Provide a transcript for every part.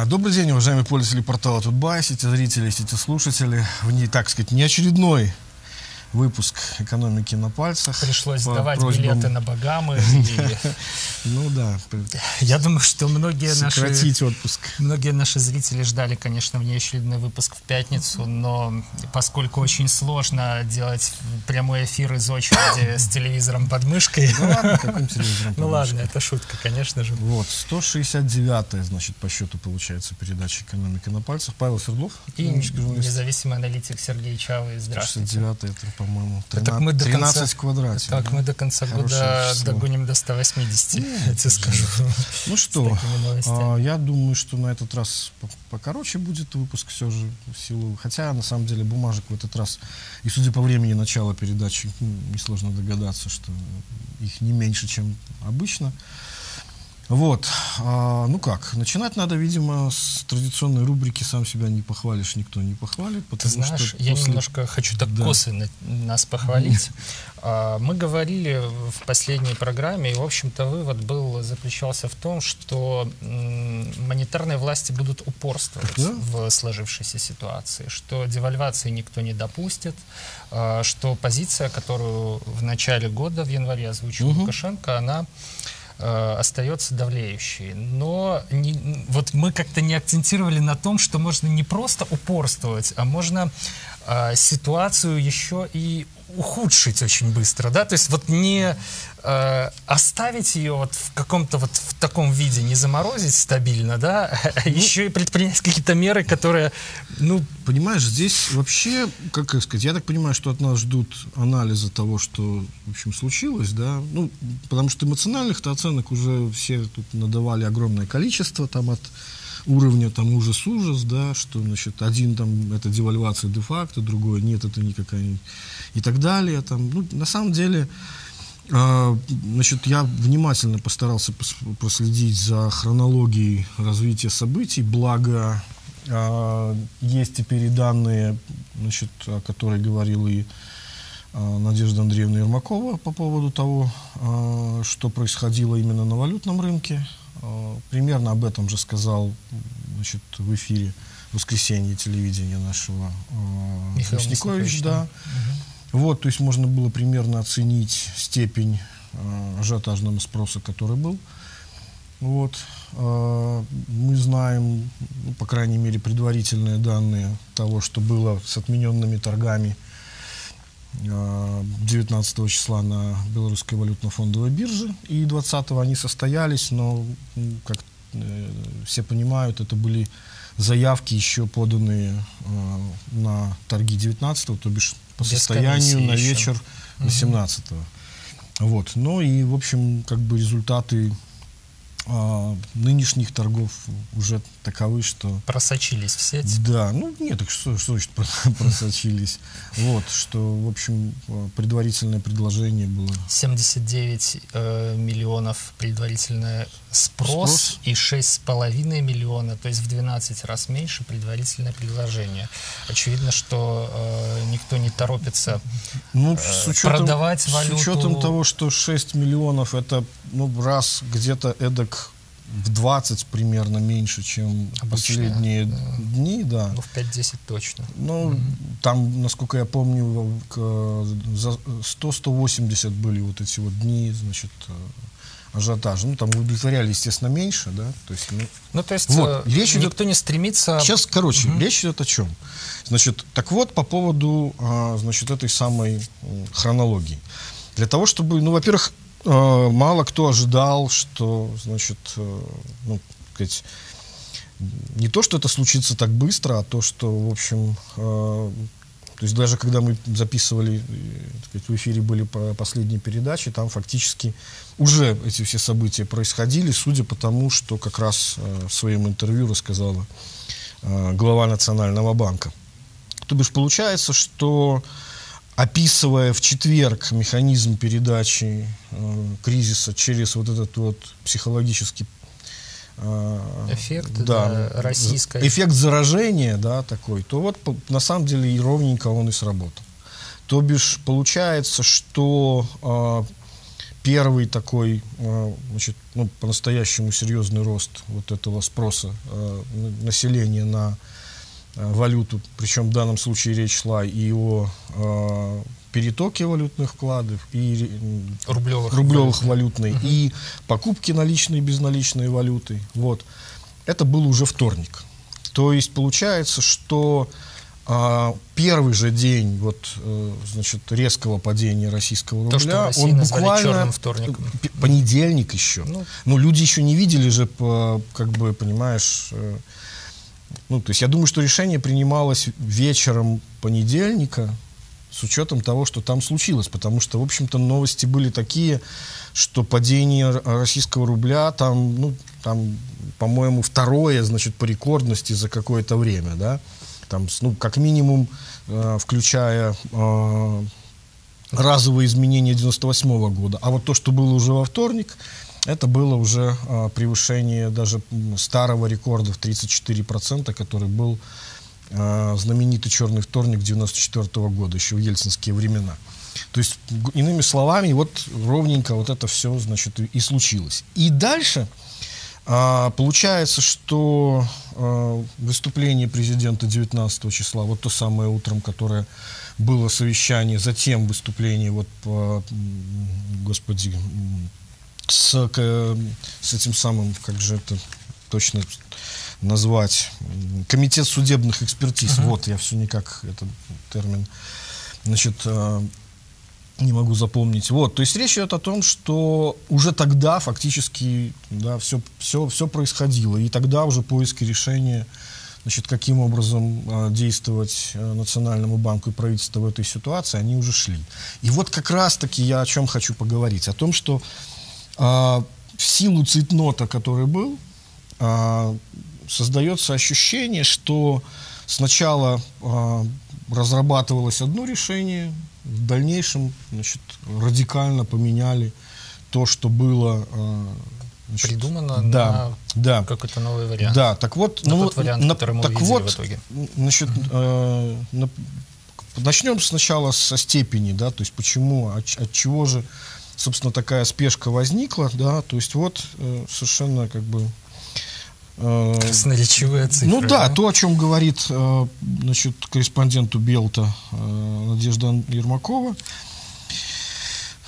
А, добрый день, уважаемые пользователи портала Тутбай, сети зрители, сети слушатели. В не, так сказать, не очередной выпуск «Экономики на пальцах». Пришлось по сдавать просьбам- билеты на Багамы. Ну да, Я думаю, что многие наши, сократить отпуск. многие наши зрители ждали, конечно, внеочередной выпуск в пятницу, но поскольку очень сложно делать прямой эфир из очереди с телевизором под мышкой, Ну ладно, каким телевизором ну ладно, это шутка, конечно же. Вот, 169-я, значит, по счету получается передача «Экономика на пальцах». Павел Свердлов, И независимый аналитик Сергей Чавый, здравствуйте. 169 это, по-моему, Ну, так мы 13, до 13 конца- в квадрате. Так, да? мы до конца Хорошее года число. догоним до 180, я тебе скажу. Ну что, а, я думаю, что на этот раз по- покороче будет выпуск все же в силу. Хотя, на самом деле, бумажек в этот раз, и судя по времени начала передачи, несложно догадаться, что их не меньше, чем обычно. Вот, а, ну как, начинать надо, видимо, с традиционной рубрики «Сам себя не похвалишь, никто не похвалит», Ты знаешь, что я после- немножко хочу так Да. косвенно нас похвалить. А, Мы говорили в последней программе, и, в общем-то, вывод был, заключался в том, что монетарные власти будут упорствовать Да. в сложившейся ситуации, что девальвации никто не допустит, а, что позиция, которую в начале года, в январе озвучил Мгм. Лукашенко, она э, остается давлеющей. Но не- вот мы как-то не акцентировали на том, что можно не просто упорствовать, а можно э, ситуацию еще и ухудшить очень быстро, да, то есть вот не э, оставить ее вот в каком-то вот в таком виде, не заморозить стабильно, да, а еще и предпринять какие-то меры, которые, ну, Понимаешь, здесь вообще, как сказать, я так понимаю, что от нас ждут анализа того, что, в общем, случилось, да, ну, потому что эмоциональных-то оценок уже все тут надавали огромное количество, там, от уровня, там, ужас-ужас, да, что, значит, один, там, это девальвация де-факто, другой, нет, это никакая, и так далее, там, ну, на самом деле, Значит, я внимательно постарался пос- проследить за хронологией развития событий, благо а, есть теперь и данные, значит, о которых говорила и а, Надежда Андреевна Ермакова по поводу того, а, что происходило именно на валютном рынке. А, Примерно об этом же сказал значит, в эфире в воскресенье телевидения нашего а, Михаил Мясникович, да. Вот, то есть можно было примерно оценить степень э, ажиотажного спроса, который был. Вот. Э, мы знаем, ну, по крайней мере, предварительные данные того, что было с отмененными торгами э, 19 числа на Белорусской валютно-фондовой бирже. И 20 они состоялись, но, м, как э, все понимают, это были заявки еще поданные э, на торги 19 то бишь по Без состоянию на еще. вечер 18 Вот. Ну и, в общем, как бы результаты а, нынешних торгов уже таковы, что просочились в сеть. да, ну нет, так что, что значит про- просочились? Вот, что, в общем, э, предварительное предложение было 79 э, миллионов предварительный спрос, Спрос. и 6,5 миллиона, то есть в 12 раз меньше предварительное предложение. Очевидно, что э, никто не торопится. Ну, с Э, учетом, продавать с валюту- учетом того, что 6 миллионов это ну, раз где-то эдак в 20 примерно меньше, чем Обычно, последние да. дни, да. Ну, в 5-10 точно. Ну, там, насколько я помню, к- за 100-180 были вот эти вот дни, значит, э, ажиотажа. Ну, там удовлетворяли, естественно, меньше, да. То есть, ну, Ну, то есть Вот, э, речь идет- никто не стремится... Сейчас, короче, речь идет о чем? Значит, так вот, по поводу, а, значит, этой самой хронологии. Для того, чтобы, ну, во-первых, мало кто ожидал, что, значит, э, ну, сказать, не то, что это случится так быстро, а то, что, в общем, э, то есть даже когда мы записывали, э, сказать, в эфире были по- последние передачи, там фактически уже эти все события происходили, судя по тому, что как раз э, в своем интервью рассказала э, глава Национального банка. То бишь получается, что описывая в четверг механизм передачи э, кризиса через вот этот вот психологический э, Эффект, да, российской. эффект заражения, да, такой, то вот на самом деле и ровненько он и сработал. То бишь получается, что э, первый такой, э, значит, ну, по-настоящему серьезный рост вот этого спроса э, населения на валюту, причем в данном случае речь шла и о э, перетоке валютных вкладов, и рублевых, рублевых валютной, угу. и покупки наличной и безналичной валюты. Вот. Это был уже вторник. То есть получается, что а, первый же день вот, э, значит, резкого падения российского рубля, То, что он буквально вторником. понедельник еще. Ну, ну, люди еще не видели же, по, как бы, понимаешь, э, ну, то есть я думаю, что решение принималось вечером понедельника, с учетом того, что там случилось, потому что, в общем-то, новости были такие, что падение российского рубля там, ну, там, по-моему, второе, значит, по рекордности за какое-то время, да, там, ну, как минимум, э, включая э, разовые изменения 98 -го года. А вот то, что было уже во вторник, это было уже э, превышение даже старого рекорда в 34%, который был э, знаменитый «Черный вторник» 94 -го года, еще в ельцинские времена. То есть, иными словами, вот ровненько вот это все, значит, и случилось. И дальше а, получается, что а, выступление президента 19 числа, вот то самое утром, которое было совещание, затем выступление, вот, по, господи, с, к, с этим самым, как же это точно назвать, комитет судебных экспертиз, uh-huh. вот, я все никак этот термин, значит, а, не могу запомнить. Вот, то есть речь идет о том, что уже тогда фактически да, все, все, все происходило, и тогда уже поиски решения, значит, каким образом э, действовать э, Национальному банку и правительству в этой ситуации, они уже шли. И вот как раз-таки я о чем хочу поговорить, о том, что э, в силу цитнота, который был, э, создается ощущение, что сначала э, разрабатывалось одно решение, в дальнейшем значит, радикально поменяли то, что было э, значит, придумано да, на да, какой-то новый вариант. Да, так вот, на ну, тот вариант, на, который мы так вот, в итоге. Значит, э, на, начнем сначала со степени, да, то есть почему, от, от чего же, собственно, такая спешка возникла, да, то есть вот э, совершенно как бы Э, Красноречивые цифры. Ну да, да, то, о чем говорит э, значит, корреспонденту Белта э, Надежда Ермакова.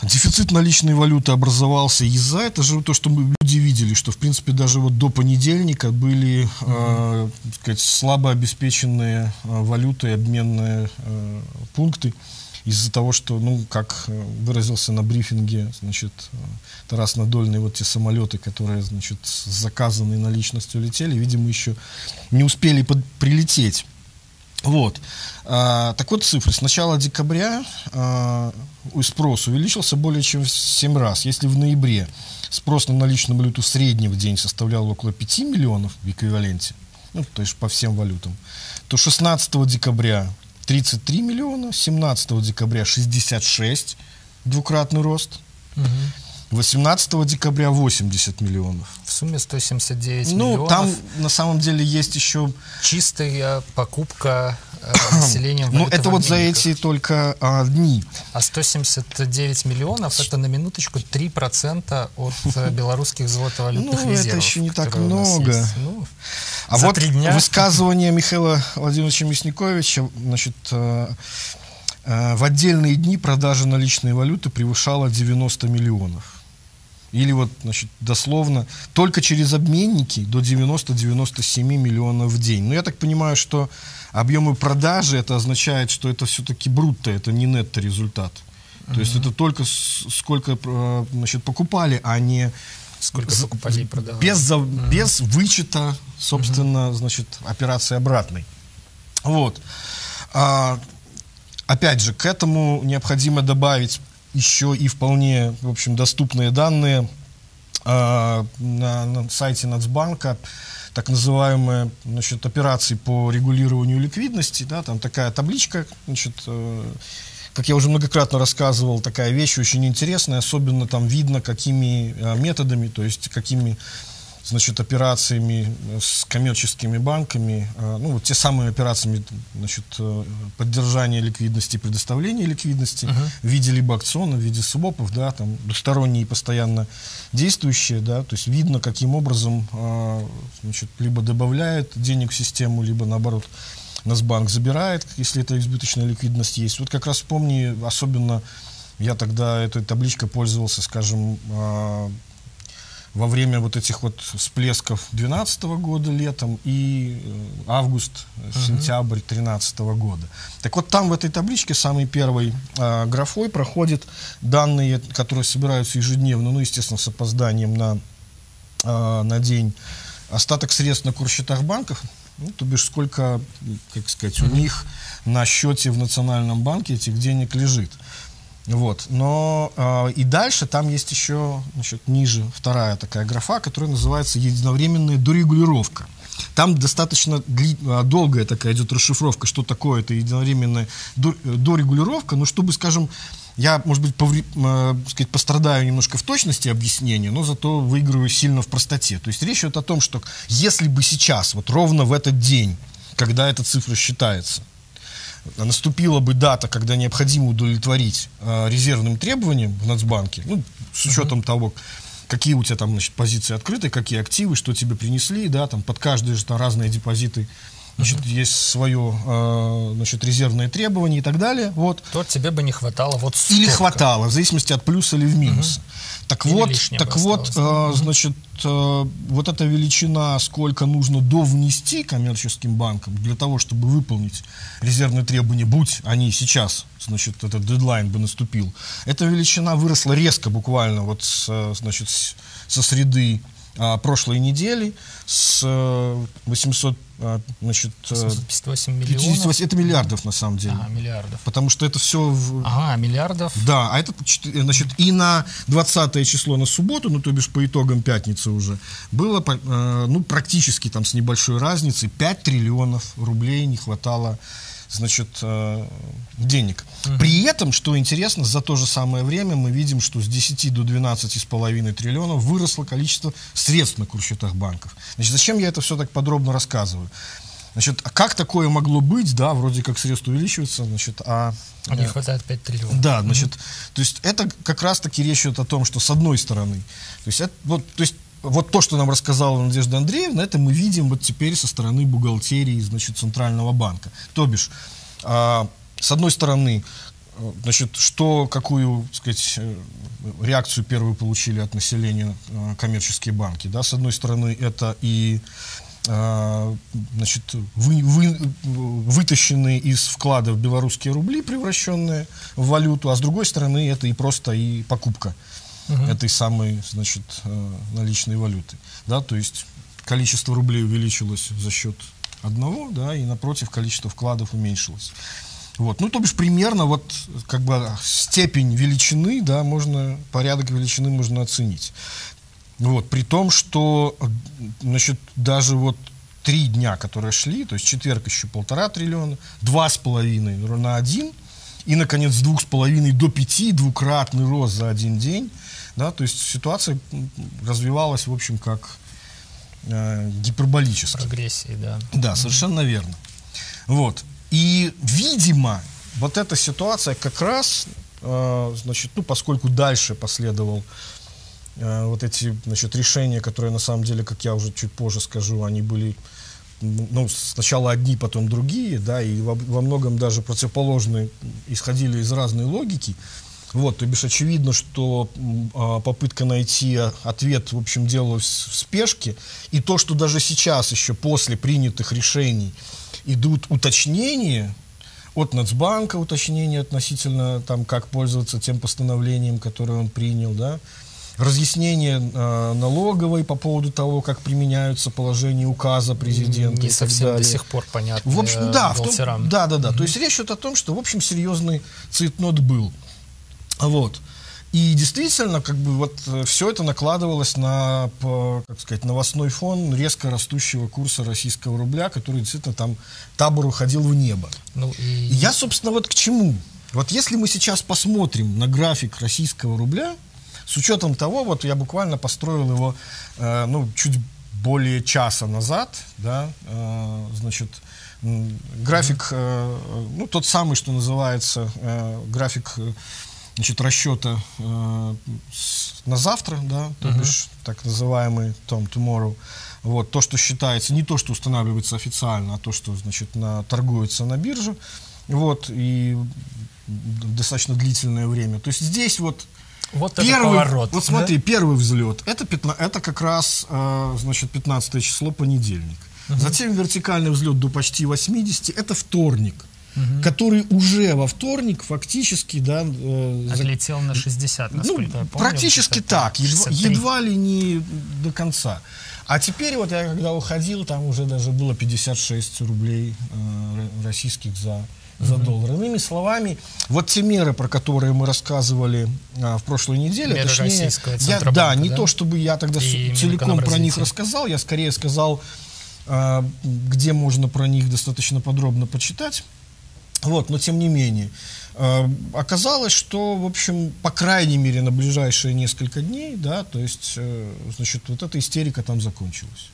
Дефицит наличной валюты образовался из-за это же то, что мы люди видели, что в принципе даже вот до понедельника были э, сказать, слабо обеспеченные э, валютой обменные э, пункты из-за того, что, ну, как э, выразился на брифинге, значит, э, Тарас Надольный, вот те самолеты, которые, значит, с заказанной наличностью летели, видимо, еще не успели под, прилететь. Вот. А, так вот цифры. С начала декабря а, спрос увеличился более чем в 7 раз. Если в ноябре спрос на наличную валюту средний в день составлял около 5 миллионов в эквиваленте, ну, то есть по всем валютам, то 16 декабря 33 миллиона, 17 декабря 66, двукратный рост. Угу. 18 декабря 80 миллионов. В сумме 179 ну, миллионов. Ну, там на самом деле есть еще... Чистая покупка э, населением Ну, это вот за эти только а, дни. А 179 миллионов, это на минуточку 3% от э, белорусских золотовалютных ну, резервов. это еще не так много. Ну, а вот дня... высказывание Михаила Владимировича Мясниковича, значит, э, э, в отдельные дни продажа наличной валюты превышала 90 миллионов. Или вот, значит, дословно, только через обменники до 90-97 миллионов в день. Но я так понимаю, что объемы продажи, это означает, что это все-таки брутто, это не нетто результат. То uh-huh. есть это только сколько э, значит, покупали, а не Сколько покупали и продавали. Без, mm-hmm. без вычета, собственно, mm-hmm. значит, операции обратной. Вот. А, опять же, к этому необходимо добавить еще и вполне, в общем, доступные данные а, на, на сайте Нацбанка, так называемые значит, операции по регулированию ликвидности. Да, там такая табличка, значит, э, как я уже многократно рассказывал, такая вещь очень интересная, особенно там видно, какими а, методами, то есть какими значит, операциями с коммерческими банками, э, ну, вот те самые операциями, значит, э, поддержания ликвидности, предоставления ликвидности uh-huh. в виде либо акциона, в виде свопов, да, там, двусторонние постоянно действующие, да, то есть видно, каким образом, э, значит, либо добавляет денег в систему, либо, наоборот, Насбанк забирает, если это избыточная ликвидность есть. Вот как раз помни, особенно я тогда этой табличкой пользовался, скажем, во время вот этих вот всплесков 2012 года летом и э, август, сентябрь 2013 года. Так вот там в этой табличке самой первой э, графой проходят данные, которые собираются ежедневно, ну, естественно, с опозданием на, э, на день, остаток средств на курсчетах банков, ну, то бишь сколько, как сказать, у них на счете в Национальном банке этих денег лежит. Вот. Но э, и дальше там есть еще значит, ниже вторая такая графа, которая называется единовременная дорегулировка. Там достаточно дли, а, долгая такая идет расшифровка, что такое это единовременная дорегулировка, но чтобы, скажем, я, может быть, поври, э, сказать, пострадаю немножко в точности объяснения, но зато выигрываю сильно в простоте. То есть речь идет о том, что если бы сейчас, вот ровно в этот день, когда эта цифра считается, наступила бы дата, когда необходимо удовлетворить э, резервным требованиям в Нацбанке, ну, с учетом uh-huh. того, какие у тебя там значит, позиции открыты, какие активы, что тебе принесли, да, там под каждые же там, разные депозиты значит, есть свое э, значит, резервное требование и так далее. Вот. То тебе бы не хватало вот столько. Или хватало, в зависимости от плюса или в минус. Uh-huh. Так или вот, так вот, э, значит, э, вот эта величина, сколько нужно довнести коммерческим банкам для того, чтобы выполнить резервные требования, будь они сейчас, значит, этот дедлайн бы наступил, эта величина выросла резко буквально вот с, значит, со среды а, прошлой недели с 800 э, а, значит, 58 э, миллионов? 58, это миллиардов на самом деле. А, миллиардов. Потому что это все... В... Ага, миллиардов. Да, а это, значит, и на 20 число на субботу, ну, то бишь по итогам пятницы уже, было, э, ну, практически там с небольшой разницей 5 триллионов рублей не хватало значит, э, денег. Угу. При этом, что интересно, за то же самое время мы видим, что с 10 до 12,5 триллионов выросло количество средств на курсчетах банков. Значит, зачем я это все так подробно рассказываю? Значит, а как такое могло быть, да, вроде как средства увеличиваются, значит, а... А не хватает 5 триллионов. Да, значит, mm-hmm. то есть это как раз-таки речь идет о том, что с одной стороны, то есть, это, вот, то есть вот то, что нам рассказала Надежда Андреевна, это мы видим вот теперь со стороны бухгалтерии, значит, Центрального банка. То бишь, а, с одной стороны, значит, что, какую, так сказать, э, реакцию первую получили от населения а, коммерческие банки, да, с одной стороны, это и значит, вы, вы, вытащенные из вкладов белорусские рубли, превращенные в валюту, а с другой стороны, это и просто и покупка угу. этой самой, значит, э, наличной валюты. Да, то есть количество рублей увеличилось за счет одного, да, и напротив количество вкладов уменьшилось. Вот. Ну, то бишь, примерно вот как бы степень величины, да, можно, порядок величины можно оценить. Вот, при том, что, значит, даже вот три дня, которые шли, то есть четверг еще полтора триллиона, два с половиной на один, и, наконец, с двух с половиной до пяти, двукратный рост за один день, да, то есть ситуация развивалась, в общем, как э, гиперболически. Прогрессии, да. Да, совершенно верно. Вот. И, видимо, вот эта ситуация как раз, э, значит, ну, поскольку дальше последовал э, вот эти, значит, решения, которые, на самом деле, как я уже чуть позже скажу, они были ну, сначала одни, потом другие, да, и во, во многом даже противоположные, исходили из разной логики. Вот, то бишь очевидно, что а, попытка найти ответ, в общем, делалась в спешке, и то, что даже сейчас еще после принятых решений идут уточнения от Нацбанка, уточнения относительно там, как пользоваться тем постановлением, которое он принял, да, разъяснение э, налоговой по поводу того, как применяются положения указа президента. Не совсем далее. до сих пор понятно. В общем, да, в том, да, да, да. Mm-hmm. То есть речь идет о том, что, в общем, серьезный цитнот был. Вот. И действительно, как бы вот э, все это накладывалось на, как сказать, новостной фон резко растущего курса российского рубля, который действительно там табор уходил в небо. Ну и... Я, собственно, вот к чему? Вот если мы сейчас посмотрим на график российского рубля, с учетом того, вот я буквально построил его, э, ну, чуть более часа назад, да, э, значит, график, э, ну, тот самый, что называется, э, график значит, расчета э, с, на завтра, да, то uh-huh. бишь так называемый Tom Tomorrow, вот, то, что считается, не то, что устанавливается официально, а то, что, значит, на, торгуется на бирже, вот, и достаточно длительное время. То есть здесь вот вот первый, это поворот. Вот смотри, да? первый взлет, это, 15, это как раз, э, значит, 15 число, понедельник. Угу. Затем вертикальный взлет до почти 80, это вторник. Угу. который уже во вторник фактически да, э, отлетел на 60, насколько ну, я помню. Практически так, едва, едва ли не до конца. А теперь вот я когда уходил, там уже даже было 56 рублей э, российских за за угу. доллар. Иными словами, вот те меры, про которые мы рассказывали а, в прошлой неделе, меры точнее, я, да, не да? то, чтобы я тогда И целиком про них рассказал, я скорее сказал, а, где можно про них достаточно подробно почитать. Вот, но тем не менее, а, оказалось, что, в общем, по крайней мере, на ближайшие несколько дней, да, то есть, э, значит, вот эта истерика там закончилась.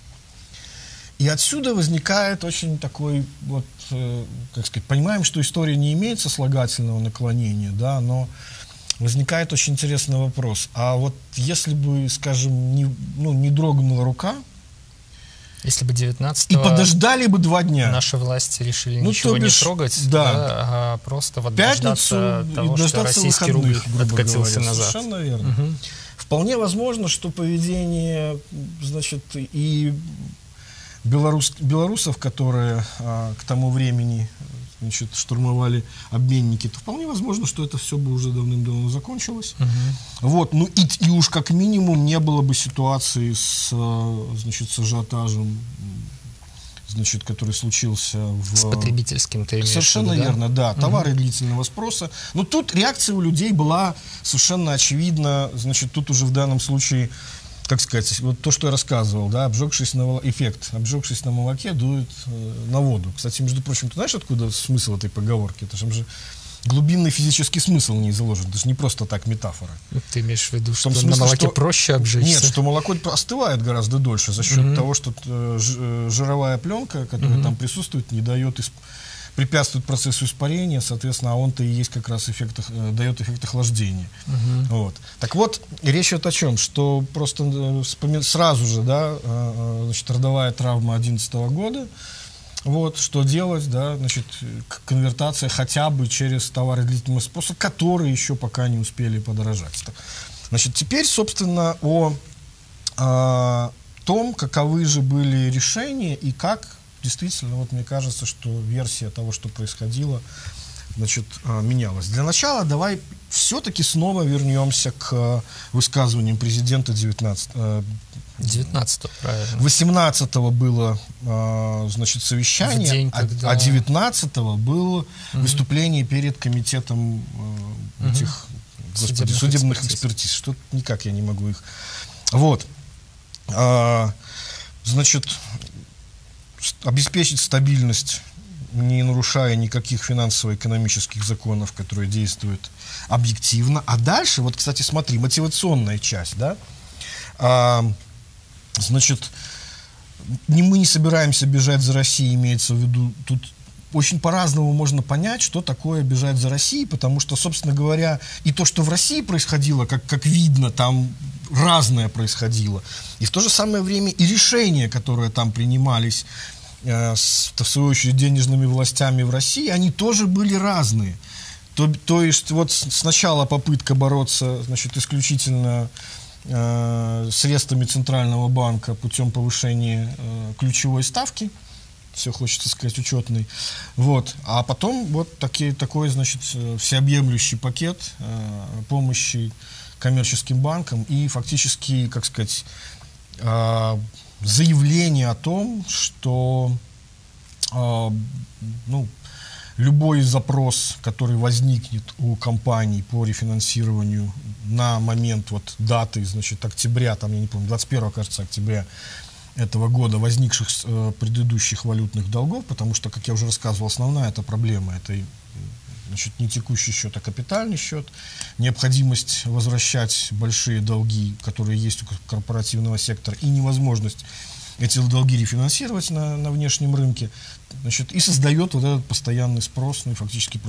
И отсюда возникает очень такой, вот, э, как сказать, понимаем, что история не имеет сослагательного наклонения, да, но возникает очень интересный вопрос. А вот если бы, скажем, не, ну, не дрогнула рука, если бы 19 И подождали бы два дня. Наши власти решили ну, ничего бишь, не трогать, да. да, а просто вот Пятницу дождаться того, дождаться что российский выходных, рубль откатился говоря. назад. Совершенно верно. Угу. Вполне возможно, что поведение, значит, и белорус, белорусов, которые а, к тому времени значит, штурмовали обменники, то вполне возможно, что это все бы уже давным-давно закончилось. Угу. Вот, ну и, и уж как минимум не было бы ситуации с, значит, с ажиотажем значит, который случился в... С потребительским, ты имеешь Совершенно виду, да? верно, да. Товары угу. длительного спроса. Но тут реакция у людей была совершенно очевидна. Значит, тут уже в данном случае как сказать, вот то, что я рассказывал, да, обжегшись на эффект, обжегшись на молоке, дует э, на воду. Кстати, между прочим, ты знаешь, откуда смысл этой поговорки? Это же глубинный физический смысл не заложен. Это же не просто так метафора. Ты имеешь в виду, что смысле, на молоке что, проще обжечься? Нет, что молоко остывает гораздо дольше за счет mm-hmm. того, что э, э, жировая пленка, которая mm-hmm. там присутствует, не дает исп препятствует процессу испарения, соответственно, а он-то и есть как раз эффект, э, дает эффект охлаждения. Угу. Вот. Так вот, речь идет о чем? Что просто э, вспоми... сразу же, да, э, значит, родовая травма 2011 года, вот, что делать, да, значит, конвертация хотя бы через товары длительного спроса, которые еще пока не успели подорожать. Значит, теперь, собственно, о, о том, каковы же были решения и как действительно, вот мне кажется, что версия того, что происходило, значит, а, менялась. Для начала давай все-таки снова вернемся к а, высказываниям президента 19 19 правильно. 18 было, а, значит, совещание, день, когда... а 19 было угу. выступление перед комитетом угу. этих господи, судебных, судебных экспертиз. экспертиз. Что никак я не могу их. Вот. Значит, обеспечить стабильность, не нарушая никаких финансово-экономических законов, которые действуют объективно. А дальше, вот, кстати, смотри, мотивационная часть, да, а, значит, не, мы не собираемся бежать за Россией, имеется в виду, тут очень по-разному можно понять, что такое бежать за Россией, потому что, собственно говоря, и то, что в России происходило, как, как видно, там разное происходило. И в то же самое время и решения, которые там принимались, с, в свою очередь, денежными властями в России, они тоже были разные. То, то есть вот сначала попытка бороться значит, исключительно э, средствами Центрального банка путем повышения э, ключевой ставки, все хочется сказать учетный, вот, а потом вот такие, такой, значит, э, всеобъемлющий пакет э, помощи коммерческим банкам и фактически, как сказать, э, заявление о том, что э, ну, любой запрос, который возникнет у компаний по рефинансированию на момент вот даты, значит, октября, там, я не помню, 21, кажется, октября этого года возникших э, предыдущих валютных долгов, потому что, как я уже рассказывал, основная эта проблема, это Значит, не текущий счет, а капитальный счет. Необходимость возвращать большие долги, которые есть у корпоративного сектора, и невозможность эти долги рефинансировать на, на внешнем рынке, значит, и создает вот этот постоянный спрос, ну и фактически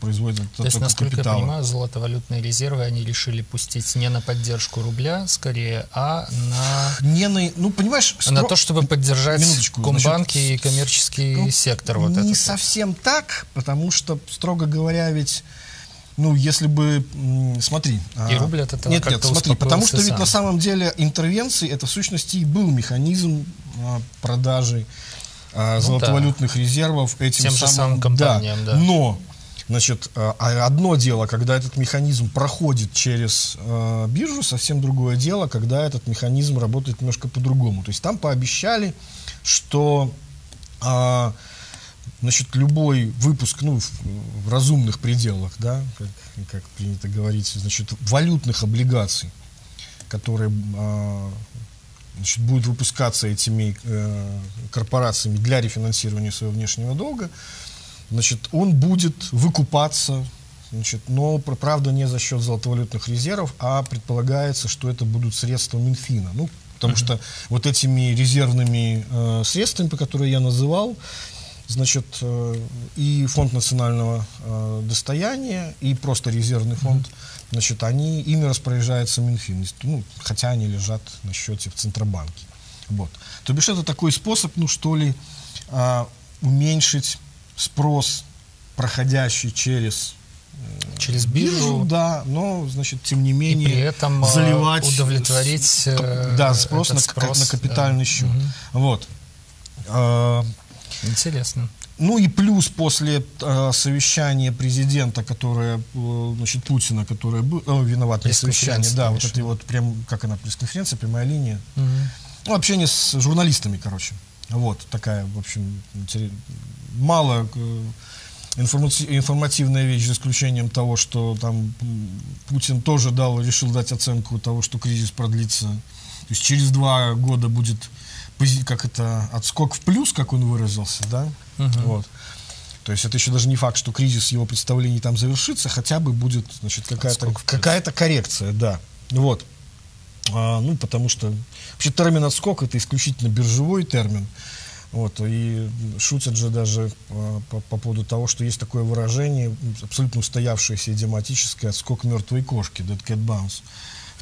производит То есть, насколько капитала. я понимаю, золотовалютные резервы они решили пустить не на поддержку рубля, скорее, а на... Не на, ну, понимаешь... Стро... На то, чтобы поддержать Минуточку, комбанки значит, и коммерческий ну, сектор. Вот не этот. совсем так, потому что, строго говоря, ведь ну, если бы, смотри. И а, рубль от этого Нет, нет, смотри, потому что ведь на самом деле интервенции это в сущности и был механизм а, продажи ну, золотовалютных да. резервов этим Тем самым, же самым компаниям, да. да. Но Значит, одно дело, когда этот механизм проходит через э, биржу, совсем другое дело, когда этот механизм работает немножко по-другому. То есть там пообещали, что э, значит, любой выпуск, ну, в, в разумных пределах, да, как, как принято говорить, значит, валютных облигаций, которые э, значит, будут выпускаться этими э, корпорациями для рефинансирования своего внешнего долга, значит, он будет выкупаться, значит, но, правда, не за счет золотовалютных резервов, а предполагается, что это будут средства Минфина. Ну, потому mm-hmm. что вот этими резервными э, средствами, которые я называл, Значит, э, и фонд национального э, достояния, и просто резервный фонд, mm-hmm. Значит, они, ими распоряжается Минфин, ну, хотя они лежат на счете в Центробанке. Вот. То бишь это такой способ, ну что ли, а, уменьшить спрос, проходящий через через биржу, биржу, да, но значит тем не менее и при этом заливать удовлетворить с, да спрос, на, спрос на капитальный да. счет, угу. вот. А, Интересно. Ну и плюс после э, совещания президента, которое, э, значит, Путина, которое было, э, виноват не совещание, да, вот это вот прям, как она, пресс-конференция, прямая линия. Угу. Ну, общение с журналистами, короче. Вот, такая, в общем, мало э, информативная вещь, за исключением того, что там Путин тоже дал, решил дать оценку того, что кризис продлится. То есть через два года будет как это, отскок в плюс, как он выразился, да, угу. вот. То есть это еще даже не факт, что кризис его представлений там завершится, хотя бы будет, значит, какая-то какая коррекция, да, вот. А, ну, потому что вообще термин отскок это исключительно биржевой термин, вот, и шутят же даже а, по, по поводу того, что есть такое выражение, абсолютно устоявшееся идиоматическое, отскок мертвой кошки, dead cat bounce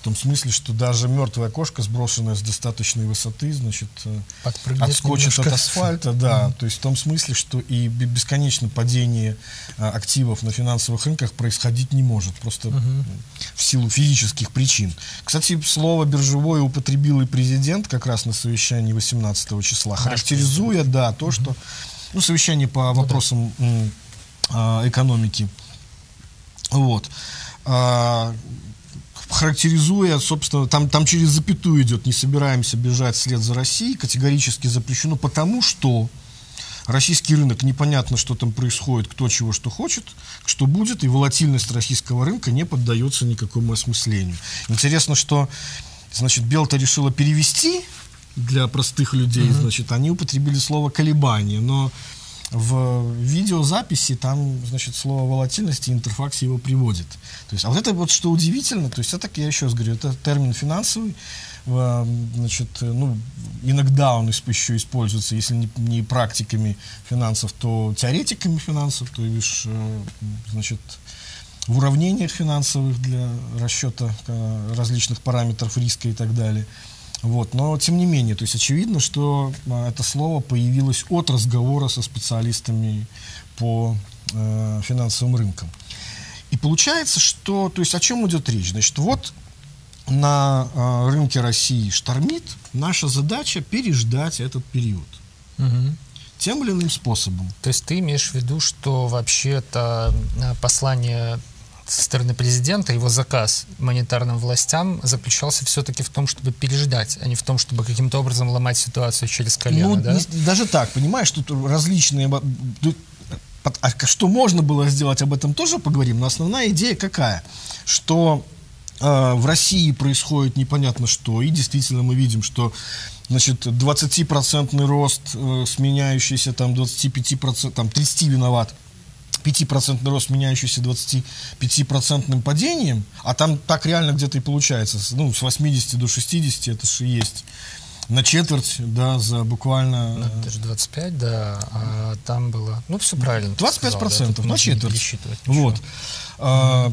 том смысле, что даже мертвая кошка, сброшенная с достаточной высоты, значит, э, отскочит немножко. от асфальта, да. Mm. То есть в том смысле, что и бесконечное падение а, активов на финансовых рынках происходить не может, просто mm-hmm. в силу физических причин. Кстати, слово биржевое употребил и президент как раз на совещании 18 числа, характеризуя, да, то, mm-hmm. что ну, совещание по вопросам mm, а, экономики. Вот. А, характеризуя, собственно, там, там через запятую идет, не собираемся бежать вслед за Россией, категорически запрещено, потому что российский рынок, непонятно, что там происходит, кто чего что хочет, что будет, и волатильность российского рынка не поддается никакому осмыслению. Интересно, что, значит, Белта решила перевести для простых людей, mm-hmm. значит, они употребили слово колебание, но в видеозаписи там, значит, слово волатильность и интерфакс его приводит. То есть, а вот это вот что удивительно, то есть это, я еще раз говорю, это термин финансовый, значит, ну, иногда он еще используется, если не, не практиками финансов, то теоретиками финансов, то есть, э, значит, в уравнениях финансовых для расчета э, различных параметров риска и так далее. Вот, но тем не менее, то есть очевидно, что а, это слово появилось от разговора со специалистами по э, финансовым рынкам. И получается, что, то есть о чем идет речь? Значит, вот на э, рынке России штормит, наша задача переждать этот период. Угу. Тем или иным способом. То есть ты имеешь в виду, что вообще это а, послание со стороны президента, его заказ монетарным властям заключался все-таки в том, чтобы переждать, а не в том, чтобы каким-то образом ломать ситуацию через колено, ну, да? Не, даже так, понимаешь, тут различные... А что можно было сделать, об этом тоже поговорим, но основная идея какая? Что э, в России происходит непонятно что, и действительно мы видим, что значит, 20% рост, э, сменяющийся там 25%, там 30 виноват, 5% рост, меняющийся 25% падением, а там так реально где-то и получается, ну, с 80 до 60 это же есть. на четверть, да, за буквально... Ну, это же 25, да, а там было... Ну, все правильно. 25 сказал, процентов да, на четверть. Вот. А,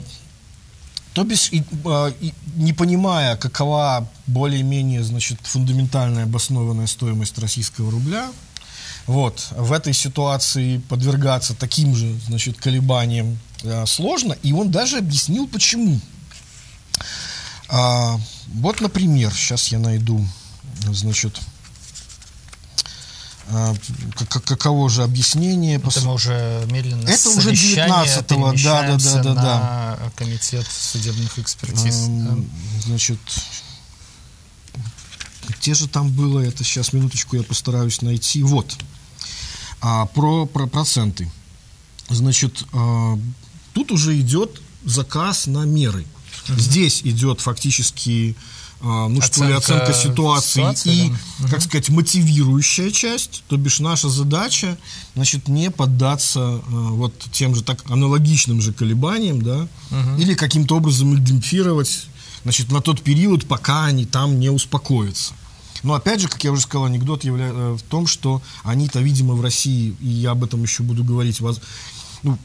то бишь, и, а, и, не понимая, какова более-менее, значит, фундаментальная обоснованная стоимость российского рубля, вот, в этой ситуации подвергаться таким же, значит, колебаниям а, сложно, и он даже объяснил, почему. А, вот, например, сейчас я найду Значит, а, каково же объяснение? Это мы уже медленно Это уже 19-го, да, да, да, да, да. комитет судебных экспертиз. да. Значит, где же там было, это сейчас минуточку я постараюсь найти. Вот, а, про, про проценты. Значит, а, тут уже идет заказ на меры. Здесь идет фактически а, ну оценка что ли, оценка ситуации, ситуации и, да. как сказать, мотивирующая часть, то бишь наша задача, значит, не поддаться а, вот тем же так аналогичным же колебаниям, да, угу. или каким-то образом демпфировать, значит, на тот период, пока они там не успокоятся. Но опять же, как я уже сказал, анекдот явля... Э, в том, что они-то, видимо, в России, и я об этом еще буду говорить, воз... ну,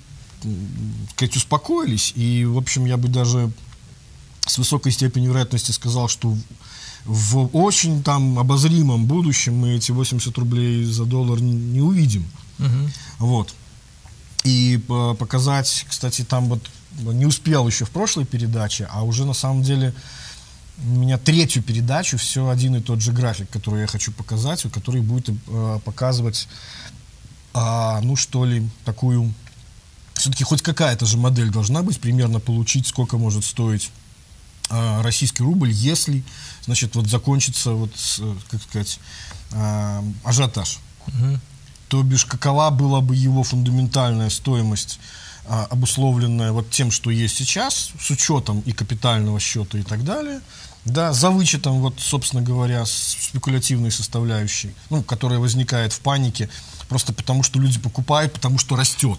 сказать, успокоились, и, в общем, я бы даже с высокой степенью вероятности сказал, что в очень там обозримом будущем мы эти 80 рублей за доллар не, не увидим. Угу. Вот. И э, показать, кстати, там вот не успел еще в прошлой передаче, а уже на самом деле у меня третью передачу все один и тот же график, который я хочу показать, который будет э, показывать, э, ну что ли, такую, все-таки хоть какая-то же модель должна быть, примерно получить, сколько может стоить а, российский рубль, если, значит, вот закончится, вот, как сказать, а, ажиотаж. Угу. То бишь, какова была бы его фундаментальная стоимость, обусловленная вот тем, что есть сейчас, с учетом и капитального счета и так далее, да, за вычетом, вот, собственно говоря, спекулятивной составляющей, ну, которая возникает в панике, просто потому что люди покупают, потому что растет,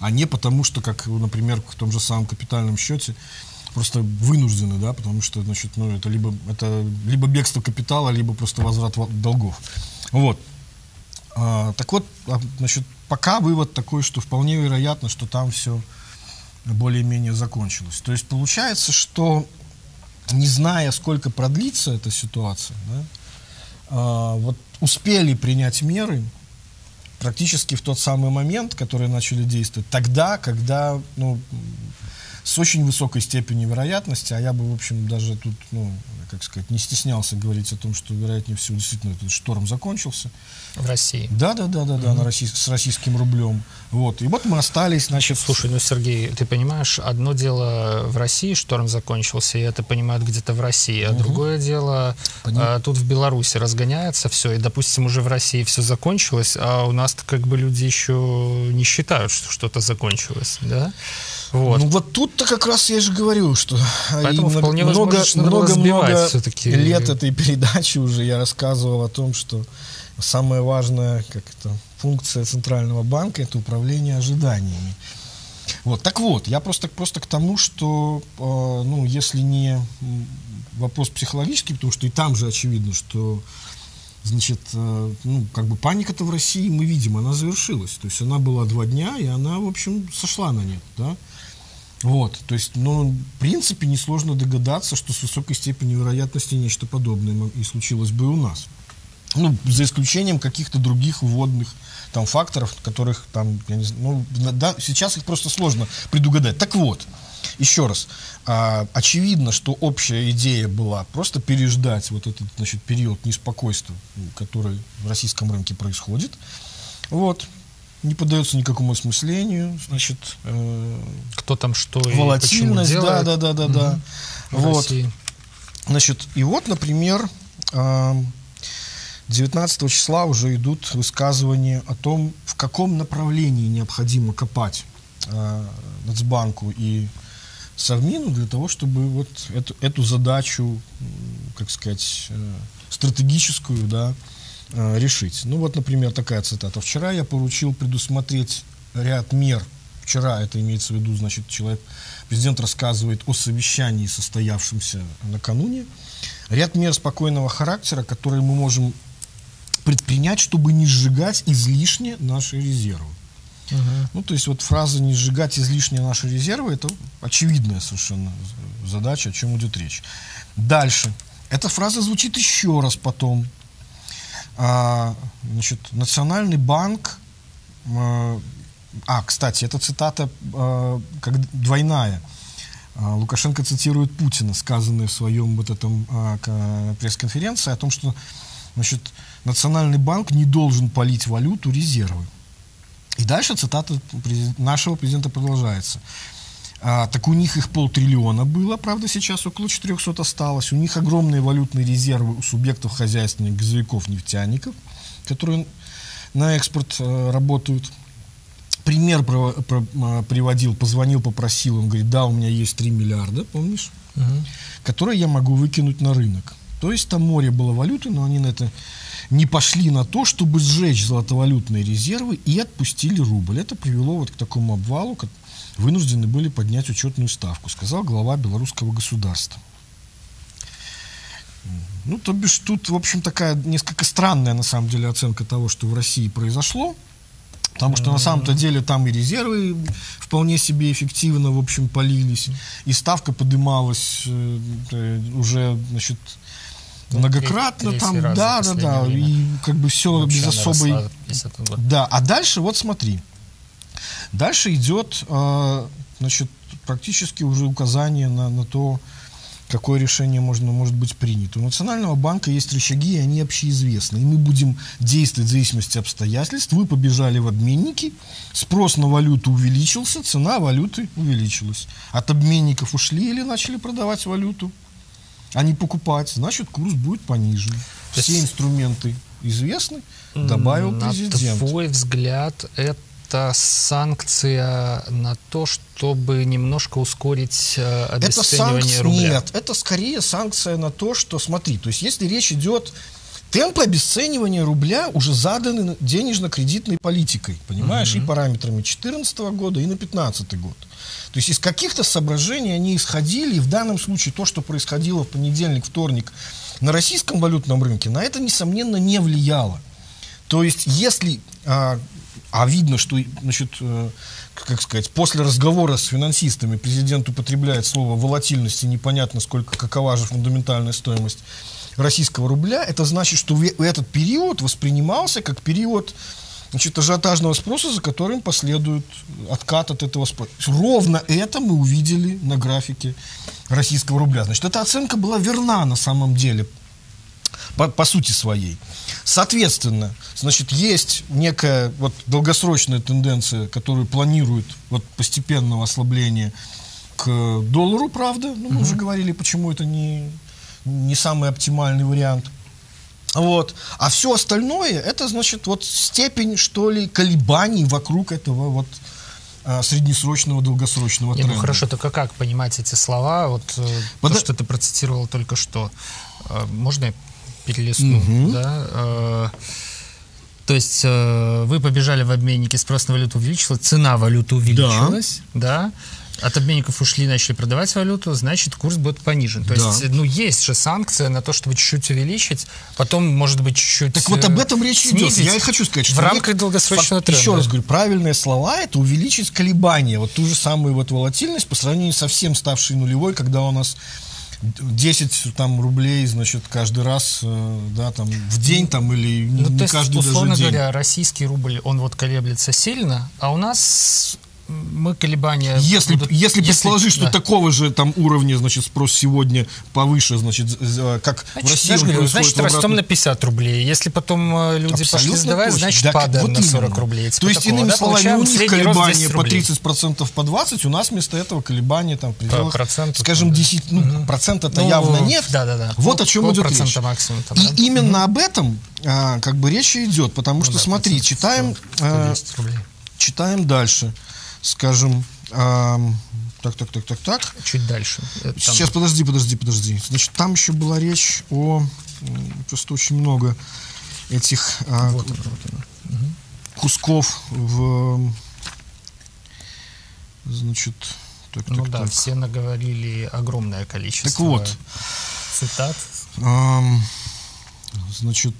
а не потому что, как, например, в том же самом капитальном счете, просто вынуждены, да, потому что, значит, ну, это либо, это либо бегство капитала, либо просто возврат долгов. Вот. А, так вот, а, значит, пока вывод такой, что вполне вероятно, что там все более-менее закончилось. То есть получается, что не зная, сколько продлится эта ситуация, да, а, вот успели принять меры практически в тот самый момент, которые начали действовать, тогда, когда ну, с очень высокой степенью вероятности, а я бы, в общем, даже тут, ну, как сказать, не стеснялся говорить о том, что, вероятнее всего, действительно этот шторм закончился. В России? Да, да, да, да, да, на Россий, с российским рублем. Вот. И вот мы остались, значит... Слушай, ну, Сергей, ты понимаешь, одно дело в России шторм закончился, и это понимают где-то в России, а угу. другое дело а, тут в Беларуси разгоняется все, и, допустим, уже в России все закончилось, а у нас как бы люди еще не считают, что что-то закончилось, да? Вот. Ну вот тут-то как раз я же говорю, что Поэтому вполне много, возможно, много, много лет этой передачи уже я рассказывал о том, что самая важная как это, функция Центрального банка – это управление ожиданиями. Вот, так вот, я просто, просто к тому, что, э, ну, если не вопрос психологический, потому что и там же очевидно, что, значит, э, ну, как бы паника-то в России, мы видим, она завершилась. То есть она была два дня, и она, в общем, сошла на нет, да. Вот, то есть, ну, в принципе, несложно догадаться, что с высокой степенью вероятности нечто подобное и случилось бы у нас. Ну, за исключением каких-то других вводных там факторов, которых там, я не знаю, ну, да, сейчас их просто сложно предугадать. Так вот, еще раз, а, очевидно, что общая идея была просто переждать вот этот, значит, период неспокойства, который в российском рынке происходит. Вот, не поддается никакому осмыслению, значит, э, кто там что волатильность, и почему да, да, да, да, да, угу. вот, России. значит, и вот, например, э, 19 числа уже идут высказывания о том, в каком направлении необходимо копать э, Нацбанку и Совмину для того, чтобы вот эту, эту задачу, как сказать, э, стратегическую, да, э, решить. Ну вот, например, такая цитата. «Вчера я поручил предусмотреть ряд мер вчера это имеется в виду, значит, человек, президент рассказывает о совещании, состоявшемся накануне. Ряд мер спокойного характера, которые мы можем предпринять, чтобы не сжигать излишне наши резервы. Угу. Ну, то есть вот фраза «не сжигать излишне наши резервы» — это очевидная совершенно задача, о чем идет речь. Дальше. Эта фраза звучит еще раз потом. А, значит, Национальный банк... А, а, кстати, эта цитата а, как двойная. А, Лукашенко цитирует Путина, сказанное в своем вот этом а, пресс-конференции о том, что значит, Национальный банк не должен полить валюту резервы. И дальше цитата нашего президента продолжается. А, так у них их полтриллиона было, правда, сейчас около 400 осталось. У них огромные валютные резервы у субъектов хозяйственных газовиков, нефтяников, которые на экспорт э, работают. Пример про, про, э, приводил, позвонил, попросил, он говорит, да, у меня есть 3 миллиарда, помнишь, угу. которые я могу выкинуть на рынок. То есть там море было валюты, но они на это не пошли на то, чтобы сжечь золотовалютные резервы и отпустили рубль. Это привело вот к такому обвалу, как вынуждены были поднять учетную ставку, сказал глава белорусского государства. Ну, то бишь, тут, в общем, такая несколько странная, на самом деле, оценка того, что в России произошло. Потому что на самом-то деле там и резервы вполне себе эффективно, в общем, полились. И ставка подымалась э, э уже, значит, многократно там, да, да, да, и как бы все Вообще без особой, да. А дальше вот смотри, дальше идет, э, значит, практически уже указание на на то, какое решение можно, может быть принято. У Национального банка есть рычаги, и они общеизвестны. И мы будем действовать в зависимости от обстоятельств. Вы побежали в обменники, спрос на валюту увеличился, цена валюты увеличилась. От обменников ушли или начали продавать валюту? А не покупать, значит курс будет понижен. То Все инструменты известны, добавил президент. На твой взгляд, это санкция на то, чтобы немножко ускорить э, обесценивание это санкция, рубля? Нет, это скорее санкция на то, что, смотри, то есть если речь идет Темпы обесценивания рубля уже заданы денежно-кредитной политикой, понимаешь, угу. и параметрами 2014 года, и на 2015 год. То есть из каких-то соображений они исходили, и в данном случае то, что происходило в понедельник, вторник на российском валютном рынке, на это, несомненно, не влияло. То есть если, а, а видно, что, значит, э, как сказать, после разговора с финансистами президент употребляет слово волатильность, и непонятно, сколько, какова же фундаментальная стоимость российского рубля, это значит, что этот период воспринимался как период значит, ажиотажного спроса, за которым последует откат от этого спроса. Ровно это мы увидели на графике российского рубля. Значит, эта оценка была верна на самом деле, по, по сути своей. Соответственно, значит, есть некая вот долгосрочная тенденция, которую планирует вот постепенного ослабления к доллару, правда. Ну, мы угу. уже говорили, почему это не не самый оптимальный вариант. Вот. А все остальное, это, значит, вот степень, что ли, колебаний вокруг этого вот а, среднесрочного, долгосрочного тренда. ну хорошо, только как понимать эти слова? Вот э, Под... то, что ты процитировал только что. Э, можно я перелистну? Угу. Да? Э, то есть вы побежали в обменники, спрос на валюту увеличилась, цена валюты увеличилась, да? да? От обменников ушли, начали продавать валюту, значит, курс будет понижен. То да. есть, ну, есть же санкция на то, чтобы чуть-чуть увеличить, потом, может быть, чуть-чуть Так вот об этом речь идет. Я и хочу сказать, что... В рамках долгосрочного тренда. Еще раз говорю, правильные слова – это увеличить колебания, вот ту же самую вот волатильность по сравнению со всем ставшей нулевой, когда у нас 10 там рублей, значит, каждый раз, э, да, там, в день там или ну, не то есть, каждый условно даже говоря, российский рубль, он вот колеблется сильно, а у нас мы колебания... Если, будут, если, если предположить, да. что такого же там уровня, значит, спрос сегодня повыше, значит, как значит, в России говорю, Значит, обратно... растем на 50 рублей. Если потом э, люди Абсолютно пошли сдавать, точно. значит, да, падаем вот на 40 именно. рублей. То есть, такого, иными да, словами, у них колебания по 30%, по 20%, у нас вместо этого колебания там в пределах, процент, скажем, 10, ну, угу. процента-то ну, явно нет. Да, да, да. Вот пол, о чем идет речь. Максимум, там, И да? именно угу. об этом а, как бы речь идет, потому ну, что, да, смотри, читаем, а, читаем дальше скажем, э, так, так, так, так, так. Чуть дальше. Там... Сейчас, подожди, подожди, подожди. Значит, там еще была речь о просто очень много этих э, вот, кусков в Значит, так, ну так, да, так. все наговорили огромное количество Так вот. цитат. Ам, значит,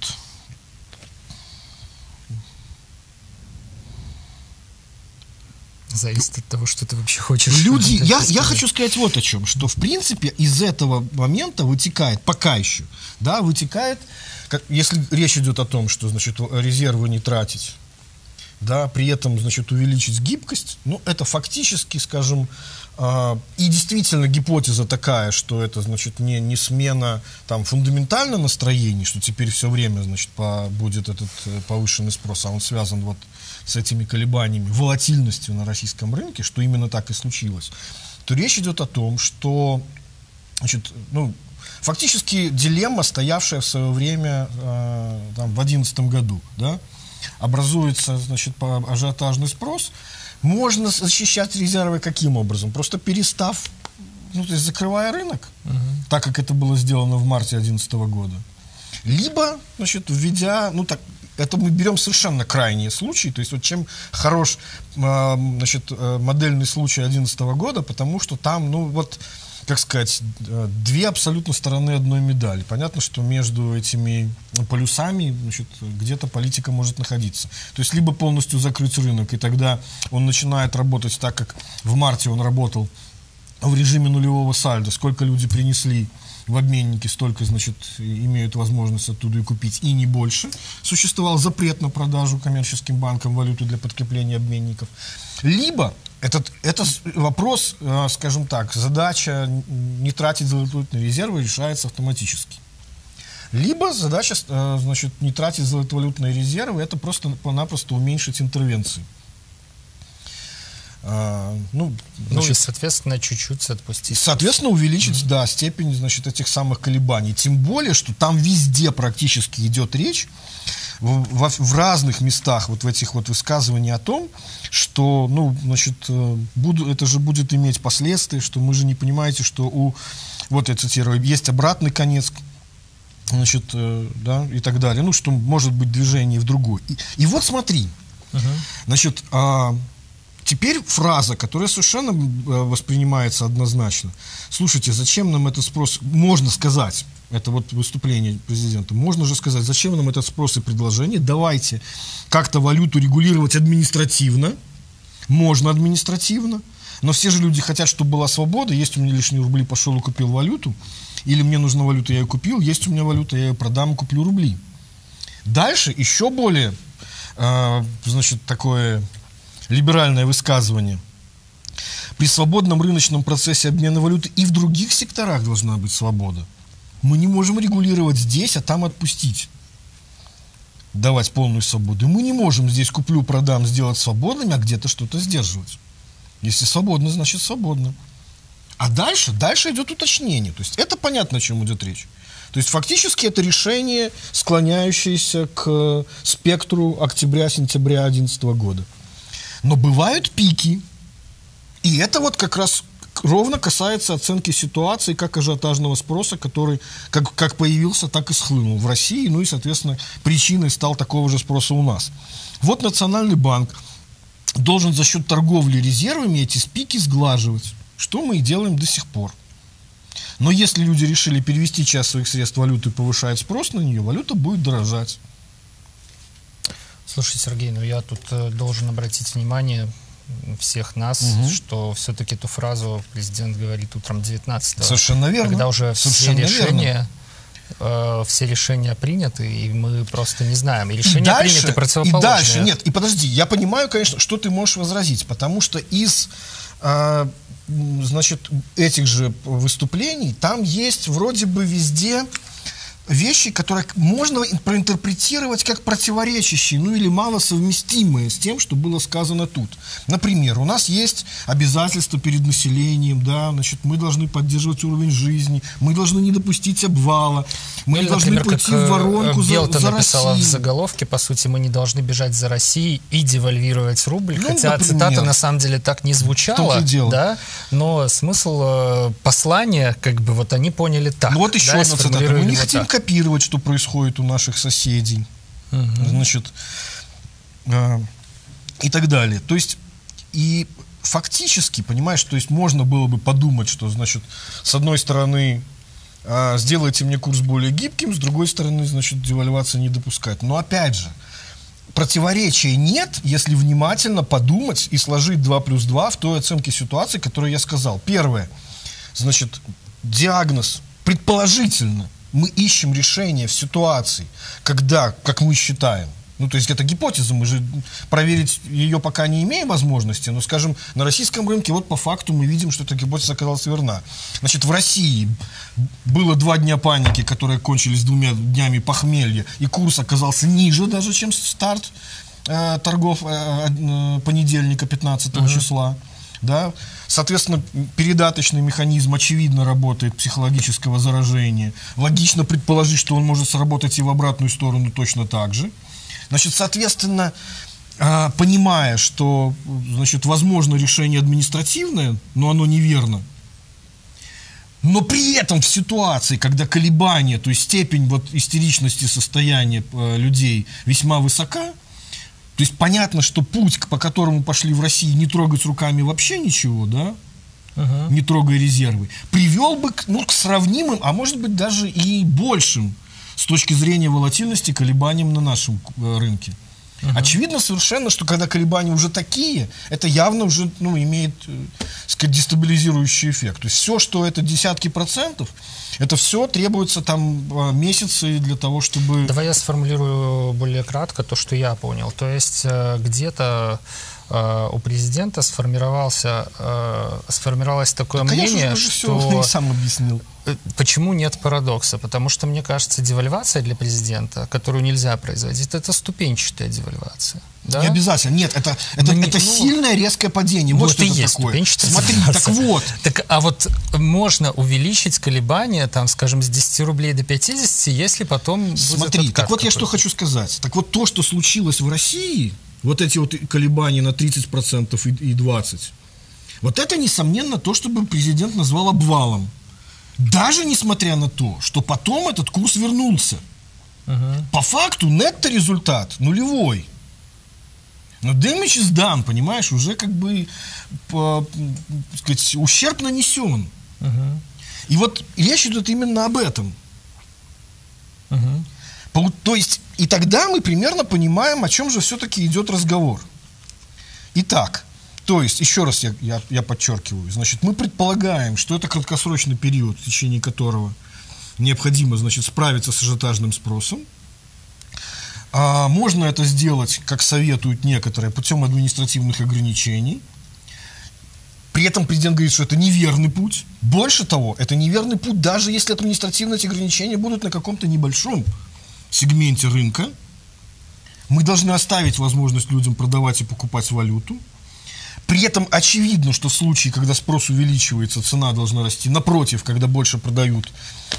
Зависит от того, что ты вообще хочешь. Люди, я, я хочу сказать вот о чем, что в принципе из этого момента вытекает, пока еще, да, вытекает, как, если речь идет о том, что, значит, резервы не тратить, да, при этом, значит, увеличить гибкость, ну, это фактически, скажем, а, и действительно гипотеза такая, что это, значит, не, не смена там фундаментально настроений, что теперь все время, значит, по, будет этот э, повышенный спрос, а он связан вот с этими колебаниями, волатильностью на российском рынке, что именно так и случилось, то речь идет о том, что, значит, ну, фактически дилемма, стоявшая в свое время э, там, в 2011 году, да, образуется, значит, по ажиотажный спрос, можно защищать резервы каким образом? Просто перестав, ну, то есть закрывая рынок, так как это было сделано в марте 2011 года. Либо, значит, введя, ну, так, это мы берем совершенно крайние случаи, то есть вот чем хорош, э, значит, э, модельный случай 2011 года, потому что там, ну, вот, как сказать, э, две абсолютно стороны одной медали. Понятно, что между этими полюсами значит, где-то политика может находиться. То есть либо полностью закрыть рынок, и тогда он начинает работать так, как в марте он работал в режиме нулевого сальда. Сколько люди принесли в обменники, столько, значит, имеют возможность оттуда и купить, и не больше. Существовал запрет на продажу коммерческим банкам валюты для подкрепления обменников. Либо этот, это вопрос, э, скажем так, задача не тратить золотовалютные резервы решается автоматически. Либо задача, э, значит, не тратить золотовалютные резервы, это просто-напросто уменьшить интервенции. А, ну, Ну и, значит, соответственно, чуть-чуть отпустить. Соответственно, увеличить, да, степень, значит, этих самых колебаний. Тем более, что там везде практически идет речь в, во- в разных местах вот в этих вот высказываниях о том, что, ну, значит, э, буду, это же будет иметь последствия, что мы же не понимаете, что у, вот я цитирую, есть обратный конец, значит, э, да, и так далее. Ну, что может быть движение в другой. И, и вот смотри, Значит, а, теперь фраза, которая совершенно э, воспринимается однозначно. Слушайте, зачем нам этот спрос? Можно сказать, это вот выступление президента, можно же сказать, зачем нам этот спрос и предложение? Давайте как-то валюту регулировать административно. Можно административно. Но все же люди хотят, чтобы была свобода. Есть у меня лишние рубли, пошел и купил валюту. Или мне нужна валюта, я ее купил. Есть у меня валюта, я ее продам и куплю рубли. Дальше еще более, э, значит, такое либеральное высказывание. При свободном рыночном процессе обмена валюты и в других секторах должна быть свобода. Мы не можем регулировать здесь, а там отпустить. Давать полную свободу. Мы не можем здесь куплю, продам, сделать свободными, а где-то что-то сдерживать. Если свободно, значит свободно. А дальше, дальше идет уточнение. То есть это понятно, о чем идет речь. То есть фактически это решение, склоняющееся к спектру октября-сентября 2011 года. Но бывают пики. И это вот как раз ровно касается оценки ситуации как ажиотажного спроса, который как, как появился, так и схлынул в России. Ну и, соответственно, причиной стал такого же спроса у нас. Вот Национальный банк должен за счет торговли резервами эти спики сглаживать, что мы и делаем до сих пор. Но если люди решили перевести часть своих средств в валюту и повышать спрос на нее, валюта будет дорожать. Слушай, Сергей, ну я тут э, должен обратить внимание всех нас, Мгм. что все-таки эту фразу президент говорит утром 19 Совершенно верно. когда уже Совершенно все верно. решения э, все решения приняты, и мы просто не знаем. И И решения дальше, приняты и противоположные. дальше, нет, и подожди, я понимаю, конечно, что ты можешь возразить, потому что из, м, значит, этих же выступлений там есть вроде бы везде вещи, которые можно проинтерпретировать как противоречащие, ну или малосовместимые с тем, что было сказано тут. Например, у нас есть обязательства перед населением, да, значит, мы должны поддерживать уровень жизни, мы должны не допустить обвала, мы Или, не должны например, пойти в воронку э, за, за написала в Россию. заголовке, по сути, мы не должны бежать за Россией и девальвировать рубль, Ну, хотя например. цитата на самом деле так не звучала, да, но смысл э, послания, как бы вот они поняли так. Ну вот еще да, одна цитата. Мы не хотим. Копировать, что происходит у наших соседей. Значит, э, и так далее. То есть, и фактически, понимаешь, то есть можно было бы подумать, что, значит, с одной стороны, э, сделайте мне курс более гибким, с другой стороны, значит, девальвации не допускать. Но опять же, противоречия нет, если внимательно подумать и сложить 2 плюс 2 в той оценке ситуации, которую я сказал. Первое, значит, диагноз предположительно мы ищем решение в ситуации, когда, как мы считаем, ну, то есть это гипотеза, мы же проверить ее пока не имеем возможности, но, скажем, на российском рынке вот по факту мы видим, что эта гипотеза оказалась верна. Значит, в России было два дня паники, которые кончились двумя днями похмелья, и курс оказался ниже даже, чем старт э, торгов э, э, понедельника 15 uh-huh. числа. Да? Соответственно, передаточный механизм очевидно работает психологического заражения. Логично предположить, что он может сработать и в обратную сторону точно так же. Значит, соответственно, а, понимая, что значит, возможно решение административное, но оно неверно, но при этом в ситуации, когда колебания, то есть степень вот истеричности состояния э, людей весьма высока, то есть понятно, что путь, по которому пошли в России, не трогать руками вообще ничего, да, uh-huh. не трогая резервы, привел бы к, ну, к сравнимым, а может быть даже и большим с точки зрения волатильности колебаниям на нашем э, рынке. Uh-huh. Очевидно совершенно, что когда колебания уже такие, это явно уже ну, имеет э, сказать, дестабилизирующий эффект. То есть все, что это десятки процентов, это все требуется там э, месяцы для того, чтобы... Давай я сформулирую более кратко то, что я понял. То есть где-то у президента сформировался, сформировалось такое да, мнение, конечно, что... Все сам объяснил. Э, почему нет парадокса? Потому что, мне кажется, девальвация для президента, которую нельзя производить, это ступенчатая девальвация. Да? Не обязательно. Нет, это, это, ну, это ну, сильное резкое падение. Вот, вот что и это есть такое. Смотри, так вот. Так, а вот можно увеличить колебания, там, скажем, с 10 рублей до 50, если потом Смотри, так вот я что хочу сказать. Так вот то, что случилось в России, вот эти вот колебания на 30% и, и 20%, вот это, несомненно, то, что бы президент назвал обвалом. Даже несмотря на то, что потом этот курс вернулся. Uh-huh. По факту нетто-результат нулевой. Но is done, понимаешь, уже как бы по, сказать, ущерб нанесен. Uh-huh. И вот речь идет именно об этом. Uh-huh. То есть, и тогда мы примерно понимаем, о чем же все-таки идет разговор. Итак, то есть, еще раз я, я, я подчеркиваю, значит, мы предполагаем, что это краткосрочный период, в течение которого необходимо, значит, справиться с ажиотажным спросом. А, можно это сделать, как советуют некоторые, путем административных ограничений. При этом президент говорит, что это неверный путь. Больше того, это неверный путь, даже если административные эти ограничения будут на каком-то небольшом сегменте рынка. Мы должны оставить возможность людям продавать и покупать валюту. При этом очевидно, что в случае, когда спрос увеличивается, цена должна расти. Напротив, когда больше продают,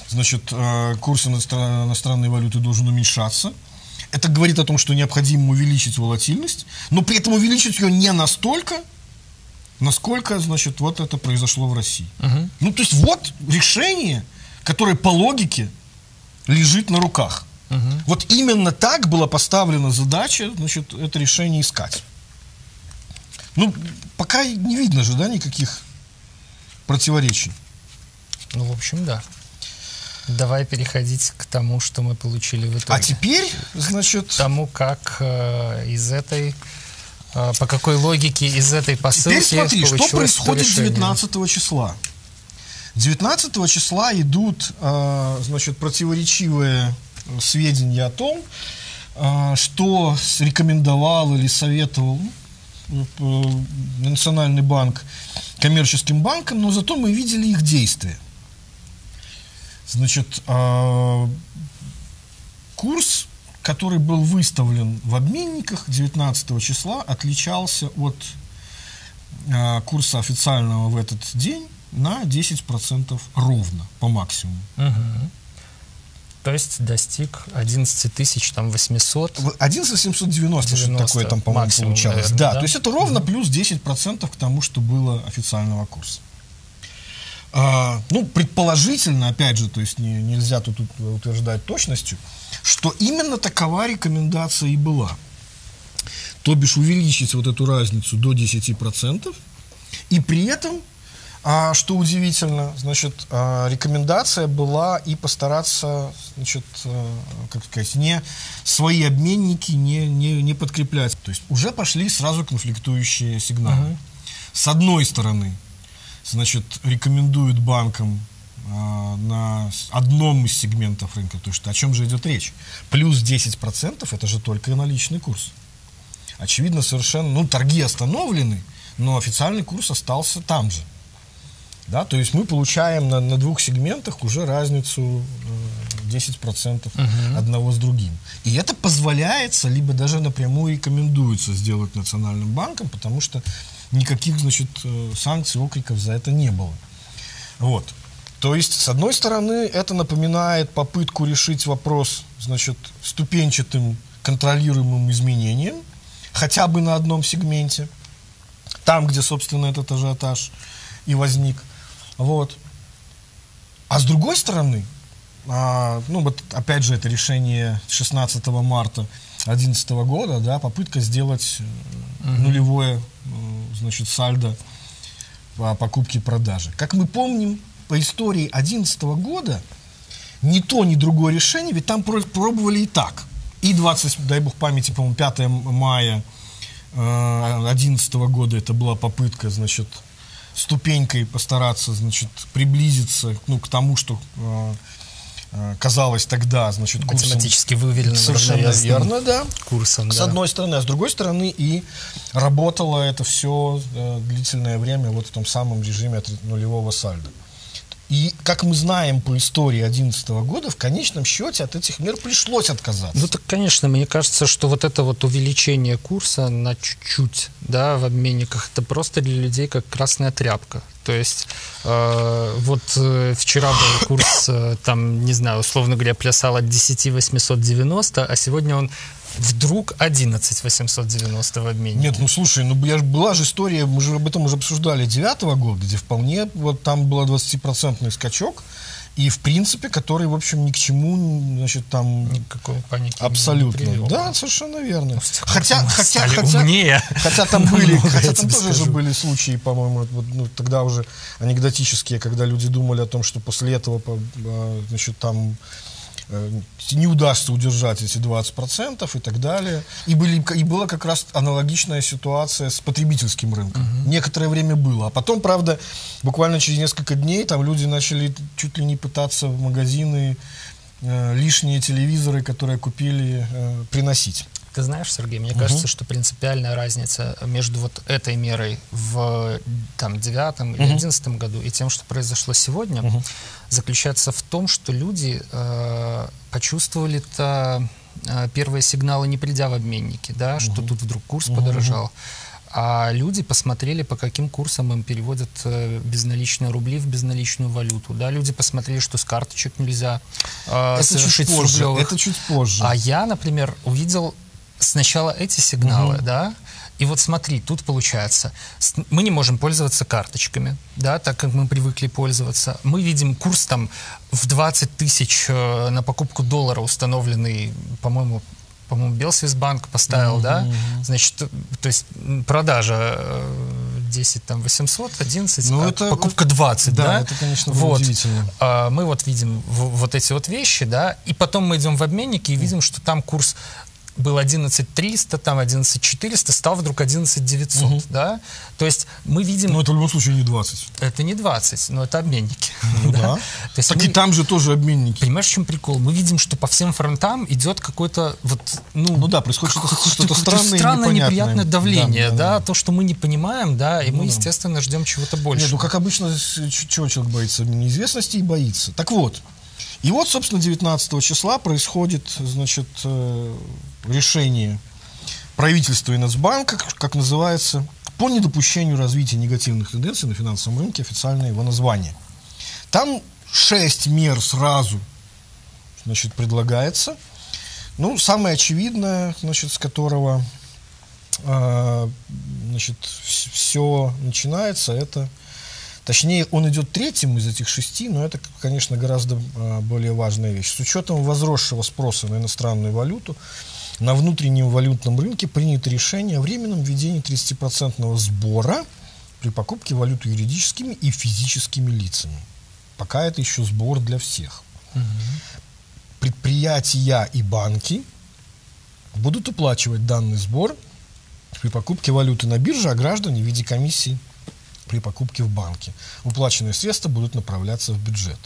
значит, э, курс иностранной валюты должен уменьшаться. Это говорит о том, что необходимо увеличить волатильность, но при этом увеличить ее не настолько, насколько, значит, вот это произошло в России. Угу. Ну, то есть вот решение, которое по логике лежит на руках. Угу. Вот именно так была поставлена задача, значит, это решение искать. Ну, пока не видно же, да, никаких противоречий. Ну, в общем, да. Давай переходить к тому, что мы получили в итоге. А теперь, значит... К тому, как э, из этой... Э, по какой логике из этой посылки Теперь смотри, что происходит 19 числа. 19 числа идут, э, значит, противоречивые сведения о том, э, что рекомендовал или советовал Э, Национальный банк коммерческим банкам, но зато мы видели их действия. Значит, а, курс, который был выставлен в обменниках 19 числа, отличался от а, курса официального в этот день на 10% ровно, по максимуму. Угу. То есть достиг 11 тысяч там 800. 11 790, что такое там, по-моему, получалось. Наверное, да, да, то есть это ровно плюс 10% к тому, что было официального курса. А, ну, предположительно, опять же, то есть не, нельзя тут утверждать точностью, что именно такова рекомендация и была. То бишь увеличить вот эту разницу до 10%, И при этом, а, что удивительно, значит, а, рекомендация была и постараться, значит, а, как сказать, не свои обменники не, не, не подкреплять. То есть уже пошли сразу конфликтующие сигналы. Угу. С одной стороны, значит, рекомендуют банкам а, на одном из сегментов рынка. То есть о чем же идет речь? Плюс 10% это же только наличный курс. Очевидно совершенно, ну, торги остановлены, но официальный курс остался там же. Да, то есть мы получаем на, на двух сегментах уже разницу 10% угу. одного с другим. И это позволяется, либо даже напрямую рекомендуется сделать Национальным банком, потому что никаких, значит, э, санкций, окриков за это не было. Вот. То есть, с одной стороны, это напоминает попытку решить вопрос, значит, ступенчатым контролируемым изменением, хотя бы на одном сегменте, там, где, собственно, этот ажиотаж и возник. Вот. А с другой стороны, а, ну вот опять же это решение 16 марта 2011 года, да, попытка сделать угу. нулевое, э, значит, сальдо по покупке и продаже. Как мы помним, по истории 2011 года ни то, ни другое решение, ведь там пробовали и так. И 20, дай бог памяти, по-моему, 5 мая 2011 э, года это была попытка, значит, ступенькой постараться, значит, приблизиться ну, к тому, что э, э казалось тогда, значит, курсом... Математически выверенным, Совершенно верно, да. Курсом, С да. одной стороны, а с другой стороны и работало это все э, длительное время вот в том самом режиме нулевого сальда. И, как мы знаем по истории 2011 года, в конечном счете от этих мер пришлось отказаться. Ну, так, конечно, мне кажется, что вот это вот увеличение курса на чуть-чуть, да, в обменниках, это просто для людей как красная тряпка. То есть э, вот э, вчера был курс, э, там, не знаю, условно говоря, плясал от 10 890, а сегодня он вдруг 11 890 в обменнике. Нет, ну слушай, ну я, была же история, мы же об этом уже обсуждали, 9 года, где вполне вот там был 20-процентный скачок, и в принципе, который, в общем, ни к чему, значит, там... Никакой паники Абсолютно. Не привел. Да, совершенно верно. Хотя, хотя, хотя, умнее. хотя там были, хотя там тоже же были случаи, по-моему, вот, ну, тогда уже анекдотические, когда люди думали о том, что после этого, а, значит, там не удастся удержать эти 20% и так далее. И, были, и была как раз аналогичная ситуация с потребительским рынком. Угу. Некоторое время было. А потом, правда, буквально через несколько дней там люди начали чуть ли не пытаться в магазины э, лишние телевизоры, которые купили, э, приносить. Ты знаешь, Сергей, мне угу. кажется, что принципиальная разница между вот этой мерой в там, девятом или одиннадцатом году и тем, что произошло сегодня, угу. заключается в том, что люди э, почувствовали-то э, первые сигналы, не придя в обменники, да, угу. что тут вдруг курс угу. подорожал. А люди посмотрели, по каким курсам им переводят э, безналичные рубли в безналичную валюту. Да, люди посмотрели, что с карточек нельзя э, это совершить чуть позже, Это чуть позже. А я, например, увидел сначала эти сигналы, угу. да, и вот смотри, тут получается, мы не можем пользоваться карточками, да, так как мы привыкли пользоваться. Мы видим курс там в 20 тысяч э, на покупку доллара установленный, по-моему, по-моему, Белсвисбанк поставил, mm-hmm. да, значит, то есть продажа 10, э, там, 800, 11, ну, а это, покупка 20, да? Да, это, конечно, вот. удивительно. А, мы вот видим вот эти вот вещи, да, и потом мы идем в обменники и видим, что там курс был 11300, там 11400, стал вдруг 11900, угу. да? То есть мы видим... Но это в любом случае не 20. Это не 20, но это обменники. Ну, да. То есть так мы, и там же тоже обменники. Понимаешь, в чем прикол? Мы видим, что по всем фронтам идет какой-то вот, ну... Ну да, происходит что-то, что-то странное Странное неприятное давление, да, да, да, то, что мы не понимаем, да, и ну, мы, естественно, ждем чего-то большего. Нет, ну как обычно, чего человек боится? Неизвестности и боится. Так вот, и вот, собственно, 19 числа происходит, значит, э, решение правительства и Нацбанка, как называется, по недопущению развития негативных тенденций на финансовом рынке, официальное его название. Там шесть мер сразу значит, предлагается. Ну, самое очевидное, значит, с которого э, значит, все начинается, это Точнее, он идет третьим из этих шести, но это, конечно, гораздо а, более важная вещь. С учетом возросшего спроса на иностранную валюту, на внутреннем валютном рынке принято решение о временном введении 30% сбора при покупке валюты юридическими и физическими лицами. Пока это еще сбор для всех. Угу. Предприятия и банки будут уплачивать данный сбор при покупке валюты на бирже, а граждане в виде комиссии при покупке в банке. Уплаченные средства будут направляться в бюджет.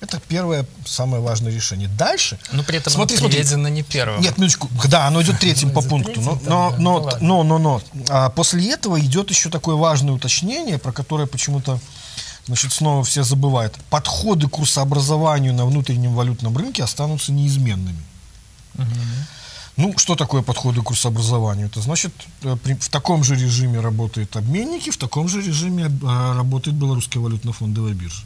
Это первое, самое важное решение. Дальше... Но при этом смотри, приведено не первым. Нет, минуточку. Да, оно идет третьим по пункту. Но, но, но, но, но, но. А после этого идет еще такое важное уточнение, про которое почему-то значит, снова все забывают. Подходы к курсообразованию на внутреннем валютном рынке останутся неизменными. Угу. Ну, что такое подходы к курсообразованию? Это значит, э, в таком же режиме работают обменники, в таком же режиме а, работает Белорусская валютно-фондовая биржа.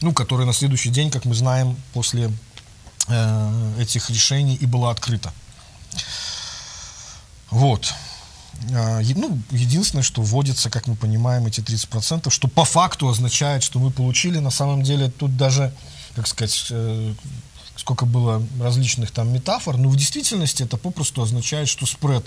Ну, которая на следующий день, как мы знаем, после э, этих решений и была открыта. Вот. Ну, единственное, что вводится, как мы понимаем, эти 30%, что по факту означает, что мы получили, на самом деле, тут даже, как сказать, э, сколько было различных там метафор, но в действительности это попросту означает, что спред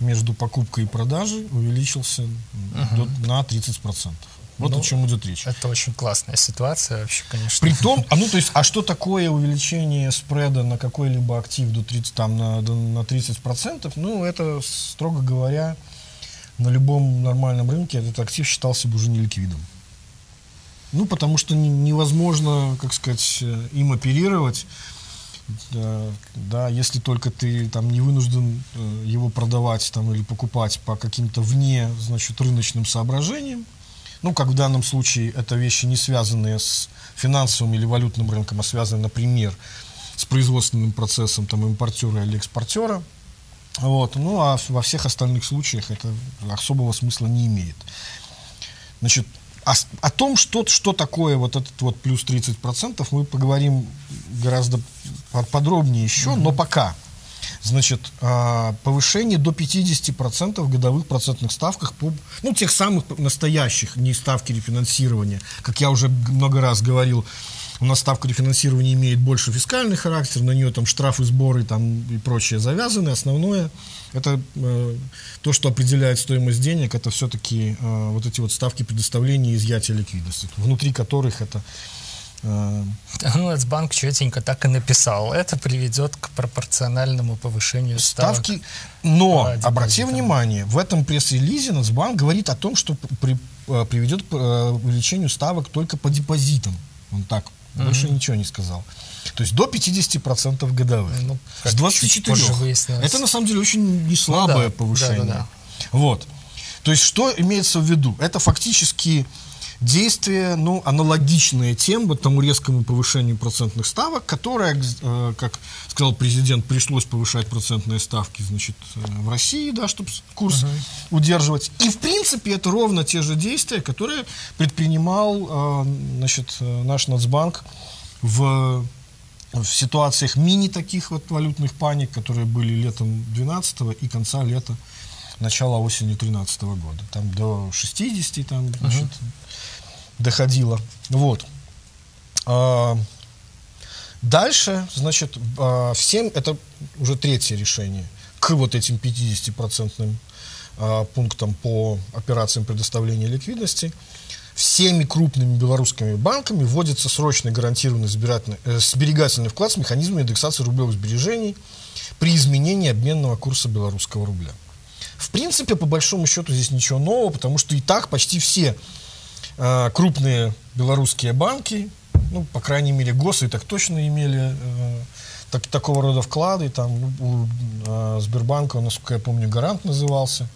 между покупкой и продажей увеличился угу. до, на 30%. Вот ну, о чем идет речь. Это очень классная ситуация вообще, конечно. При том, а ну то есть, а что такое увеличение спреда на какой-либо актив до 30, там, на, на 30%? Ну, это, строго говоря, на любом нормальном рынке этот актив считался бы уже неликвидом. Ну, потому что невозможно, как сказать, э, им оперировать, да, если только ты там не вынужден э, его продавать там или покупать по каким-то вне, значит, рыночным соображениям. Ну, как в данном случае это вещи не связанные с финансовым или валютным рынком, а связанные, например, с производственным процессом там импортера или экспортера. Вот. Ну, а во всех остальных случаях это особого смысла не имеет. Значит, о, о том, что, что такое вот этот вот плюс 30%, мы поговорим гораздо подробнее еще, mm-hmm. но пока. Значит, а, повышение до 50% в годовых процентных ставках по, ну, тех самых настоящих, не ставки рефинансирования. Как я уже много раз говорил, у нас ставка рефинансирования имеет больше фискальный характер, на нее там штрафы, сборы там, и прочее завязаны. Основное это э, то, что определяет стоимость денег, это все-таки э, вот эти вот ставки предоставления и изъятия ликвидности, внутри которых это э, ну, Нацбанк четенько так и написал. Это приведет к пропорциональному повышению ставок. Ставки. Но, обрати внимание, в этом пресс-релизе Нацбанк говорит о том, что при, э, приведет к э, увеличению ставок только по депозитам. Он так угу. больше ничего не сказал. То есть до 50% годовых. Ну, с 24. Это на самом деле очень не слабое ну, да, повышение. Да, да, да. Вот. То есть что имеется в виду? Это фактически действия, ну, аналогичные тем вот тому резкому повышению процентных ставок, которое, э, как сказал президент, пришлось повышать процентные ставки, значит, э, в России, да, чтобы курс uh удерживать. И, в принципе, это ровно те же действия, которые предпринимал, э, значит, наш Нацбанк в в ситуациях мини таких вот валютных паник, которые были летом 12 и конца лета, начала осени 13 года. Там до 60 там, значит, uh-huh. Доходило. Вот. А, дальше, значит, а, всем, это уже третье решение, к вот этим 50-процентным а, пунктам по операциям предоставления ликвидности – всеми крупными белорусскими банками вводится срочный гарантированный э, сберегательный вклад с механизмом индексации рублевых сбережений при изменении обменного курса белорусского рубля. В принципе, по большому счету здесь ничего нового, потому что и так почти все э, крупные белорусские банки, ну, по крайней мере, ГОСы так точно имели э, так, такого рода вклады. Там у э, Сбербанка, насколько я помню, гарант назывался.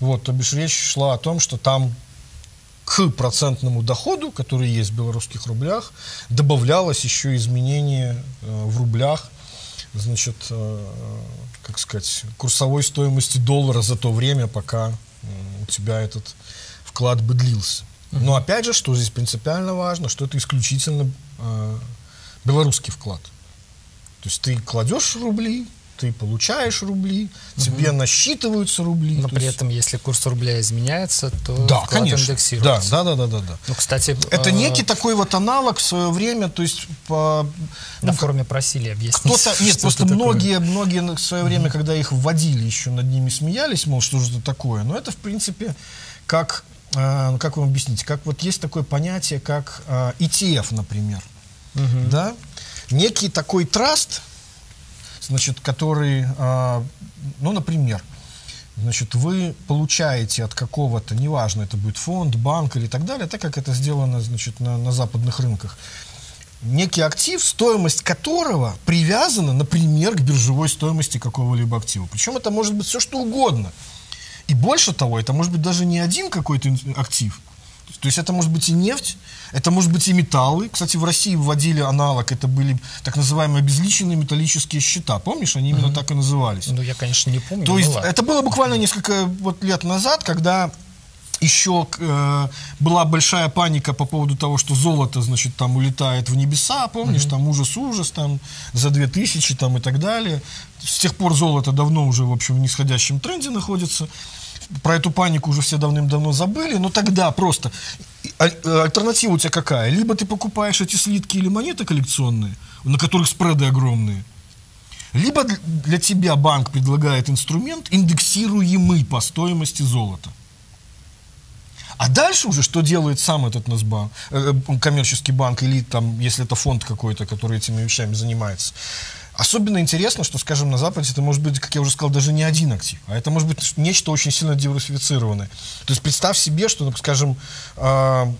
Вот, то бишь речь шла о том, что там к процентному доходу, который есть в белорусских рублях, добавлялось еще изменение э, в рублях, значит, э, как сказать, курсовой стоимости доллара за то время, пока э, у тебя этот вклад бы длился. Но опять же, что здесь принципиально важно, что это исключительно э, белорусский вклад. То есть ты кладешь рубли, ты получаешь рубли, угу. тебе насчитываются рубли. Но при есть... этом, если курс рубля изменяется, то да, конечно. индексируется. Да, да, да, да, да. Ну, кстати, это э... некий такой вот аналог в свое время, то есть по на ну, форуме просили объяснить. Кто-то нет, просто многие, такое. многие в свое время, когда их вводили, еще над ними смеялись, мол, что же это такое. Но это в принципе как э, как вам объяснить, как вот есть такое понятие, как э, ETF, например, угу. да, некий такой траст, значит, который, э, ну, например, значит, вы получаете от какого-то, неважно, это будет фонд, банк или так далее, так как это сделано, значит, на, на западных рынках, некий актив, стоимость которого привязана, например, к биржевой стоимости какого-либо актива. Причем это может быть все что угодно. И больше того, это может быть даже не один какой-то актив. То есть это может быть и нефть, это может быть и металлы. Кстати, в России вводили аналог, это были так называемые обезличенные металлические счета. Помнишь, они именно mm-hmm. так и назывались. Ну, я, конечно, не помню. То есть ладно. это было буквально несколько вот лет назад, когда еще э, была большая паника по поводу того, что золото, значит, там улетает в небеса, помнишь, mm-hmm. там ужас-ужас, там за 2000 там и так далее. С тех пор золото давно уже, в общем, в нисходящем тренде находится. Про эту панику уже все давным-давно забыли, но тогда просто а, э, альтернатива у тебя какая? Либо ты покупаешь эти слитки или монеты коллекционные, на которых спреды огромные, либо для тебя банк предлагает инструмент, индексируемый по стоимости золота. А дальше уже что делает сам этот Насбанк, э, э, коммерческий банк или там, если это фонд какой-то, который этими вещами занимается. Особенно интересно, что, скажем, на Западе это может быть, как я уже сказал, даже не один актив, а это может быть нечто очень сильно диверсифицированное. То есть представь себе, что, скажем, э,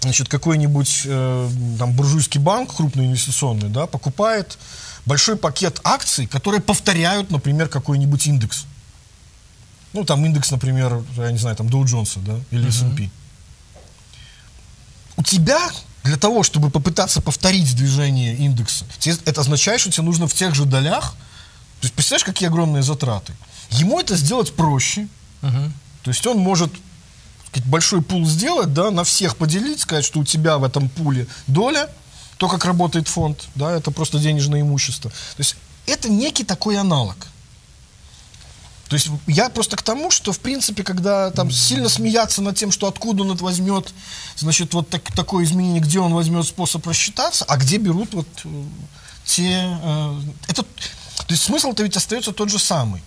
значит, какой-нибудь э, там буржуйский банк, крупный инвестиционный, да, покупает большой пакет акций, которые повторяют, например, какой-нибудь индекс. Ну, там индекс, например, я не знаю, там Dow Jones, да, или S&P. У тебя для того, чтобы попытаться повторить движение индекса, это означает, что тебе нужно в тех же долях, то есть представляешь, какие огромные затраты. Ему это сделать проще. Uh-huh. То есть он может сказать, большой пул сделать, да, на всех поделить, сказать, что у тебя в этом пуле доля, то, как работает фонд, да, это просто денежное имущество. То есть это некий такой аналог. То есть я просто к тому, что, в принципе, когда там сильно смеяться над тем, что откуда он это возьмет, значит, вот так, такое изменение, где он возьмет способ рассчитаться, а где берут вот э, те... Э, это, то есть смысл-то ведь остается тот же самый.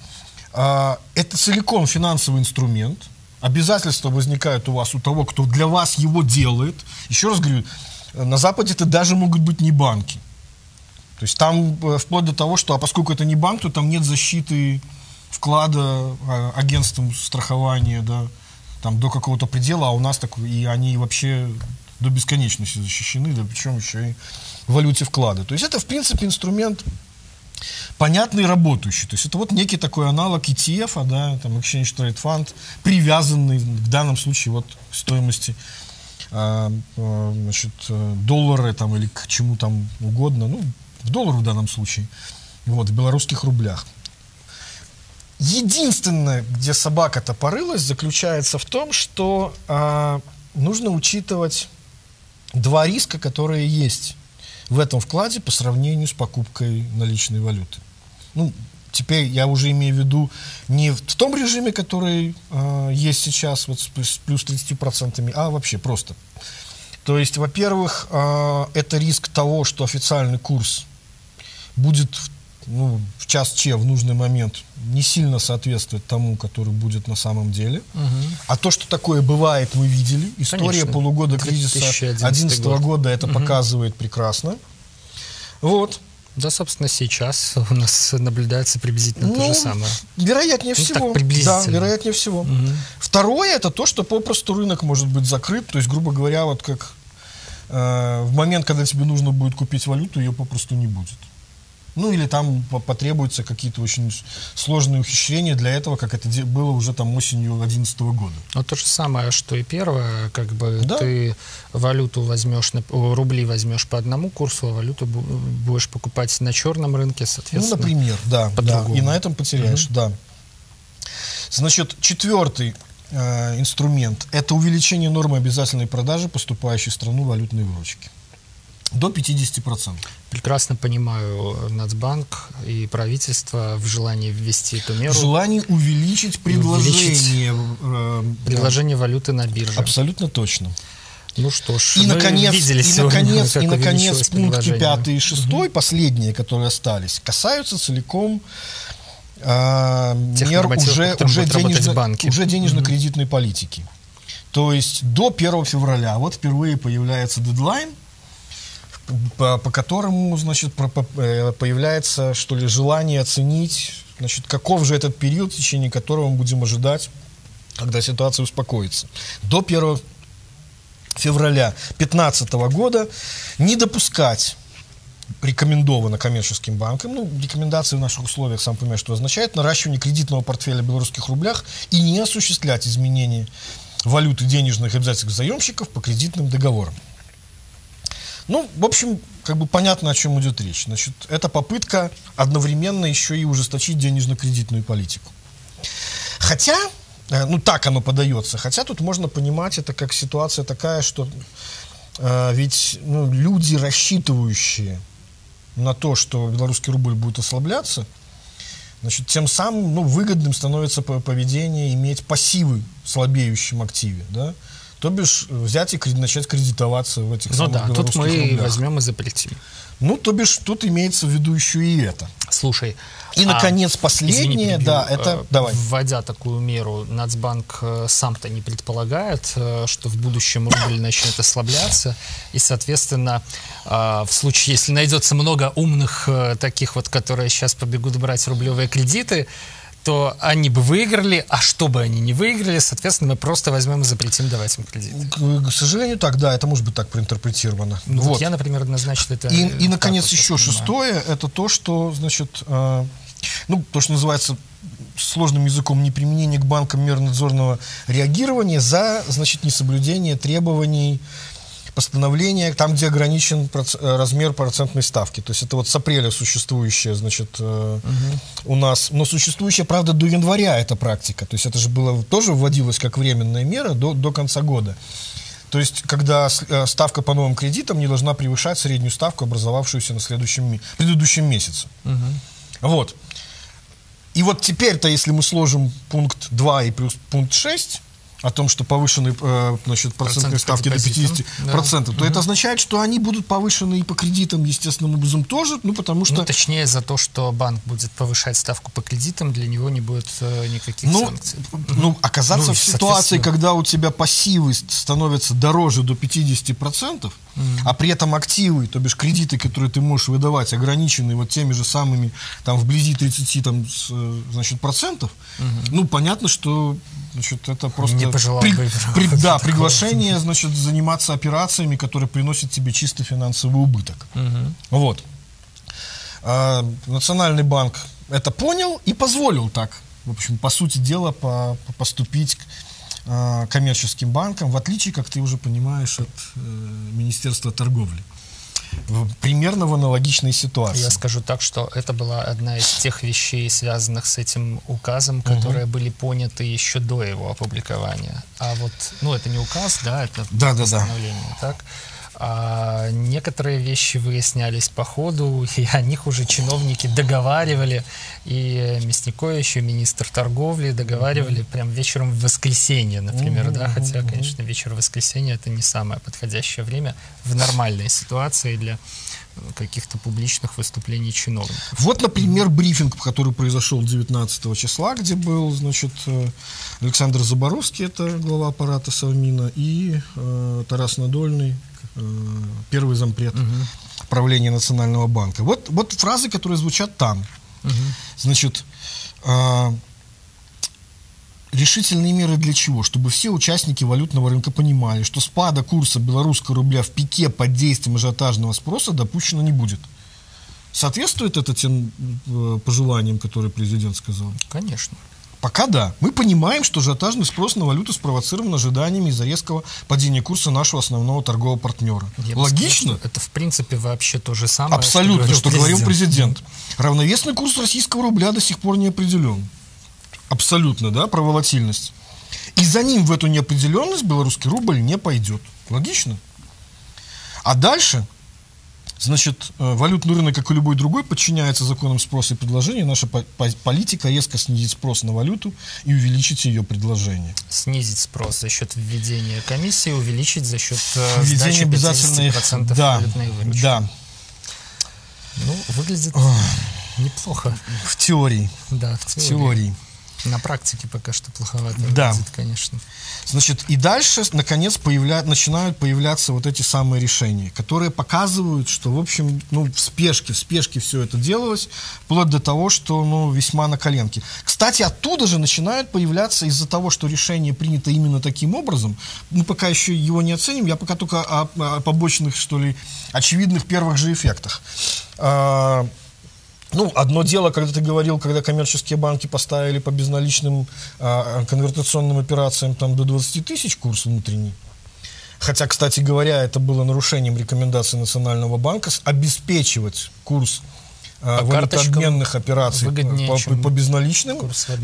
Э, это целиком финансовый инструмент, обязательства возникают у вас, у того, кто для вас его делает. Еще раз говорю, на Западе это даже могут быть не банки. То есть там э, вплоть до того, что, а поскольку это не банк, то там нет защиты вклада а, агентством страхования, да, там до какого-то предела, а у нас так, и они вообще до бесконечности защищены, да, причем еще и в валюте вклада. То есть это, в принципе, инструмент понятный работающий. То есть это вот некий такой аналог ETF, да, там Exchange Trade Fund, привязанный в данном случае вот к стоимости а, а, значит, доллара там, или к чему там угодно, ну, в долларах в данном случае, вот, в белорусских рублях. Единственное, где собака-то порылась, заключается в том, что э, нужно учитывать два риска, которые есть в этом вкладе по сравнению с покупкой наличной валюты. Ну, теперь я уже имею в виду не в том режиме, который э, есть сейчас, вот с плюс, плюс 30%, а вообще просто. То есть, во-первых, э, это риск того, что официальный курс будет в ну, в час Че в нужный момент не сильно соответствует тому, который будет на самом деле. Угу. А то, что такое бывает, мы видели. История Конечно. полугода кризиса 2011 год. года это угу. показывает прекрасно. Вот. Да, собственно, сейчас у нас наблюдается приблизительно ну, то же самое. Вероятнее ну, всего. Так, приблизительно. Да, вероятнее всего. Угу. Второе, это то, что попросту рынок может быть закрыт. То есть, грубо говоря, вот как э, в момент, когда тебе нужно будет купить валюту, ее попросту не будет. Ну или там потребуются какие-то очень сложные ухищрения для этого, как это было уже там осенью 2011 года. Ну то же самое, что и первое, как бы да. ты валюту возьмешь, рубли возьмешь по одному курсу, а валюту будешь покупать на черном рынке, соответственно. Ну, например, да, да. И на этом потеряешь, угу. да. Значит, четвертый э, инструмент – это увеличение нормы обязательной продажи поступающей в страну валютной выручки. До 50%. Прекрасно понимаю Нацбанк и правительство в желании ввести эту меру. В желании увеличить предложение. Увеличить э, предложение да. валюты на бирже. Абсолютно точно. Ну что ж, и наконец, видели и наконец, и наконец пункты 5 и 6, угу. последние, которые остались, касаются целиком э, мер уже, уже, денежно, уже денежно-кредитной угу. политики. То есть до 1 февраля. Вот впервые появляется дедлайн, по, по которому, значит, про, по, э, появляется, что ли, желание оценить, значит, каков же этот период, в течение которого мы будем ожидать, когда ситуация успокоится. До 1 февраля 2015 года не допускать рекомендовано коммерческим банкам, ну, рекомендации в наших условиях, сам понимаешь, что означает, наращивание кредитного портфеля в белорусских рублях и не осуществлять изменения валюты денежных обязательств заемщиков по кредитным договорам. Ну, в общем, как бы понятно, о чем идет речь. Значит, это попытка одновременно еще и ужесточить денежно-кредитную политику. Хотя, э, ну так оно подается, хотя тут можно понимать это как ситуация такая, что э, ведь ну, люди, рассчитывающие на то, что белорусский рубль будет ослабляться, значит, тем самым ну, выгодным становится поведение иметь пассивы в слабеющем активе. Да? То бишь взять и начать кредитоваться в этих ну самых да, тут мы рублях. возьмем и запретим. Ну, то бишь, тут имеется в виду еще и это. Слушай. И, а, наконец, последнее, извини, да, это... Э, давай. Вводя такую меру, Нацбанк э, сам-то не предполагает, э, что в будущем рубль начнет ослабляться. И, соответственно, в случае, если найдется много умных таких вот, которые сейчас побегут брать рублевые кредиты, то они бы выиграли, а что бы они не выиграли, соответственно, мы просто возьмем и запретим давать им кредит. К, к сожалению, так, да, это может быть так проинтерпретировано. Ну, вот. Я, например, однозначно это... И, и наконец, еще понимаю. шестое, это то, что, значит, э, ну, то, что называется сложным языком неприменение к банкам мер надзорного реагирования за, значит, несоблюдение требований постановление, там, где ограничен проц, э, размер процентной ставки. То есть это вот с апреля существующая, значит, э, угу. у нас, но существующая, правда, до января эта практика. То есть это же было тоже вводилось как временная мера до, до конца года. То есть, когда э, ставка по новым кредитам не должна превышать среднюю ставку, образовавшуюся на следующем, предыдущем месяце. Угу. Вот. И вот теперь-то, если мы сложим пункт 2 и плюс пункт 6, о том, что повышены э, значит, процентные ставки до 50%, да. процентов, то угу. это означает, что они будут повышены и по кредитам естественным образом тоже, ну потому что... Ну, точнее, за то, что банк будет повышать ставку по кредитам, для него не будет э, никаких ну, санкций. Ну, оказаться ну, в ситуации, когда у тебя пассивы становятся дороже до 50%, угу. а при этом активы, то бишь кредиты, которые ты можешь выдавать, ограничены вот теми же самыми, там, вблизи 30 там, с, э, значит, процентов, угу. ну, понятно, что значит, это просто... Не пожелал при, бы. При, да, приглашение, значит, заниматься операциями, которые приносят тебе чисто финансовый убыток. Угу. Вот. А, Национальный банк это понял и позволил так, в общем, по сути дела, по, по поступить к а, коммерческим банкам, в отличие, как ты уже понимаешь, от э, Министерства торговли примерно в аналогичной ситуации. Я скажу так, что это была одна из тех вещей, связанных с этим указом, которые угу. были поняты еще до его опубликования. А вот, ну, это не указ, да, это да, постановление, да, да. так? А некоторые вещи выяснялись по ходу, и о них уже чиновники договаривали, и Мясникович, и министр торговли договаривали mm-hmm. прям вечером в воскресенье, например, mm-hmm. да, хотя, конечно, вечер воскресенья это не самое подходящее время в нормальной ситуации для каких-то публичных выступлений чиновников. Вот, например, брифинг, который произошел 19 числа, где был, значит, э, Александр Заборовский, это глава аппарата Совмина, и э, Тарас Надольный, Э, первый зампред угу. правления Национального банка. Вот, вот фразы, которые звучат там. Угу. Значит, э, решительные меры для чего? Чтобы все участники валютного рынка понимали, что спада курса белорусского рубля в пике под действием ажиотажного спроса допущено не будет. Соответствует это тем э, пожеланиям, которые президент сказал? Конечно. Пока да. Мы понимаем, что ажиотажный спрос на валюту спровоцирован ожиданиями из-за резкого падения курса нашего основного торгового партнера. Я Логично? Сказал, это в принципе вообще то же самое. Абсолютно, что, говорил, что президент. говорил президент. Равновесный курс российского рубля до сих пор не определен. Абсолютно, да, про волатильность. И за ним в эту неопределенность белорусский рубль не пойдет. Логично? А дальше Значит, э, валютный рынок, как и любой другой, подчиняется законам спроса и предложения. Наша политика резко снизить спрос на валюту и увеличить ее предложение. Снизить спрос за счет введения комиссии, увеличить за счет э, Введение обязательных 50% да, валютной выручки. Да. Ну, выглядит неплохо. В теории. Да, в теории. В теории. На практике пока что плоховато Да. выглядит, конечно. Значит, и дальше, наконец, появля... начинают появляться вот эти самые решения, которые показывают, что, в общем, ну, в спешке, в спешке все это делалось, вплоть до того, что, ну, весьма на коленке. Кстати, оттуда же начинают появляться из-за того, что решение принято именно таким образом, мы пока еще его не оценим, я пока только о, о побочных, что ли, очевидных первых же эффектах. Ну, одно дело, когда ты говорил, когда коммерческие банки поставили по безналичным а, конвертационным операциям там до 20 тысяч курс внутренний. Хотя, кстати говоря, это было нарушением рекомендаций Национального банка обеспечивать курс карточкам валютообменных операций по, по- по безналичным.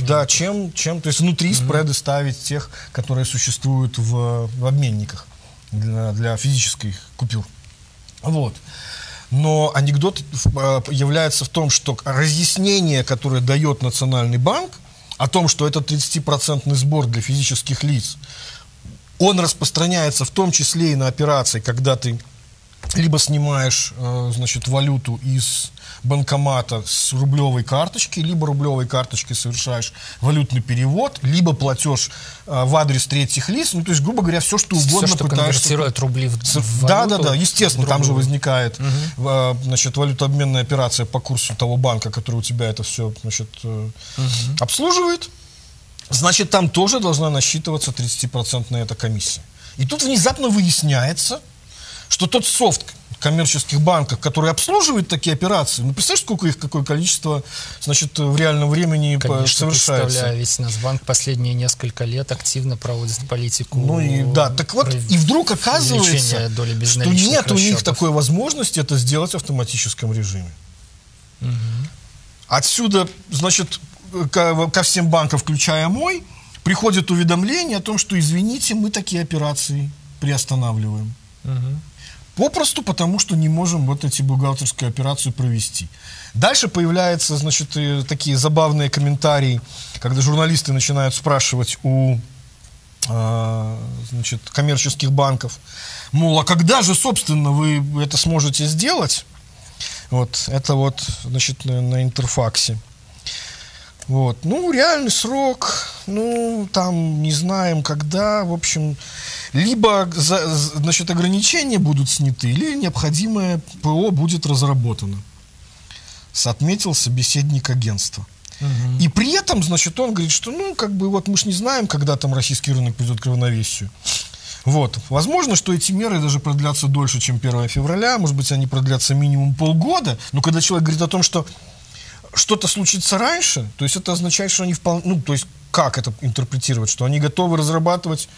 Да, чем, чем, то есть внутри спреды ставить тех, которые существуют в, в обменниках для, для физических купюр. Вот. Но анекдот э, является в том, что разъяснение, которое дает Национальный банк о том, что это 30% сбор для физических лиц, он распространяется в том числе и на операции, когда ты либо снимаешь, э, значит, валюту из банкомата с рублевой карточки, либо рублевой карточкой совершаешь валютный перевод, либо платеж э, в адрес третьих лиц, ну, то есть, грубо говоря, все, что угодно Все, что пытаешься конвертирует рубли в, в да, да, валюту, да, естественно, там же возникает э, значит, валютообменная операция по курсу того банка, который у тебя это все значит, э, обслуживает. Значит, там тоже должна насчитываться 30% эта комиссия. И тут внезапно выясняется, что тот софт коммерческих банков, который обслуживает такие операции, ну, представляешь, сколько их, какое количество, значит, в реальном времени по- Конечно, совершается. представляю, ведь Нацбанк последние несколько лет активно проводит политику. Ну и да, так вот, и вдруг оказывается, доли что нет у них расчетов. такой возможности это сделать в автоматическом режиме. Отсюда, значит, ко, ко всем банкам, включая мой, приходит уведомление о том, что, извините, мы такие операции приостанавливаем. Мгм. Попросту потому, что не можем вот эти бухгалтерскую операцию провести. Дальше появляются, значит, такие забавные комментарии, когда журналисты начинают спрашивать у а, значит, коммерческих банков, мол, а когда же, собственно, вы это сможете сделать? Вот, это вот, значит, на, на интерфаксе. Вот, ну, реальный срок, ну, там, не знаем, когда, в общем, либо, за- значит, ограничения будут сняты, или необходимое ПО будет разработано. Отметил собеседник агентства. И при этом, значит, он говорит, что, ну, как бы, вот мы ж не знаем, когда там российский рынок придет к равновесию. Вот. Возможно, что эти меры даже продлятся дольше, чем 1 февраля, может быть, они продлятся минимум полгода, но когда человек говорит о том, что что-то случится раньше, то есть это означает, что они вполне, ну, то есть как это интерпретировать, что они готовы разрабатывать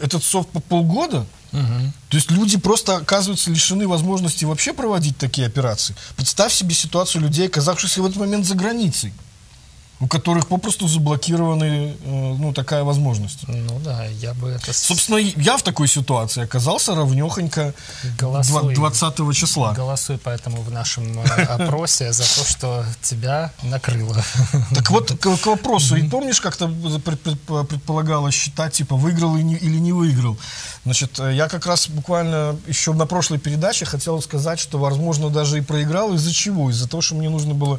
этот софт по полгода? То есть люди просто оказываются лишены возможности вообще проводить такие операции. Представь себе ситуацию людей, оказавшихся в этот момент за границей, у которых попросту заблокированы, э, ну, такая возможность. Ну да, я бы это... Собственно, я в такой ситуации оказался равнехонько Голосуй. 20 числа. Голосуй поэтому в нашем э, опросе за то, что тебя накрыло. Так вот, к, к вопросу. И помнишь, как-то пред- пред- предполагалось считать, типа, выиграл или не выиграл? Значит, э, я как раз буквально еще на прошлой передаче хотел сказать, что, возможно, даже и проиграл. Из-за чего? Из-за того, что мне нужно было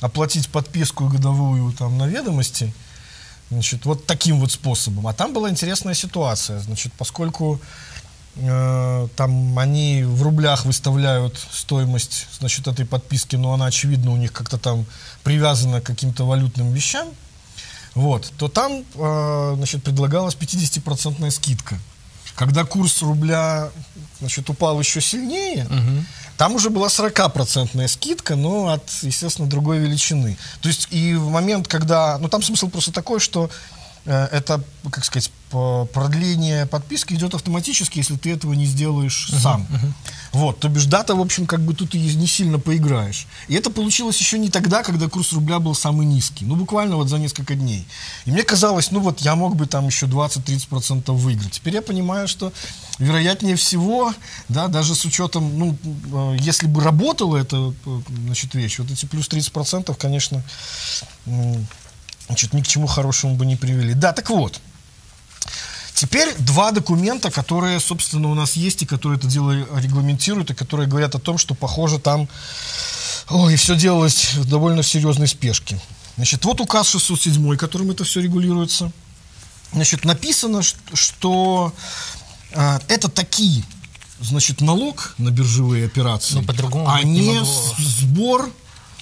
оплатить подписку годовую там на ведомости. Значит, вот таким вот способом. А там была интересная ситуация. Значит, поскольку э, там они в рублях выставляют стоимость, значит, этой подписки, но она, очевидно, у них как-то там привязана к каким-то валютным вещам, вот, то там, э, значит, предлагалась 50% скидка. Когда курс рубля, значит, упал еще сильнее, там уже была 40% скидка, но от, естественно, другой величины. То есть и в момент, когда... Ну, там смысл просто такой, что это, как сказать, продление подписки идет автоматически, если ты этого не сделаешь сам. Вот, то бишь дата, в общем, как бы тут и не сильно поиграешь. И это получилось еще не тогда, когда курс рубля был самый низкий. Ну, буквально вот за несколько дней. И мне казалось, ну вот я мог бы там еще 20-30% выиграть. Теперь я понимаю, что вероятнее всего, да, даже с учетом, ну, э, если бы работала эта, э, значит, вещь, вот эти плюс 30%, конечно, значит, ни к чему хорошему бы не привели. Да, так вот. Теперь два документа, которые, собственно, у нас есть, и которые это дело регламентируют, и которые говорят о том, что, похоже, там ой, все делалось в довольно серьезной спешке. Значит, вот указ 607, которым это все регулируется. Значит, написано, что а, это такие, значит, налог на биржевые операции, ну, по-другому а не, не сбор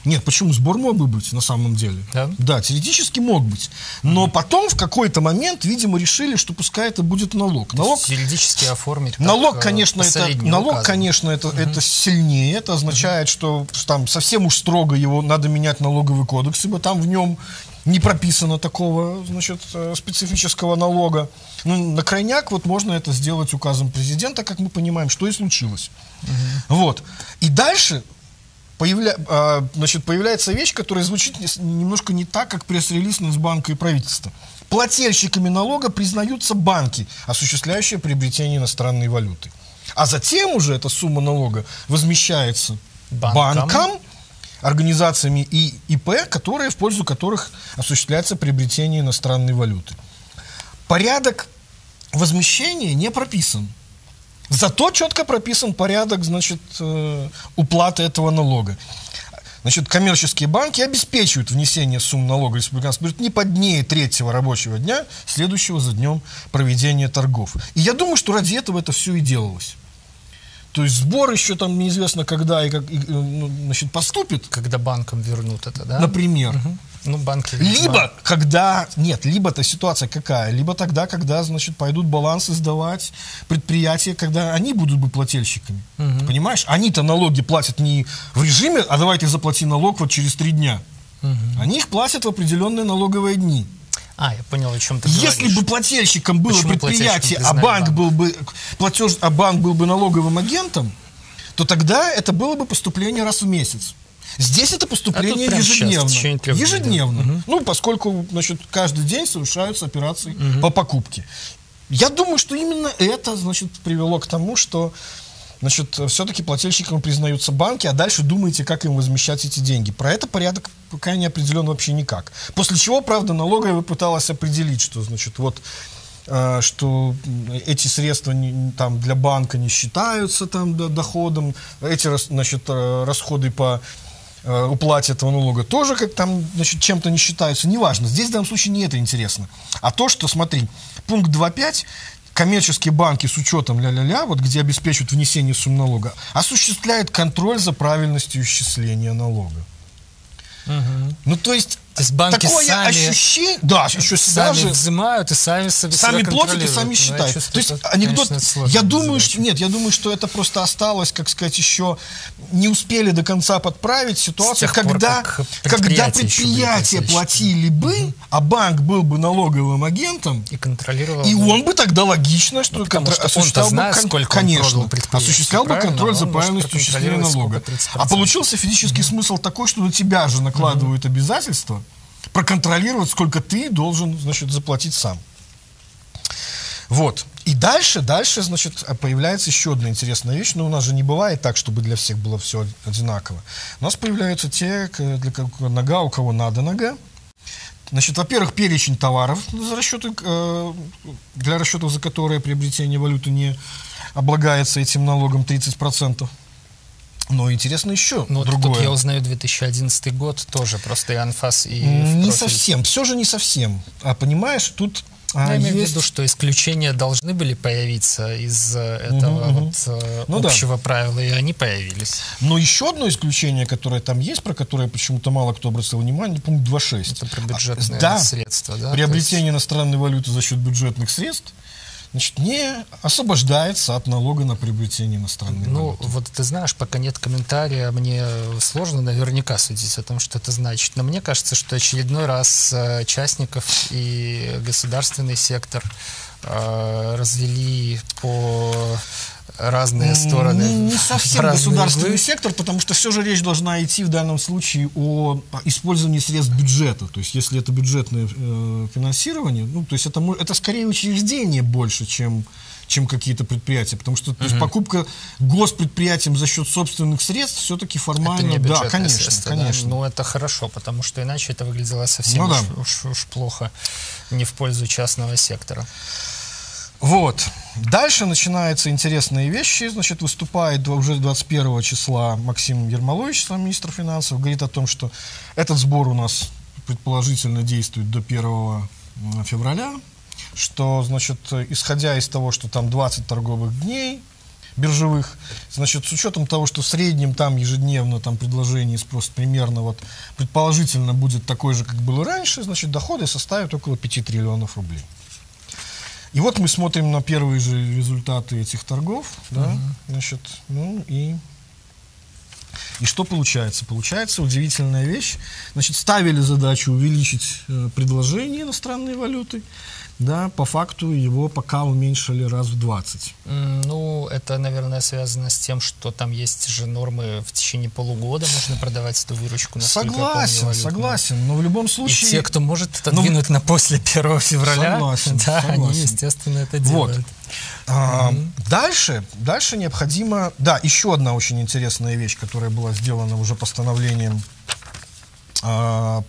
нет, почему? Сбор мог бы быть на самом деле. Да? Да, теоретически мог быть. Но mm-hmm. потом в какой-то момент, видимо, решили, что пускай это будет налог. налог юридически оформить. Налог, конечно, это налог, указан. конечно, это mm-hmm. это сильнее. Это означает, mm-hmm. что там совсем уж строго его надо менять налоговый кодекс, ибо там в нем не прописано такого, значит, э, специфического налога. Ну, на крайняк вот можно это сделать указом президента, как мы понимаем, что и случилось. Угу. Вот. И дальше появля, а, значит, появляется вещь, которая звучит немножко не так, как пресс-релиз Нацбанка и правительства. Плательщиками налога признаются банки, осуществляющие приобретение иностранной валюты. А затем уже эта сумма налога возмещается банкам, банкам организациями и ИП, которые, в пользу которых осуществляется приобретение иностранной валюты. Порядок возмещения не прописан. Зато четко прописан порядок, значит, э, уплаты этого налога. Значит, коммерческие банки обеспечивают внесение сумм налога республиканского бюджета не позднее третьего рабочего дня, следующего за днем проведения торгов. И я думаю, что ради этого это все и делалось. То есть сбор еще там неизвестно когда и как и, ну, значит, поступит. Когда банкам вернут это, да? Например. Угу. Ну, банки. Либо, когда, нет, либо эта ситуация какая, либо тогда, когда, значит, пойдут балансы сдавать предприятия, когда они будут бы плательщиками. Угу. Понимаешь? Они-то налоги платят не в режиме, а давайте заплати налог вот через три дня. Угу. Они их платят в определенные налоговые дни. А, я понял, о чем ты Если говоришь. бы плательщиком было Почему предприятие, а банк, банк был бы платеж, а банк был бы налоговым агентом, то тогда это было бы поступление раз в месяц. Здесь это поступление а ежедневно. Сейчас, ежедневно. Угу. Ну, поскольку значит, каждый день совершаются операции угу. по покупке. Я думаю, что именно это значит, привело к тому, что значит, все-таки плательщикам признаются банки, а дальше думаете, как им возмещать эти деньги. Про это порядок пока не определен вообще никак. После чего, правда, налоговая пыталась определить, что, значит, вот э, что эти средства не, там, для банка не считаются там, доходом, эти значит, э, расходы по Э, уплате этого налога тоже как там, значит, чем-то не считаются, неважно. Здесь в данном случае не это интересно. А то, что, смотри, пункт 2.5 коммерческие банки с учетом ля-ля-ля, вот где обеспечивают внесение сумм налога, осуществляют контроль за правильностью исчисления налога. Ну, то есть то есть банки Такое сами, ощущение, да, еще сами даже, взимают и сами сами платят и сами считают. Чувствую, То есть это, анекдот, я думаю, что нет, я думаю, что это просто осталось, как сказать, еще не успели до конца подправить ситуацию, когда пор, когда предприятия платили бы, угу. а банк был бы налоговым агентом и контролировал, и он бы тогда логично, что, ну, потому что осуществлял бы, сколько конечно, осуществлял бы контроль за правильностью исчисления налога. А получился физический смысл такой, что на тебя же накладывают обязательства проконтролировать, сколько ты должен, значит, заплатить сам. Вот. И дальше, дальше, значит, появляется еще одна интересная вещь. Но у нас же не бывает так, чтобы для всех было все одинаково. У нас появляются те, для кого нога, у кого надо нога. Значит, во-первых, перечень товаров, за расчеты, э, для расчетов, за которые приобретение валюты не облагается этим налогом 30%. Но интересно еще ну, другое. Тут я узнаю 2011 год тоже, просто и анфас, и... Не совсем, все же не совсем. А понимаешь, тут... А, я имею есть... в виду, что исключения должны были появиться из этого угу, вот, угу. ну, общего да. правила, и они появились. Но еще одно исключение, которое там есть, про которое почему-то мало кто обратил внимание, пункт 2.6. Это про бюджетные а, да, средства, да? Приобретение есть... иностранной валюты за счет бюджетных средств – значит, не освобождается от налога на приобретение иностранной ну, валюты. вот ты знаешь, пока нет комментария, мне сложно наверняка судить о том, что это значит. Но мне кажется, что очередной раз э, частников и государственный сектор э, развели по разные стороны. Не, совсем государственный углы. сектор, потому что все же речь должна идти в данном случае о использовании средств бюджета. То есть, если это бюджетное э, финансирование, ну, то есть это, это скорее учреждение больше, чем чем какие-то предприятия, потому что то есть, покупка госпредприятием за счет собственных средств все-таки формально, это не да, конечно, средства, конечно. Да? Ну это хорошо, потому что иначе это выглядело совсем ну, да. уж, уж, уж плохо, не в пользу частного сектора. Вот. Дальше начинаются интересные вещи. Значит, выступает уже 21 числа Максим Ермолович, сам министр финансов, говорит о том, что этот сбор у нас предположительно действует до 1 февраля, что, значит, исходя из того, что там 20 торговых дней биржевых, значит, с учетом того, что в среднем там ежедневно там предложение и спрос примерно вот предположительно будет такой же, как было раньше, значит, доходы составят около 5 триллионов рублей. И вот мы смотрим на первые же результаты этих торгов, да, uh значит, ну и и что получается? Получается удивительная вещь. Значит, ставили задачу увеличить э, предложение иностранной валюты, да, по факту его пока уменьшили раз в 20. Ну, это, наверное, связано с тем, что там есть же нормы в течение полугода можно продавать эту выручку. Согласен, помню, согласен, но в любом случае... И те, кто может отодвинуть ну, на после 1 февраля, согласен, да, согласен. они, естественно, это делают. Вот. А, mm Дальше, дальше необходимо... Да, еще одна очень интересная вещь, которая была сделана уже постановлением а,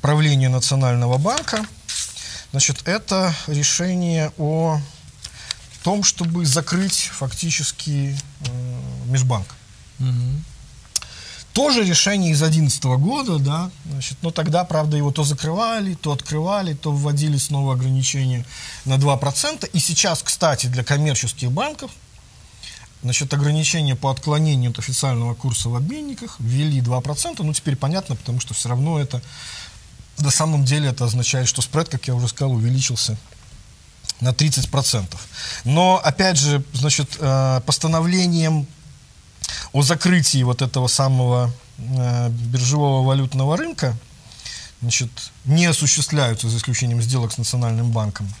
правления Национального банка. Значит, это решение о том, чтобы закрыть фактически э, межбанк. Угу. Тоже решение из 2011 года, да, значит, но тогда, правда, его то закрывали, то открывали, то вводили снова ограничения на 2%. И сейчас, кстати, для коммерческих банков, значит, ограничения по отклонению от официального курса в обменниках ввели 2%. Ну, теперь понятно, потому что все равно это на самом деле это означает, что спред, как я уже сказал, увеличился на 30%. Но, опять же, значит, э, постановлением о закрытии вот этого самого э, биржевого валютного рынка значит, не осуществляются, за исключением сделок с Национальным банком.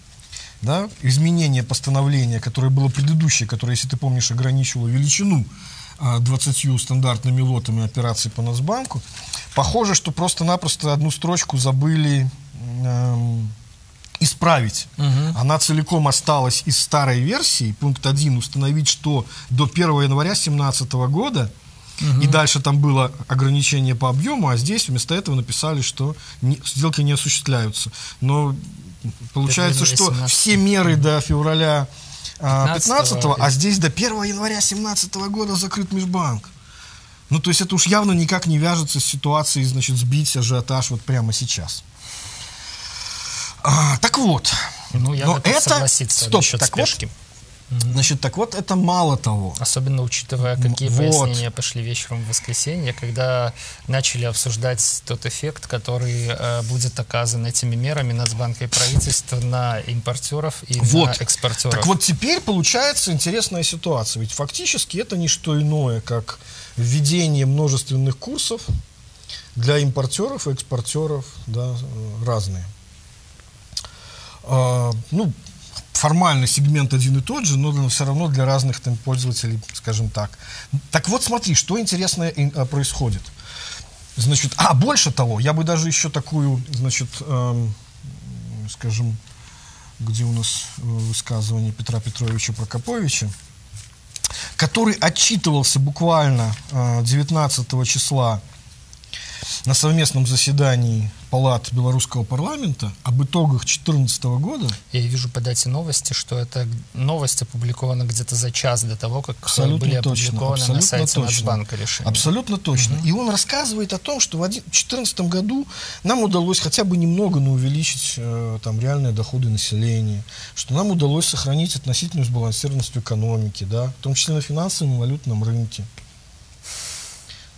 Да? Изменение постановления, которое было предыдущее, которое, если ты помнишь, ограничивало величину 20 э, стандартными лотами операций по Нацбанку, Похоже, что просто-напросто одну строчку забыли эм, исправить. Угу. Она целиком осталась из старой версии. Пункт 1 установить, что до 1 января 2017 года Угу. И дальше там было ограничение по объему, а здесь вместо этого написали, что не, сделки не осуществляются. Но получается, что все меры до февраля 15, а, а здесь до 1 января 2017 года закрыт межбанк. Ну, то есть это уж явно никак не вяжется с ситуацией, значит, сбить ажиотаж вот прямо сейчас. А, так вот. Ну, я но это... согласиться Стоп, насчет так спешки. Вот, Значит, так вот, это мало того. Особенно учитывая, какие вот. пояснения пошли вечером в воскресенье, когда начали обсуждать тот эффект, который э, будет оказан этими мерами Нацбанка и правительства на импортеров и вот. на экспортеров. Так вот теперь получается интересная ситуация. Ведь фактически это не что иное, как введение множественных курсов для импортеров и экспортеров да, разные. А, ну, формально сегмент один и тот же, но все равно для разных там, пользователей, скажем так. Так вот, смотри, что интересное а, происходит. Значит, а больше того, я бы даже еще такую, значит, эм, скажем, где у нас э, высказывание Петра Петровича Прокоповича, который отчитывался буквально 19 э, числа на совместном заседании палат белорусского парламента об итогах 2014 года. Я вижу по дате новости, что эта новость опубликована где-то за час до того, как абсолютно были опубликованы точно, на сайте точно. Нацбанка решения. Абсолютно точно. Угу. И он рассказывает о том, что в 2014 году нам удалось хотя бы немного, но увеличить э, там реальные доходы населения, что нам удалось сохранить относительную сбалансированность экономики, да, в том числе на финансовом и валютном рынке.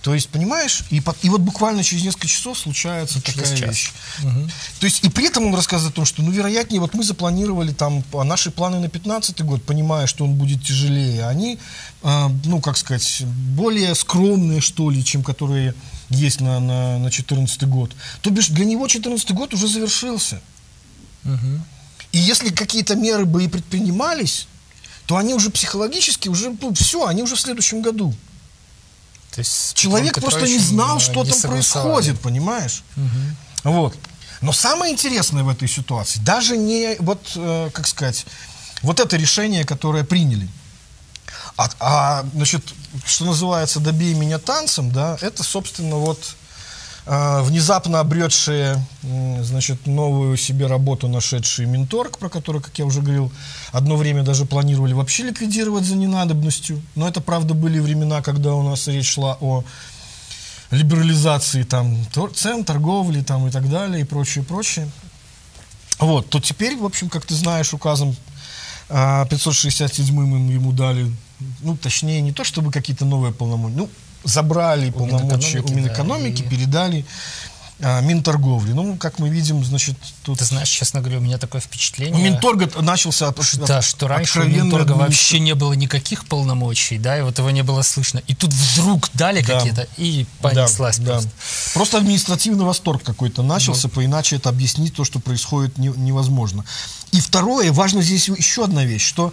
То есть, понимаешь, и, и вот буквально через несколько часов случается через такая час. вещь. Угу. То есть, и при этом он рассказывает о том, что, ну, вероятнее, вот мы запланировали там наши планы на 15 год, понимая, что он будет тяжелее, они, э, ну, как сказать, более скромные, что ли, чем которые есть на, на, на 14 год. То бишь, для него 14 год уже завершился. Угу. И если какие-то меры бы и предпринимались, то они уже психологически, уже, ну, все, они уже в следующем году. То есть Человек просто не знал, что не там происходит, понимаешь? Угу. Вот. Но самое интересное в этой ситуации, даже не, вот, э, как сказать, вот это решение, которое приняли, а, а, значит, что называется, добей меня танцем, да, это, собственно, вот внезапно обретшие, значит, новую себе работу нашедшие Минторг, про который, как я уже говорил, одно время даже планировали вообще ликвидировать за ненадобностью. Но это, правда, были времена, когда у нас речь шла о либерализации там цен, торговли там и так далее и прочее, прочее. Вот, то теперь, в общем, как ты знаешь, указом а, 567 им ему дали, ну, точнее, не то чтобы какие-то новые полномочия, ну, забрали полномочия у Минэкономики, да, и- передали а, Минторговли. Ну, как мы видим, значит, тут Ты знаешь, честно говоря, у меня такое у впечатление... Минторга начался от, Да, что раньше у Минторга администра- вообще не было никаких полномочий, да, и вот его не было слышно. И тут вдруг дали Да. какие-то, и понеслась Да, да. просто. Просто административный восторг какой-то начался, по иначе это объяснить то, что происходит, не- невозможно. И второе, важно здесь еще одна вещь, что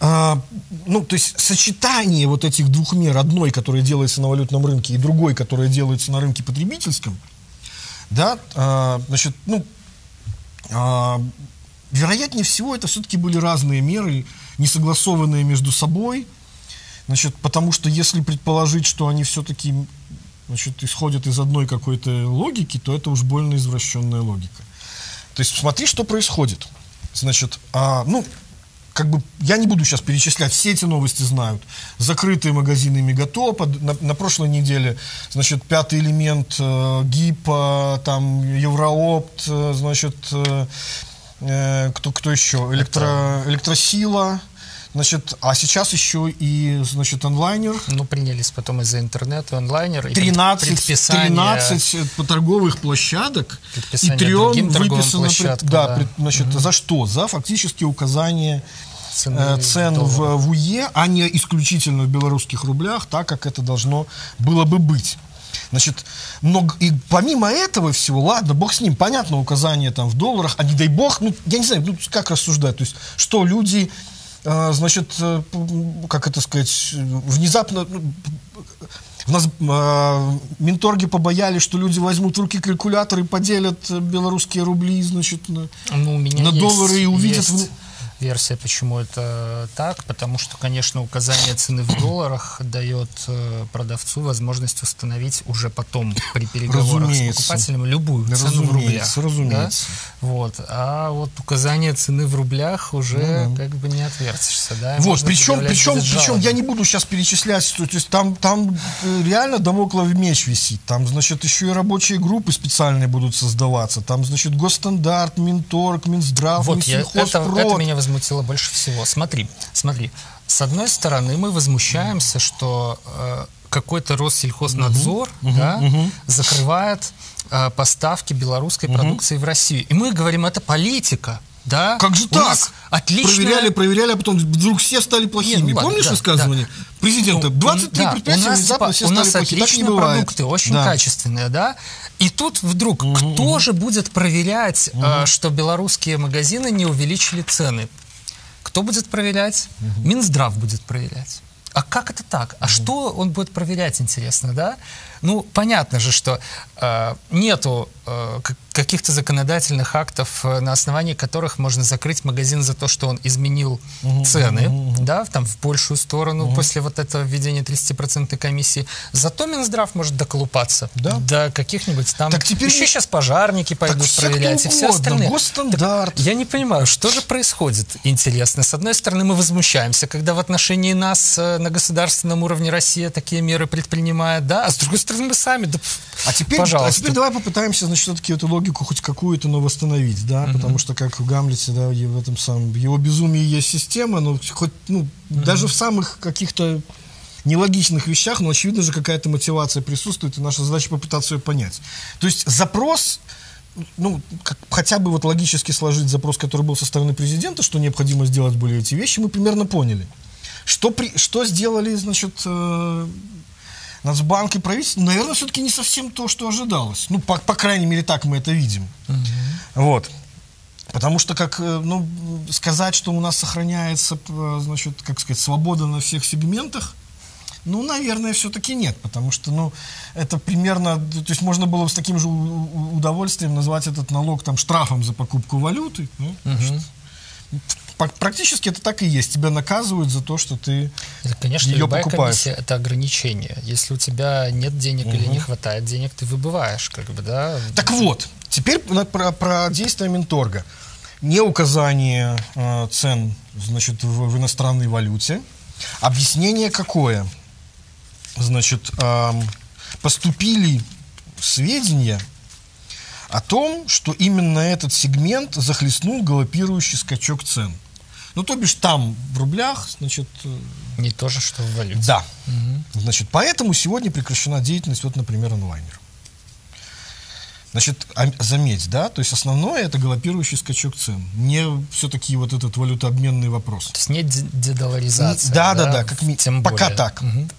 а, ну, то есть сочетание вот этих двух мер, одной, которая делается на валютном рынке, и другой, которая делается на рынке потребительском, да, а, значит, ну, а, вероятнее всего, это все-таки были разные меры, не согласованные между собой. Значит, потому что если предположить, что они все-таки значит, исходят из одной какой-то логики, то это уж больно извращенная логика. То есть смотри, что происходит. Значит, а, ну, как бы я не буду сейчас перечислять, все эти новости знают. Закрытые магазины Мегатопа. На, на прошлой неделе, значит, пятый элемент э, ГИПа, там, Евроопт, э, значит, э, э, кто, кто еще? Электро, электросила. Значит, а сейчас еще и, значит, онлайнер. Ну, принялись потом из-за интернета, онлайнер, и 13, предписание 13 по торговых площадок и трем выписано пред- да, да. пред- значит, за что? За фактически указание цены э, цен в, доллара. в УЕ, а не исключительно в белорусских рублях, так как это должно было бы быть. Значит, но и помимо этого всего, ладно, бог с ним, понятно, указание там в долларах, а не дай бог, ну, я не знаю, ну, как рассуждать, то есть, что люди, э, значит, э, как это сказать, внезапно, ну, в нас э, Минторги побоялись, что люди возьмут в руки калькулятор и поделят э, белорусские рубли, значит, на, Ну, у меня на есть- доллары и увидят... есть версия, почему это так, потому что, конечно, указание цены в долларах дает э, продавцу возможность установить уже потом при переговорах Разумеется. с покупателем любую цену в рублях. Разумеется, разумеется. да? Вот. А вот указание цены в рублях уже как бы не отвертишься. Да? и Вот, причем, причем, причем я не буду сейчас перечислять, то есть там, там э, реально домоклов меч висит. Там, значит, еще и рабочие группы специальные будут создаваться. Там, значит, Госстандарт, Минторг, Минздрав, Вот, я, это, Минсельхозпрод. это меня возмутило больше всего. Смотри, смотри. С одной стороны, мы возмущаемся, что э, какой-то Россельхознадзор да, закрывает э, поставки белорусской продукции в Россию. И мы говорим, это политика. Да? Как же У так? нас отличная... Проверяли, проверяли, а потом вдруг все стали плохими. Не, ну Помнишь да, высказывание президента? Ну, 23 да, предприятия у нас, внезапно типа, все у стали нас плохие. Так не бывает. продукты, очень Да. качественные, да? И тут вдруг, кто же будет проверять, э, что белорусские магазины не увеличили цены? Кто будет проверять? Минздрав будет проверять. А как это так? А что он будет проверять, интересно, да? Ну, понятно же, что э, нету каких-то законодательных актов, э, на основании которых можно закрыть магазин за то, что он изменил цены, да, там, в большую сторону после вот этого введения 30% комиссии. Зато Минздрав может доколупаться Да. до каких-нибудь там... Так теперь Еще сейчас пожарники пойдут кто проверять, и все угодно, остальные. Госстандарт. Я не понимаю, что же происходит, интересно. С одной стороны, мы возмущаемся, когда в отношении нас э, на государственном уровне Россия такие меры предпринимает, да, а с другой стороны, мы сами, да, А теперь, пожалуйста. а теперь давай попытаемся, значит, все-таки эту логику хоть какую-то, но восстановить, да, потому что, как в Гамлете, да, в этом самом, его безумии есть система, но хоть, ну, даже в самых каких-то нелогичных вещах, но очевидно же какая-то мотивация присутствует, и наша задача попытаться ее понять. То есть запрос, ну, как- хотя бы вот логически сложить запрос, который был со стороны президента, что необходимо сделать были эти вещи, мы примерно поняли. Что, при, что сделали, значит, э, Нацбанк и правительство, наверное, все-таки не совсем то, что ожидалось. Ну, по, по крайней мере, так мы это видим. Вот. Потому что, как, э, ну, сказать, что у нас сохраняется, э, значит, как сказать, свобода на всех сегментах, ну, наверное, все-таки нет, потому что, ну, это примерно, то есть можно было бы с таким же удовольствием назвать этот налог там штрафом за покупку валюты. ну, значит, п- Практически это так и есть. Тебя наказывают за то, что ты Это, конечно, ее любая покупаешь. комиссия – это ограничение. Если у тебя нет денег или не хватает денег, ты выбываешь, как бы, да. Так вот, теперь про, про действия Минторга. Не указание э, цен значит, в, в иностранной валюте. Объяснение какое? Значит, ам, поступили сведения о том, что именно этот сегмент захлестнул галопирующий скачок цен. Ну, то бишь там в рублях, значит... э, Не то же, что в валюте. Да. Значит, поэтому сегодня прекращена деятельность, вот, например, онлайнера. Значит, а- заметь, да, то есть основное это галопирующий скачок цен, не все-таки вот этот валютообменный вопрос. То есть нет де- дедоларизации. Да, да, да, как ми- тем пока более. так. Мгм.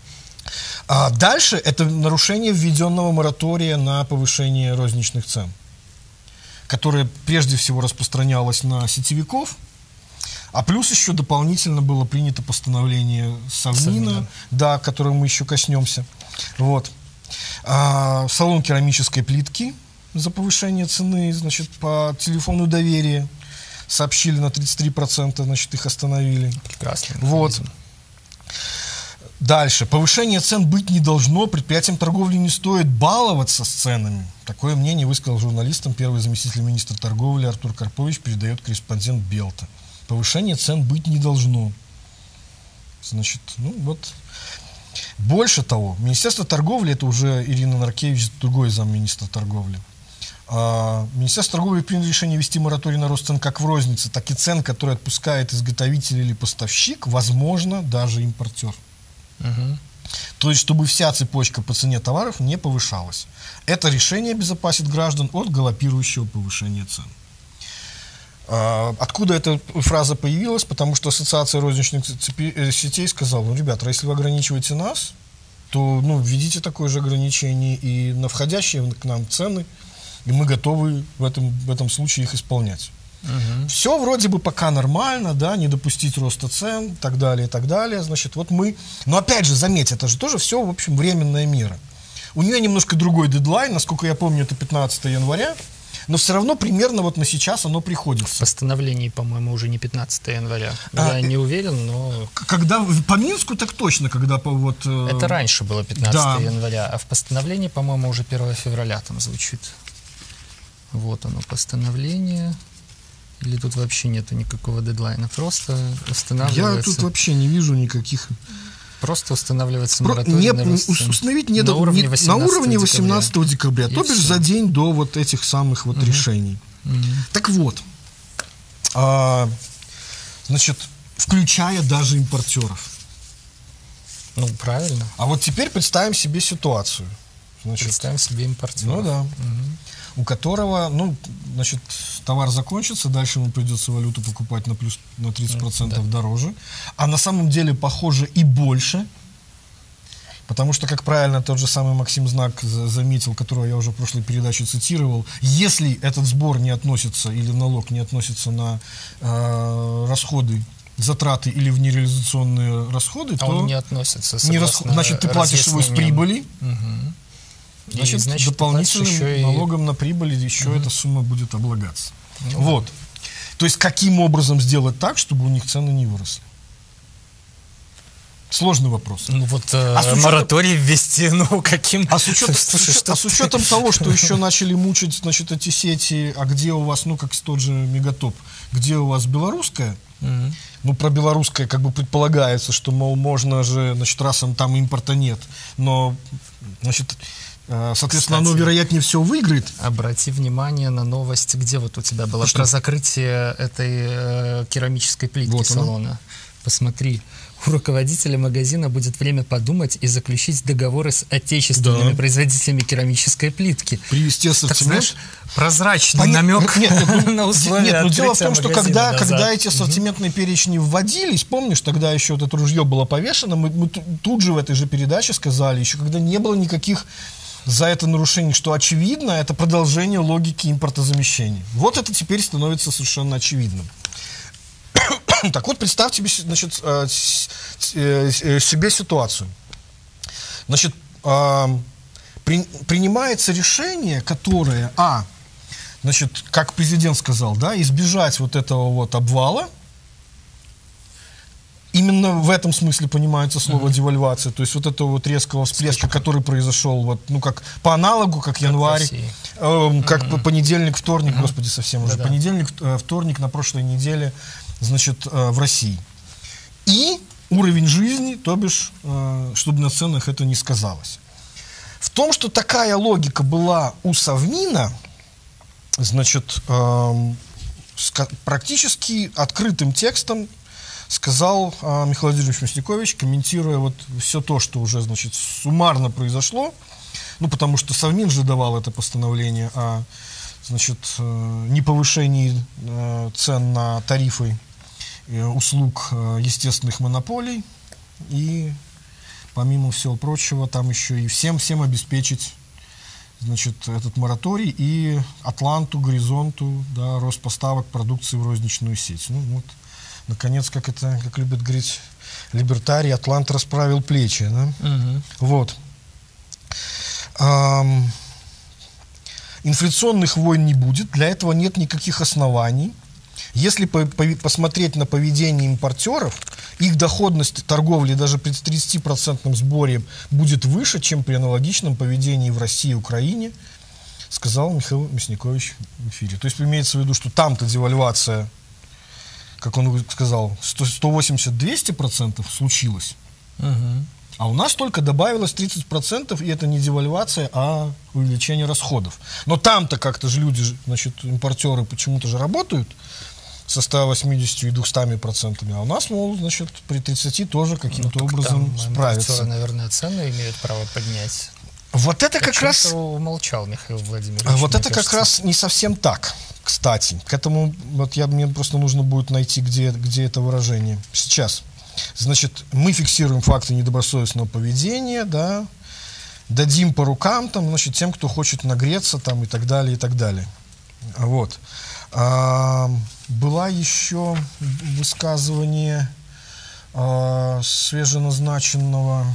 А дальше это нарушение введенного моратория на повышение розничных цен, которое прежде всего распространялось на сетевиков, а плюс еще дополнительно было принято постановление Совмина, Совмина. да, которое мы еще коснемся. Вот. А, салон керамической плитки за повышение цены, значит, по телефону доверия сообщили на 33%, значит, их остановили. Прекрасный Вот. Дальше. Повышение цен быть не должно. Предприятиям торговли не стоит баловаться с ценами. Такое мнение высказал журналистам первый заместитель министра торговли Артур Карпович, передает корреспондент Белта. Повышение цен быть не должно. Значит, ну вот. Больше того, Министерство торговли, это уже Ирина Наркевич, другой замминистра торговли. А, Министерство торговли приняло решение ввести мораторий на рост цен как в рознице, так и цен, которые отпускает изготовитель или поставщик, возможно, даже импортер. Мгм. То есть, чтобы вся цепочка по цене товаров не повышалась. Это решение обезопасит граждан от галопирующего повышения цен. А, Откуда эта фраза появилась? Потому что Ассоциация розничных цепи- э, сетей сказала, ну, ребята, если вы ограничиваете нас, то ну, введите такое же ограничение и на входящие к нам цены, и мы готовы в этом, в этом случае их исполнять. Мгм. Все вроде бы пока нормально, да, не допустить роста цен, и так далее, и так далее. Значит, вот мы... Но опять же, заметь, это же тоже все, в общем, временная мера. У нее немножко другой дедлайн, насколько я помню, это 15 января, но все равно примерно вот на сейчас оно В приходится. постановлении, по-моему, уже не 15 января. А, Я не уверен, но Когда в- по Минску так точно, когда по вот... э, это раньше было 15 да. января, а в постановлении, по-моему, уже 1 февраля там звучит. Вот оно, постановление. Или тут вообще нету никакого дедлайна, просто Я устанавливается, тут вообще не вижу никаких... просто устанавливается Про- мораторий не- на рост ус- цен. установить не на до- уровне не- 18 на уровне декабря. 18 декабря, И то бишь всё. за день до вот этих самых вот решений. Мгм. Так вот, а, значит, включая даже импортеров. Ну, правильно. А вот теперь представим себе ситуацию. Значит, Представим себе импортера. ну да. У которого, ну, значит, товар закончится, дальше ему придется валюту покупать на плюс на 30% дороже. А на самом деле, похоже, и больше. Потому что, как правильно тот же самый Максим Знак за- заметил, которого я уже в прошлой передаче цитировал, если этот сбор не относится или налог не относится на э, расходы, затраты или в нереализационные расходы, А то он не относится, не расход- значит, ты платишь его с прибыли, Мгм. И, Значит, значит, дополнительным еще и- налогом на прибыль еще эта сумма будет облагаться. вот. То есть каким образом сделать так, чтобы у них цены не выросли? Сложный вопрос. Ну вот э, А с учетом- мораторий ввести, ну каким... А с, учетом, Слушай, что а с учетом того, что еще начали мучить, значит, эти сети, а где у вас, ну, как тот же Мегатоп, где у вас белорусская, ну, про белорусское как бы предполагается, что, мол, можно же, значит, раз там импорта нет, но, значит, э, соответственно, оно, Кстати. вероятнее всего, выиграет. Обрати внимание на новость, где вот у тебя было Что? про закрытие этой э, керамической плитки Вот она. салона. Посмотри, у руководителя магазина будет время подумать и заключить договоры с отечественными Да. производителями керамической плитки. Привести ассортимент. прозрачный намек Нет, нет, на условия Нет, но дело в том, что когда, назад. когда эти ассортиментные перечни вводились, помнишь, тогда еще вот это ружье было повешено, мы, мы ту- тут же в этой же передаче сказали, еще когда не было никаких за это нарушений, что очевидно, это продолжение логики импортозамещения. Вот это теперь становится совершенно очевидным. Так вот, представьте значит, э, э, э, себе ситуацию. Значит, при- принимается решение, которое, а, значит, как президент сказал, да, избежать вот этого вот обвала. Именно в этом смысле понимается слово девальвация, то есть вот этого вот резкого всплеска, который произошел вот, ну как по аналогу, как январь, России. эм, как по- понедельник, вторник, господи, совсем уже, Да-да. понедельник, э, вторник на прошлой неделе, значит, э, в России. И уровень жизни, то бишь, э, чтобы на ценах это не сказалось. В том, что такая логика была у Совмина, значит, эм, практически открытым текстом сказал э, Михаил Владимирович Мясникович, комментируя вот все то, что уже, значит, суммарно произошло, ну, потому что Совмин же давал это постановление о, значит, э, неповышении э, цен на тарифы э, услуг э, естественных монополий. И помимо всего прочего, там еще и всем-всем обеспечить значит, этот мораторий и Атланту, Горизонту, да, рост поставок продукции в розничную сеть. Ну вот, наконец, как это, как любят говорить либертарий, Атлант расправил плечи, да? Угу. Вот. Эм, инфляционных войн не будет, для этого нет никаких оснований. Если по, по, посмотреть на поведение импортеров, их доходность торговли даже при 30% сборе будет выше, чем при аналогичном поведении в России и Украине, сказал Михаил Мясникович в эфире. То есть имеется в виду, что там-то девальвация, как он сказал, 180-200% случилась. Угу. А у нас только добавилось 30%, и это не девальвация, а увеличение расходов. Но там-то как-то же люди, значит, импортеры почему-то же работают, со 180 и 200 процентами, а у нас, мол, значит, при 30 тоже каким-то ну, образом там справиться. наверное, цены имеют право поднять. Вот это как раз... умолчал Михаил Владимирович. А вот это кажется. как раз не совсем так, кстати. К этому, вот я, мне просто нужно будет найти, где, где это выражение. Сейчас. Значит, мы фиксируем факты недобросовестного поведения, да, дадим по рукам, там, значит, тем, кто хочет нагреться, там, и так далее, и так далее. Вот. А, была еще высказывание а, свеженазначенного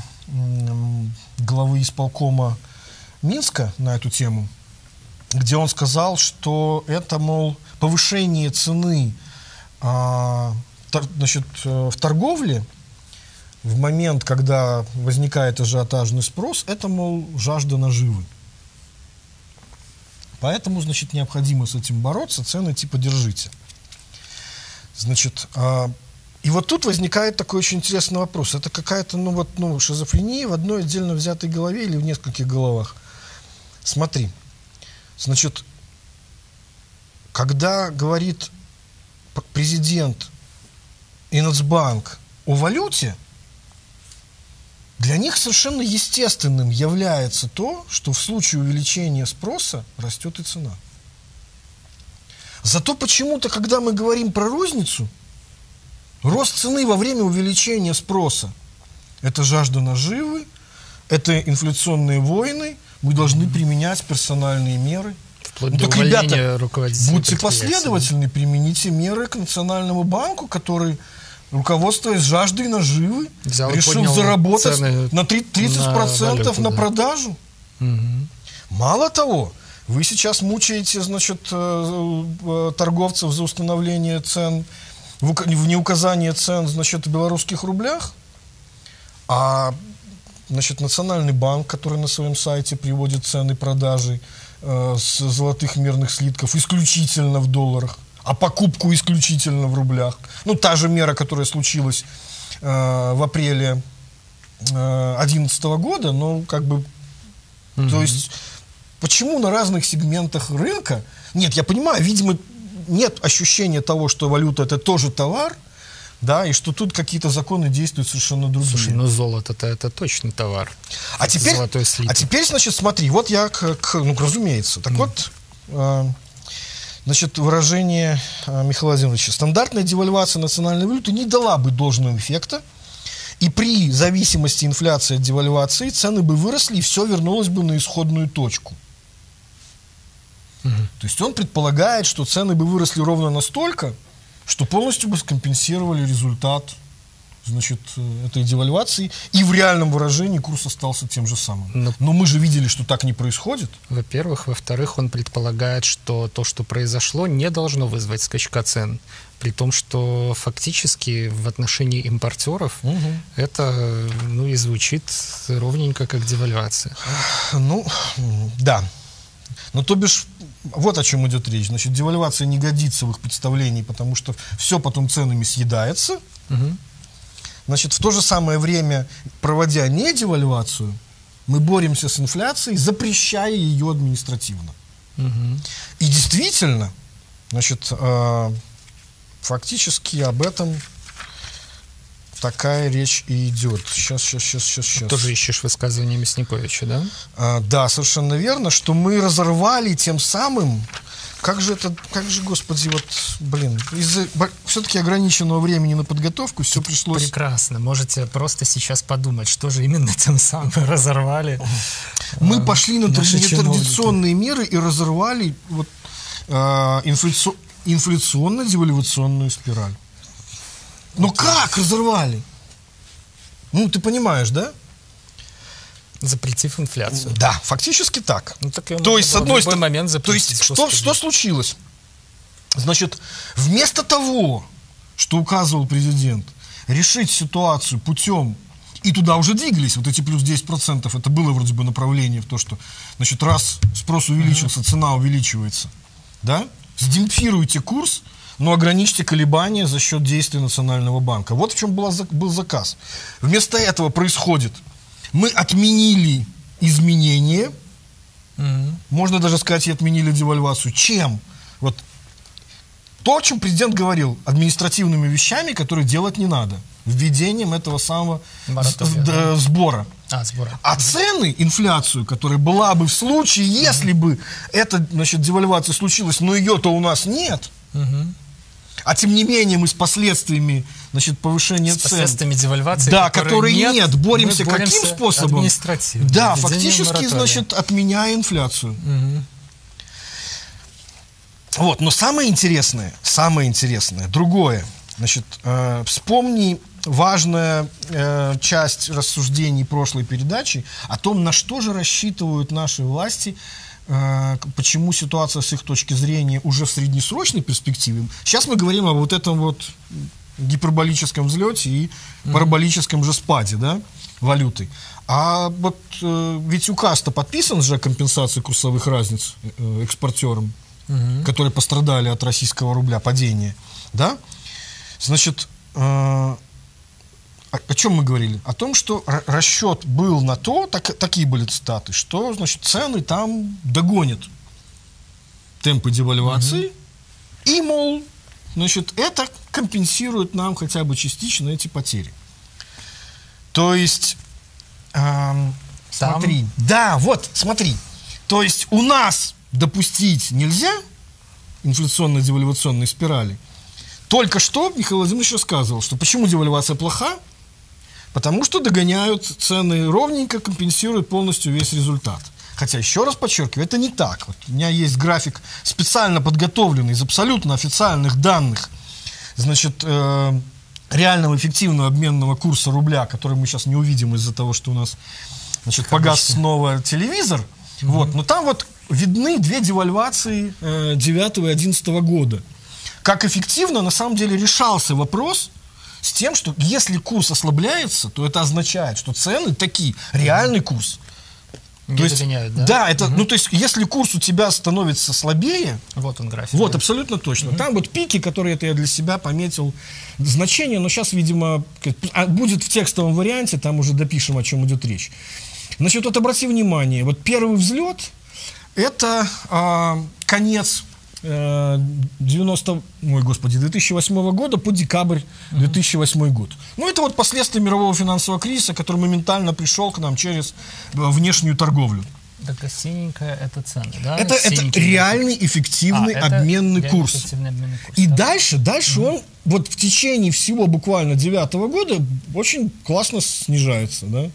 главы исполкома Минска на эту тему, где он сказал, что это, мол, повышение цены а, тор, значит, в торговле в момент, когда возникает ажиотажный спрос, это, мол, жажда наживы. Поэтому, значит, необходимо с этим бороться, цены типа держите. Значит, а, и вот тут возникает такой очень интересный вопрос. Это какая-то, ну вот, ну, шизофрения в одной отдельно взятой голове или в нескольких головах? Смотри, значит, когда говорит президент и Нацбанк о валюте, для них совершенно естественным является то, что в случае увеличения спроса растет и цена. Зато почему-то, когда мы говорим про розницу, рост цены во время увеличения спроса – это жажда наживы, это инфляционные войны, мы должны применять персональные меры. Вплоть ну, так, ребята, будьте последовательны, примените меры к Национальному банку, который руководствуясь жаждой наживы, Взял решил заработать на 30% на, на продажу. Угу. Мало того, вы сейчас мучаете, значит, э, э, торговцев за установление цен, в неуказание цен, значит, в белорусских рублях, а, значит, Национальный банк, который на своем сайте приводит цены продажи э, с золотых мирных слитков исключительно в долларах, а покупку исключительно в рублях. Ну, та же мера, которая случилась э, в апреле 2011 э, года, ну, как бы, mm-hmm. то есть, почему на разных сегментах рынка, нет, я понимаю, видимо, нет ощущения того, что валюта это тоже товар, да, и что тут какие-то законы действуют совершенно другие. Слушай, ну золото-то это точно товар. А теперь, а теперь, значит, смотри, вот я к, к ну, разумеется, так mm. вот, э, Значит, выражение э, Михаила Владимировича. Стандартная девальвация национальной валюты не дала бы должного эффекта, и при зависимости инфляции от девальвации цены бы выросли, и все вернулось бы на исходную точку. Угу. То есть он предполагает, что цены бы выросли ровно настолько, что полностью бы скомпенсировали результат значит, э, этой девальвации, и в реальном выражении курс остался тем же самым. Но, Но мы же видели, что так не происходит. Во-первых. Во-вторых, он предполагает, что то, что произошло, не должно вызвать скачка цен. При том, что фактически в отношении импортеров угу. это ну, и звучит ровненько как девальвация. Ну, да. Но то бишь, вот о чем идет речь. Значит, девальвация не годится в их представлении, потому что все потом ценами съедается. Угу. Значит, в то же самое время, проводя не девальвацию, мы боремся с инфляцией, запрещая ее административно. И действительно, значит, э, фактически об этом такая речь и идет. Сейчас, сейчас, сейчас, сейчас, сейчас. Тоже ищешь высказывание Мясниковича, да? А, да, совершенно верно, что мы разорвали тем самым, как же это, как же, господи, вот, блин, из-за все-таки ограниченного времени на подготовку все пришлось... Прекрасно, можете просто сейчас подумать, что же именно тем самым разорвали. Мы а, пошли на нетрадиционные меры и разорвали вот, а, инфляционно-девальвационную спираль. Ну как разорвали? Ну, ты понимаешь, да? Запретив инфляцию. Да, фактически так. Ну, так то есть, с одной стороны, момент то есть, что, что случилось? Значит, вместо того, что указывал президент, решить ситуацию путем, и туда уже двигались, вот эти плюс 10%, это было вроде бы направление в то, что, значит, раз спрос увеличился, цена увеличивается, да, сдемпфируйте курс, но ограничьте колебания за счет действий Национального банка. Вот в чем была, был заказ. Вместо этого происходит, мы отменили изменения, угу. можно даже сказать, и отменили девальвацию. Чем? Вот то, о чем президент говорил, административными вещами, которые делать не надо. Введением этого самого Маратовия, сбора. А, сбора. А цены, инфляцию, которая была бы в случае, если угу. бы эта значит, девальвация случилась, но ее-то у нас нет, угу. А тем не менее мы с последствиями значит, повышения с цен... последствиями девальвации, да, которые нет, нет боремся, боремся каким способом? Административно. Да, фактически, моратория. значит, отменяя инфляцию. Угу. Вот, но самое интересное, самое интересное, другое. Значит, э, вспомни важная э, часть рассуждений прошлой передачи о том, на что же рассчитывают наши власти почему ситуация с их точки зрения уже в среднесрочной перспективе. Сейчас мы говорим о вот этом вот гиперболическом взлете и параболическом же спаде, да, валюты. А вот э, ведь указ-то подписан же о компенсации курсовых разниц э, экспортерам, угу. которые пострадали от российского рубля падения, да? Значит, э, о, о чем мы говорили? О том, что расчет был на то, так, такие были цитаты, что значит, цены там догонят темпы девальвации, угу. и, мол, значит, это компенсирует нам хотя бы частично эти потери. То есть, эм, смотри, да, вот, смотри, то есть у нас допустить нельзя инфляционно-девальвационной спирали. Только что Михаил Владимирович рассказывал, что почему девальвация плоха, Потому что догоняют цены ровненько, компенсируют полностью весь результат. Хотя, еще раз подчеркиваю, это не так. Вот у меня есть график специально подготовленный из абсолютно официальных данных. Значит, э, реального эффективного обменного курса рубля, который мы сейчас не увидим из-за того, что у нас значит, погас снова телевизор. Mm-hmm. Вот, но там вот видны две девальвации э, 9 и 11 года. Как эффективно на самом деле решался вопрос с тем, что если курс ослабляется, то это означает, что цены такие, реальный курс. Не то есть, да? Да, это, угу. ну то есть, если курс у тебя становится слабее, вот он график. Вот, да. абсолютно точно. Угу. Там вот пики, которые это я для себя пометил, значение, но сейчас, видимо, а будет в текстовом варианте, там уже допишем, о чем идет речь. Значит, вот обрати внимание, вот первый взлет, это а, конец 90, э, ой, господи, 2008 года по декабрь 2008 год. Ну, это вот последствия мирового финансового кризиса, который моментально пришел к нам через э, внешнюю торговлю. Так синенькая это цены, да? Это, это реальный эффективный а, обменный курс. Эффективный обменный курс. И да? дальше, дальше угу. он вот в течение всего буквально девятого года очень классно снижается, да? Угу.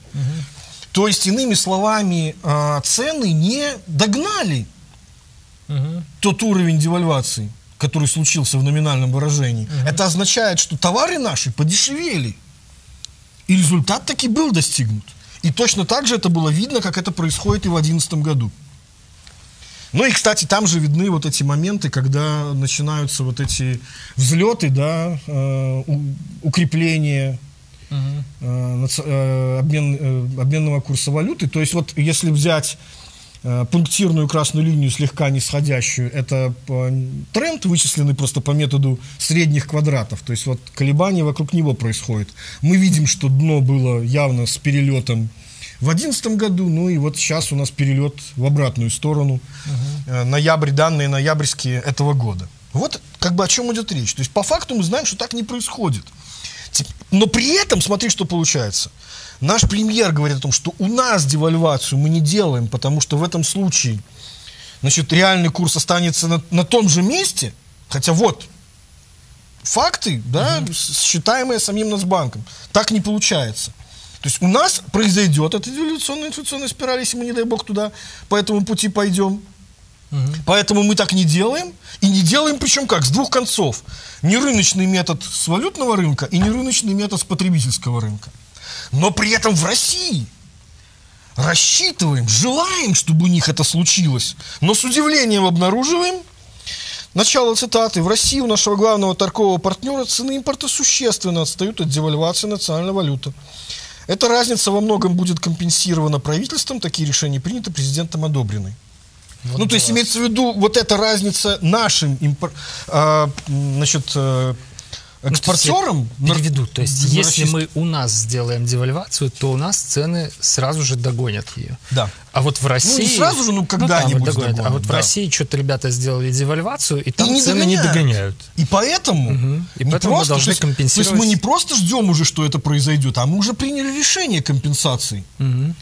То есть, иными словами, э, цены не догнали угу. тот уровень девальвации, который случился в номинальном выражении, угу. это означает, что товары наши подешевели. И результат таки был достигнут. И точно так же это было видно, как это происходит и в 2011 году. Ну и, кстати, там же видны вот эти моменты, когда начинаются вот эти взлеты, да, э, укрепления угу. э, обмен, э, обменного курса валюты. То есть вот если взять пунктирную красную линию, слегка нисходящую, это э, тренд, вычисленный просто по методу средних квадратов. То есть вот колебания вокруг него происходят. Мы видим, что дно было явно с перелетом в в 2011 году, ну и вот сейчас у нас перелет в обратную сторону. Угу. Ноябрь, данные ноябрьские этого года. Вот как бы о чем идет речь. То есть по факту мы знаем, что так не происходит. Но при этом, смотри, что получается. Наш премьер говорит о том, что у нас девальвацию мы не делаем, потому что в этом случае значит, реальный курс останется на, на том же месте, хотя вот факты, да, угу. считаемые самим Нацбанком. Так не получается. То есть у нас произойдет эта девальвационная инфляционная спираль, если мы, не дай бог, туда по этому пути пойдем. Угу. Поэтому мы так не делаем. И не делаем, причем как, с двух концов. Не рыночный метод с валютного рынка и не рыночный метод с потребительского рынка. Но при этом в России рассчитываем, желаем, чтобы у них это случилось. Но с удивлением обнаруживаем, начало цитаты, в России у нашего главного торгового партнера цены импорта существенно отстают от девальвации национальной валюты. Эта разница во многом будет компенсирована правительством, такие решения приняты, президентом одобрены. Вот ну, то есть имеется в виду вот эта разница нашим импор, а, значит, э, экспортерам... Ну, то переведу. То есть, если мы у нас сделаем девальвацию, то у нас цены сразу же догонят ее. Да. А вот в России... Ну, не сразу же, ну, когда-нибудь ну, да, догонят. догонят. А вот да. в России что-то ребята сделали девальвацию, и там и не цены догоняют. не догоняют. И поэтому... Угу. И поэтому просто, мы должны то компенсировать... То есть, мы не просто ждем уже, что это произойдет, а мы уже приняли решение компенсации. Угу.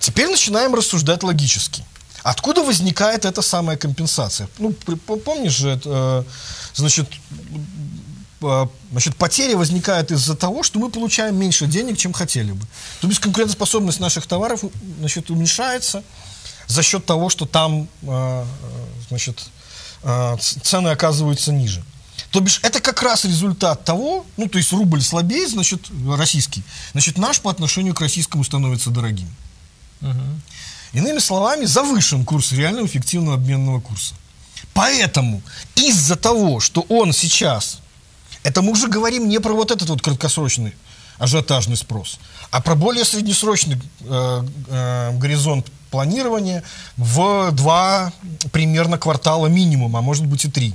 Теперь начинаем рассуждать логически. Откуда возникает эта самая компенсация? Ну, помнишь же, э, значит, значит, потери возникают из-за того, что мы получаем меньше денег, чем хотели бы. То есть конкурентоспособность наших товаров значит, уменьшается за счет того, что там э, значит, э, цены оказываются ниже. То бишь, это как раз результат того, ну, то есть рубль слабеет, значит, российский, значит, наш по отношению к российскому становится дорогим. Угу. Иными словами, завышен курс реального эффективного обменного курса. Поэтому из-за того, что он сейчас это мы уже говорим не про вот этот вот краткосрочный ажиотажный спрос, а про более среднесрочный э, э, горизонт планирования в два примерно квартала минимум, а может быть и три,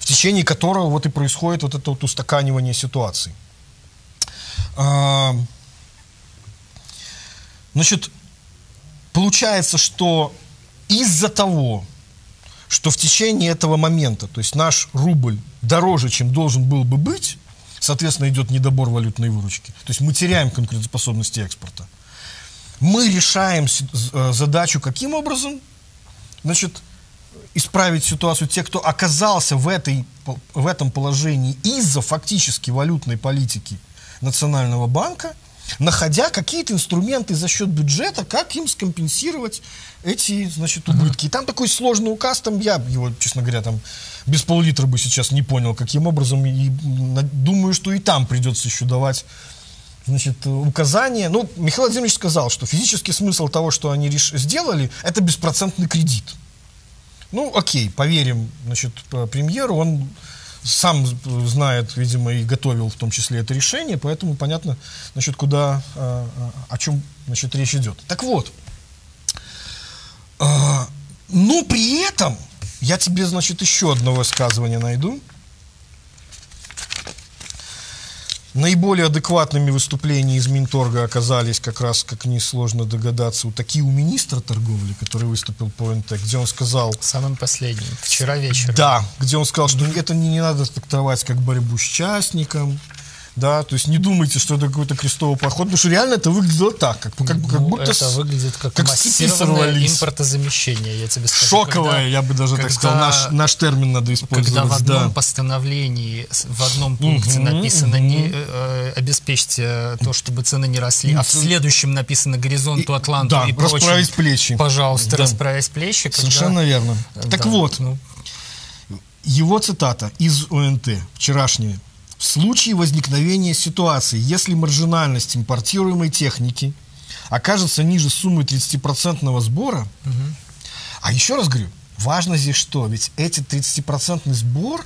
в течение которого вот и происходит вот это вот устаканивание ситуации. Э, значит, получается, что из-за того, что в течение этого момента, то есть наш рубль дороже, чем должен был бы быть, соответственно, идет недобор валютной выручки. То есть мы теряем конкурентоспособность экспорта. Мы решаем э, задачу каким образом? Значит, исправить ситуацию те, кто оказался в, этой, в этом положении из-за фактически валютной политики Национального банка – находя какие-то инструменты за счет бюджета, как им скомпенсировать эти, значит, убытки. И там такой сложный указ, там я его, честно говоря, там без пол-литра бы сейчас не понял, каким образом, и думаю, что и там придется еще давать значит, указания. Ну, Михаил Владимирович сказал, что физический смысл того, что они реш... сделали, это беспроцентный кредит. Ну, окей, поверим, значит, премьеру, он сам знает, видимо, и готовил в том числе это решение, поэтому понятно, значит, куда, а, а, о чем, значит, речь идет. Так вот, а, но при этом я тебе, значит, еще одно высказывание найду. Наиболее адекватными выступлениями из Минторга оказались как раз, как несложно догадаться, у такие у министра торговли, который выступил по НТ, где он сказал... Самым последним, вчера вечером. Да, где он сказал, что это не, не надо трактовать как борьбу с частником, да, то есть не думайте, что это какой-то крестовый поход, потому что реально это выглядело так, как, как, ну, как будто это с, выглядит как, как массированное импортозамещение, я тебе скажу. Шоковое, когда, я бы даже когда, так сказал, наш, наш термин надо использовать. Когда в одном да. постановлении, в одном пункте угу, написано угу. не э, обеспечьте то, чтобы цены не росли, а в следующем написано горизонту Атланту да, и прочим. расправить плечи. Пожалуйста, да. расправить плечи. Когда... Совершенно верно. Да, так вот, ну. его цитата из ОНТ, вчерашняя, в случае возникновения ситуации, если маржинальность импортируемой техники окажется ниже суммы 30% сбора, угу. а еще раз говорю, важно здесь что? Ведь эти 30% сбор,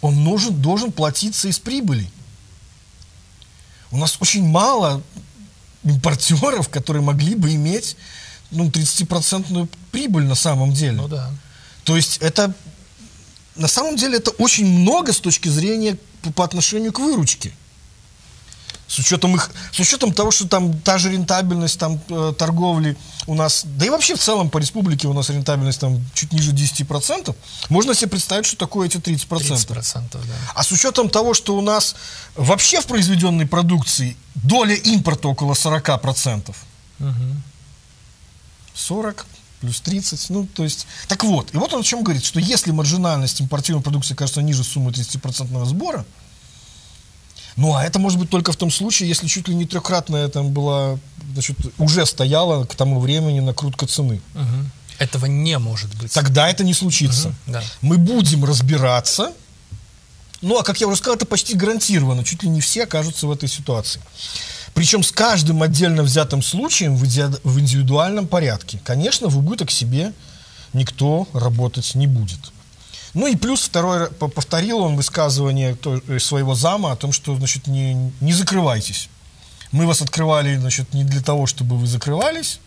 он нужен, должен платиться из прибыли. У нас очень мало импортеров, которые могли бы иметь ну, 30% прибыль на самом деле. Ну да. То есть это на самом деле это очень много с точки зрения по, по отношению к выручке. С учетом их, с учетом того, что там та же рентабельность там э, торговли у нас, да и вообще в целом по республике у нас рентабельность там чуть ниже 10%, можно себе представить, что такое эти 30%. 30%, да. А с учетом того, что у нас вообще в произведенной продукции доля импорта около 40%. Угу. 40 плюс 30, ну, то есть... Так вот, и вот он о чем говорит, что если маржинальность импортируемой продукции кажется ниже суммы 30% сбора, ну, а это может быть только в том случае, если чуть ли не трехкратная там была, значит, уже стояла к тому времени накрутка цены. Угу. Этого не может быть. Тогда это не случится. Угу, да. Мы будем разбираться. Ну, а как я уже сказал, это почти гарантированно. Чуть ли не все окажутся в этой ситуации. Причем с каждым отдельно взятым случаем в, индивидуальном порядке. Конечно, в убыток себе никто работать не будет. Ну и плюс второй, повторил он высказывание э, своего зама о том, что, значит, не, не закрывайтесь. Мы вас открывали, значит, не для того, чтобы вы закрывались.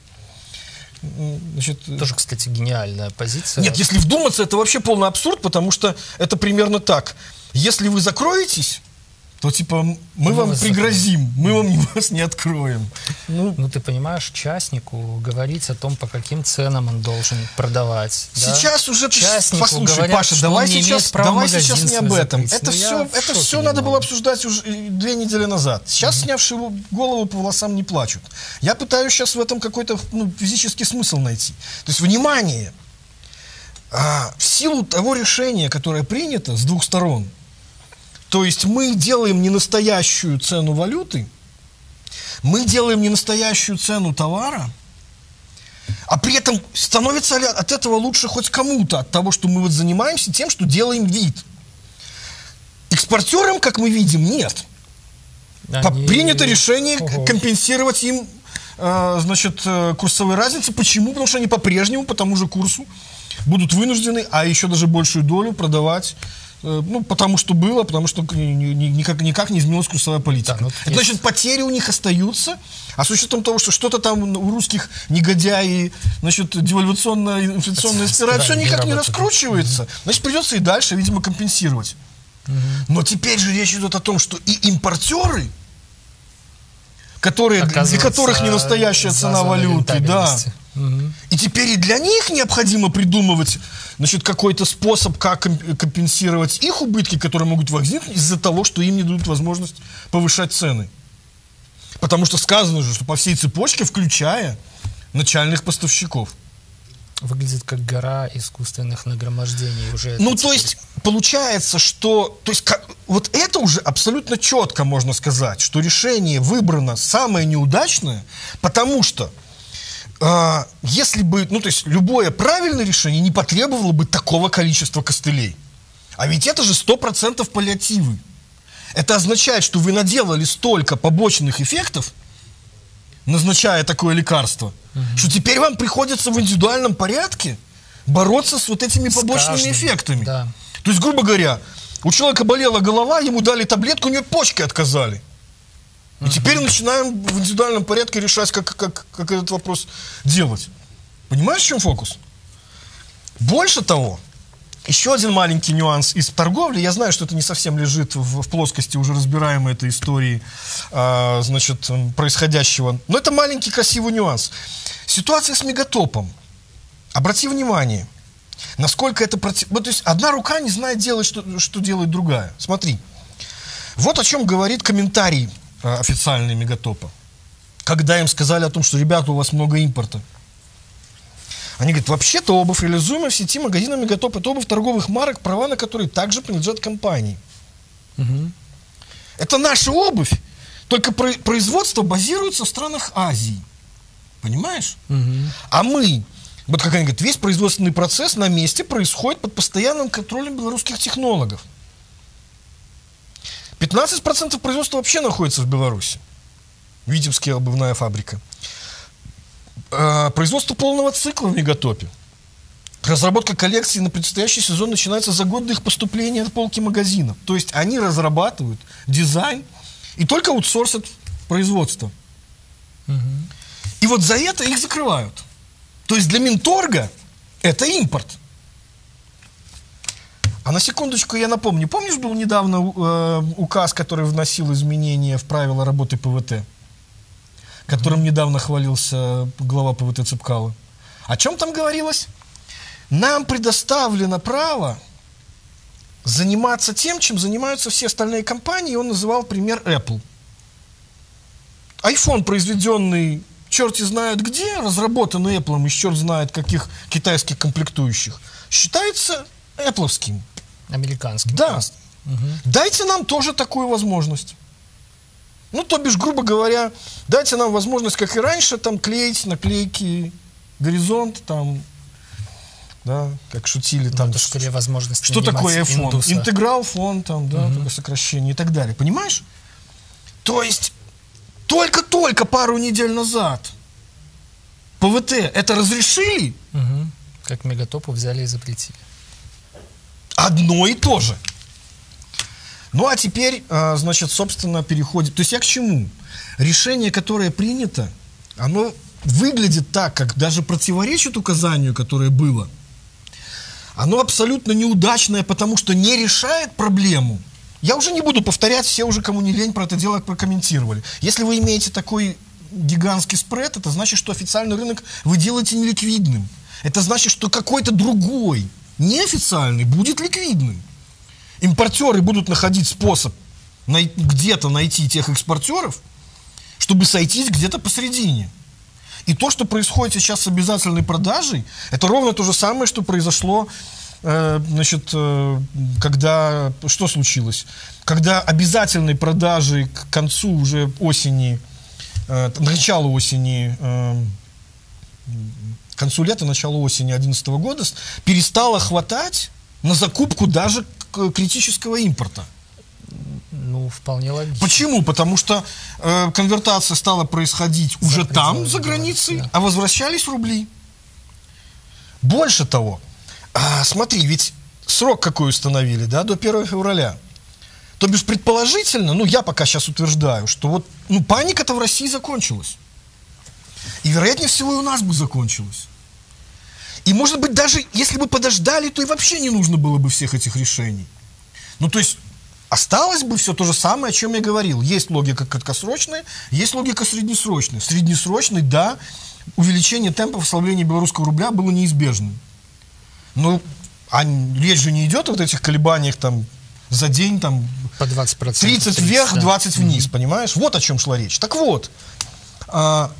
Значит, э, Тоже, кстати, гениальная позиция. нет, если вдуматься, это вообще полный абсурд, потому что это примерно так. Если вы закроетесь, то типа мы Мы вам пригрозим, мы вам вас не откроем. Ну, Ну, ты понимаешь, частнику говорить о том, по каким ценам он должен продавать. да? сейчас уже ты- Частнику послушай, говорят, Паша, давай сейчас, давай сейчас не об этом. закрыть. Это Ну, все, это все надо было обсуждать уже две недели назад. Сейчас снявшие его голову по волосам не плачут. Я пытаюсь сейчас в этом какой-то ну, физический смысл найти. То есть внимание, а, в силу того решения, которое принято с двух сторон, то есть мы делаем не настоящую цену валюты, мы делаем не настоящую цену товара, а при этом становится ли от этого лучше хоть кому-то, от того, что мы вот занимаемся тем, что делаем вид. Экспортерам, как мы видим, нет. Они- Принято решение Ого. компенсировать им э, значит, э, курсовые разницы. Почему? Потому что они по-прежнему по тому же курсу будут вынуждены, а еще даже большую долю продавать ну, потому что было, потому что ни- ни- никак, никак не изменилась курсовая политика. Да, ну, Это значит, потери у них остаются, а с учетом того, что что-то там у русских негодяи, значит, девальвационная, инфляционная спираль, все никак не раскручивается, значит, придется и дальше, видимо, компенсировать. Но теперь же речь идет о том, что и импортеры, которые, для которых не настоящая цена валюты, да. И теперь и для них необходимо придумывать значит, какой-то способ, как ком- компенсировать их убытки, которые могут возникнуть из-за того, что им не дадут возможность повышать цены. Потому что сказано же, что по всей цепочке, включая начальных поставщиков. Выглядит как гора искусственных нагромождений уже. Ну, то есть, получается, что... То есть, как- вот это уже абсолютно четко можно сказать, что решение выбрано самое неудачное, потому что а, если бы... Ну, то есть, любое правильное решение не потребовало бы такого количества костылей. А ведь это же 100% паллиативы. Это означает, что вы наделали столько побочных эффектов, назначая такое лекарство, что теперь вам приходится в индивидуальном порядке бороться с вот этими С побочными каждым, эффектами. да. То есть, грубо говоря, у человека болела голова, ему дали таблетку, у него почки отказали. И теперь начинаем в индивидуальном порядке решать, как, как, как этот вопрос делать. Понимаешь, в чем фокус? Больше того, еще один маленький нюанс из торговли. Я знаю, что это не совсем лежит в, в плоскости уже разбираемой этой истории, а, значит, происходящего. Но это маленький красивый нюанс. Ситуация с мегатопом. Обрати внимание, насколько это... проти- Вот, то есть одна рука не знает делать, что, что делает другая. Смотри. Вот о чем говорит комментарий э, официальный Мегатопа. Когда им сказали о том, что, ребята, у вас много импорта. Они говорят, вообще-то обувь, реализуемая в сети магазина Мегатоп, это обувь торговых марок, права на которые также принадлежат компании. Мгм. Это наша обувь, только про- производство базируется в странах Азии. Понимаешь? Мгм. А мы, вот как они говорят, весь производственный процесс на месте происходит под постоянным контролем белорусских технологов. 15% производства вообще находится в Беларуси. Витебская обувная фабрика. Э, Производство полного цикла в Мегатопе. Разработка коллекции на предстоящий сезон начинается за год до их поступления на полки магазинов. То есть они разрабатывают дизайн и только аутсорсят производство. Мгм. И вот за это их закрывают. То есть для Минторга это импорт. А на секундочку я напомню, помнишь, был недавно э, указ, который вносил изменения в правила работы ПВТ, которым недавно хвалился глава ПВТ Цыпкала? О чем там говорилось? Нам предоставлено право заниматься тем, чем занимаются все остальные компании. Он называл пример Apple. iPhone, произведенный черти знает где, разработанный Apple из черт знает каких китайских комплектующих, считается Apple'овским. Американским. Да. Угу. Дайте нам тоже такую возможность. Ну, то бишь, грубо говоря, дайте нам возможность, как и раньше, там клеить наклейки горизонт, там, да, как шутили ну, там. Это скорее возможность. Что такое iPhone? Интеграл фон, там, да, угу. сокращение и так далее. Понимаешь? То есть только-только пару недель назад ПВТ это разрешили? Угу. Как мегатопу взяли и запретили. Одно и то же. Ну а теперь, а, значит, собственно, переходит. То есть я к чему? Решение, которое принято, оно выглядит так, как даже противоречит указанию, которое было. Оно абсолютно неудачное, потому что не решает проблему. Я уже не буду повторять, все уже, кому не лень, про это дело прокомментировали. Если вы имеете такой гигантский спред, это значит, что официальный рынок вы делаете неликвидным. Это значит, что какой-то другой, неофициальный, будет ликвидным. Импортеры будут находить способ где-то найти тех экспортеров, чтобы сойтись где-то посередине. И то, что происходит сейчас с обязательной продажей, это ровно то же самое, что произошло Э, значит, э, когда, что случилось? Когда обязательной продажи к концу уже осени, э, начала осени, к концу лета, начала осени 2011 года перестало хватать на закупку даже критического импорта. Ну, вполне логично. Почему? Потому что э, конвертация стала происходить за уже там, за границей, да. а возвращались рубли. Больше того, а, смотри, ведь срок какой установили, да, до 1 февраля. То бишь, предположительно, ну, я пока сейчас утверждаю, что вот, ну, паника-то в России закончилась. И, вероятнее всего, и у нас бы закончилась. И, может быть, даже если бы подождали, то и вообще не нужно было бы всех этих решений. Ну, то есть, осталось бы все то же самое, о чем я говорил. Есть логика краткосрочная, есть логика среднесрочная. Среднесрочный, да, увеличение темпов ослабления белорусского рубля было неизбежным. Ну, а речь же не идет о вот этих колебаниях там за день там по 20%, 30, 30 вверх, да. 20 вниз, mm-hmm. понимаешь? Вот о чем шла речь. Так вот, а,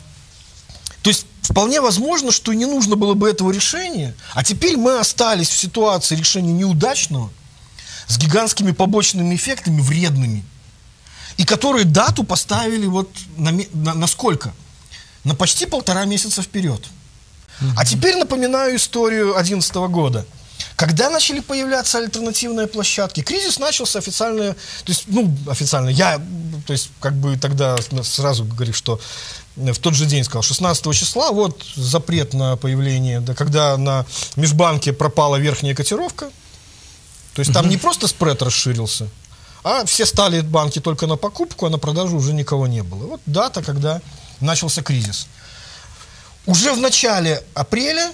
вполне возможно, что не нужно было бы этого решения, а теперь мы остались в ситуации решения неудачного с гигантскими побочными эффектами вредными, и которые дату поставили вот на, на, на сколько? На почти полтора месяца вперед. А теперь напоминаю историю 2011 года. Когда начали появляться альтернативные площадки, кризис начался официально, то есть, ну, официально, я, то есть, как бы тогда сразу говорю, что в тот же день сказал, 16 числа, вот запрет на появление, да, когда на межбанке пропала верхняя котировка, то есть там не просто спред расширился, а все стали банки только на покупку, а на продажу уже никого не было. Вот дата, когда начался кризис. Уже в начале апреля,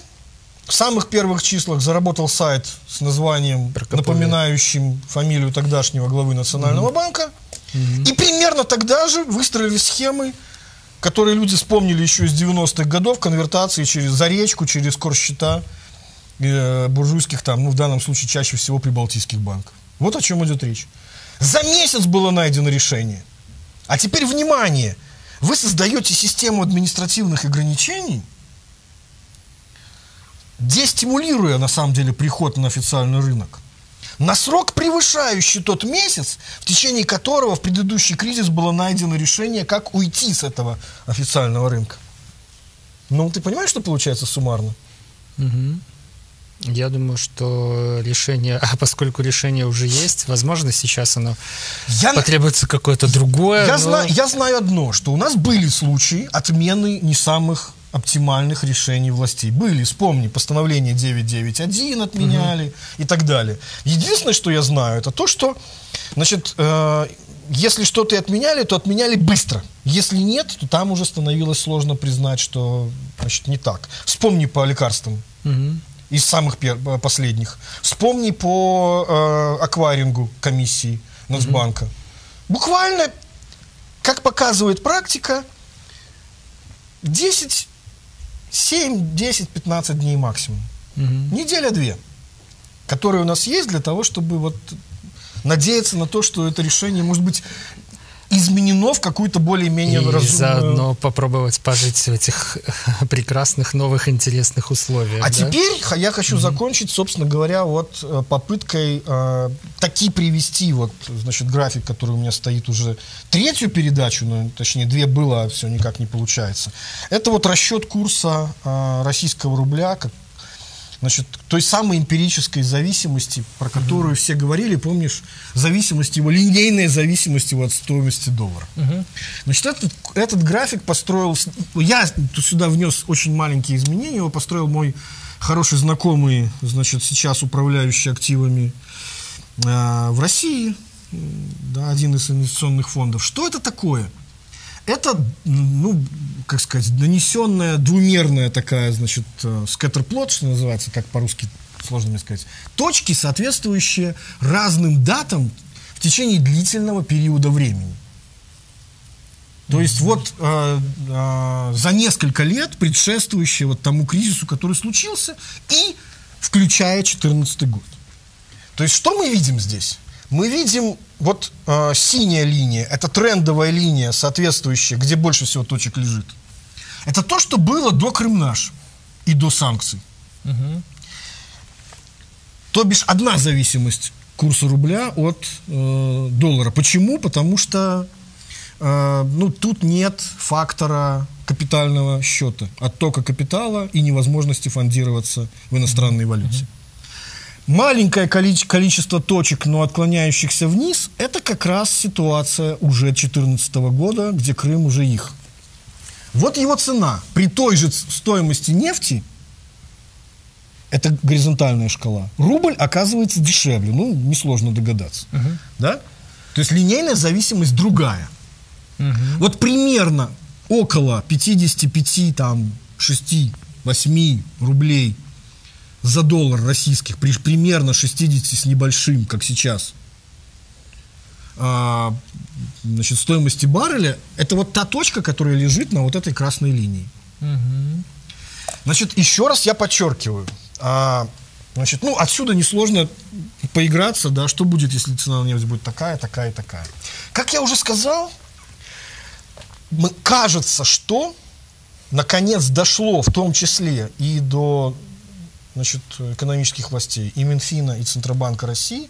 в самых первых числах, заработал сайт с названием, напоминающим фамилию тогдашнего главы Национального угу. банка. Угу. И примерно тогда же выстроили схемы, которые люди вспомнили еще из 90-х годов, конвертации через заречку, через корсчета э, буржуйских, там, ну, в данном случае чаще всего прибалтийских банков. Вот о чем идет речь. За месяц было найдено решение. А теперь внимание – вы создаете систему административных ограничений, дестимулируя на самом деле приход на официальный рынок, на срок, превышающий тот месяц, в течение которого в предыдущий кризис было найдено решение, как уйти с этого официального рынка. Ну, ты понимаешь, что получается суммарно? Угу. Я думаю, что решение, а поскольку решение уже есть, возможно, сейчас оно я, потребуется какое-то другое. Я, но... знаю, я знаю одно, что у нас были случаи отмены не самых оптимальных решений властей. Были, вспомни, постановление 991 отменяли угу. и так далее. Единственное, что я знаю, это то, что, значит, э, если что-то и отменяли, то отменяли быстро. Если нет, то там уже становилось сложно признать, что, значит, не так. Вспомни по лекарствам. Угу из самых пер- последних. Вспомни по э, акварингу комиссии Нацбанка. Буквально, как показывает практика, 10, 7, 10, 15 дней максимум. Неделя-две, которые у нас есть для того, чтобы вот надеяться на то, что это решение может быть изменено в какую-то более-менее И разумную... заодно попробовать пожить в этих прекрасных, новых, интересных условиях. А да? теперь я хочу закончить, собственно говоря, вот э, попыткой э, таки привести вот, значит, график, который у меня стоит уже третью передачу, ну, точнее, две было, а все никак не получается. Это вот расчет курса э, российского рубля, как, значит, той самой эмпирической зависимости, про которую все говорили, помнишь, зависимость его, линейная зависимость его от стоимости доллара. Значит, этот, этот график построил, я сюда внес очень маленькие изменения, его построил мой хороший знакомый, значит, сейчас управляющий активами э, в России, да, один из инвестиционных фондов. Что это такое? Это, ну, как сказать, нанесенная двумерная такая, значит, э, скаттерплот, что называется, как по-русски сложно мне сказать, точки, соответствующие разным датам в течение длительного периода времени. То есть вот э, э, за несколько лет, предшествующие вот тому кризису, который случился, и включая 2014 год. То есть что мы видим здесь? Мы видим вот э, синяя линия, это трендовая линия, соответствующая, где больше всего точек лежит. Это то, что было до Крымнаш и до санкций. То бишь одна зависимость курса рубля от э, доллара. Почему? Потому что э, ну, тут нет фактора капитального счета, оттока капитала и невозможности фондироваться в иностранной валюте. Маленькое количе- количество точек, но отклоняющихся вниз, это как раз ситуация уже 2014 года, где Крым уже их. Вот его цена. При той же стоимости нефти, это горизонтальная шкала, рубль оказывается дешевле. Ну, несложно догадаться. Да? То есть линейная зависимость другая. Вот примерно около 55, там, 6, 8 рублей за доллар российских, при примерно 60 с небольшим, как сейчас, а, значит, стоимости барреля, это вот та точка, которая лежит на вот этой красной линии. Значит, еще раз я подчеркиваю. а, значит, ну, отсюда несложно поиграться, да, что будет, если цена на нефть будет такая, такая, такая. Как я уже сказал, мы- кажется, что наконец дошло в том числе и до значит, экономических властей, и Минфина, и Центробанка России,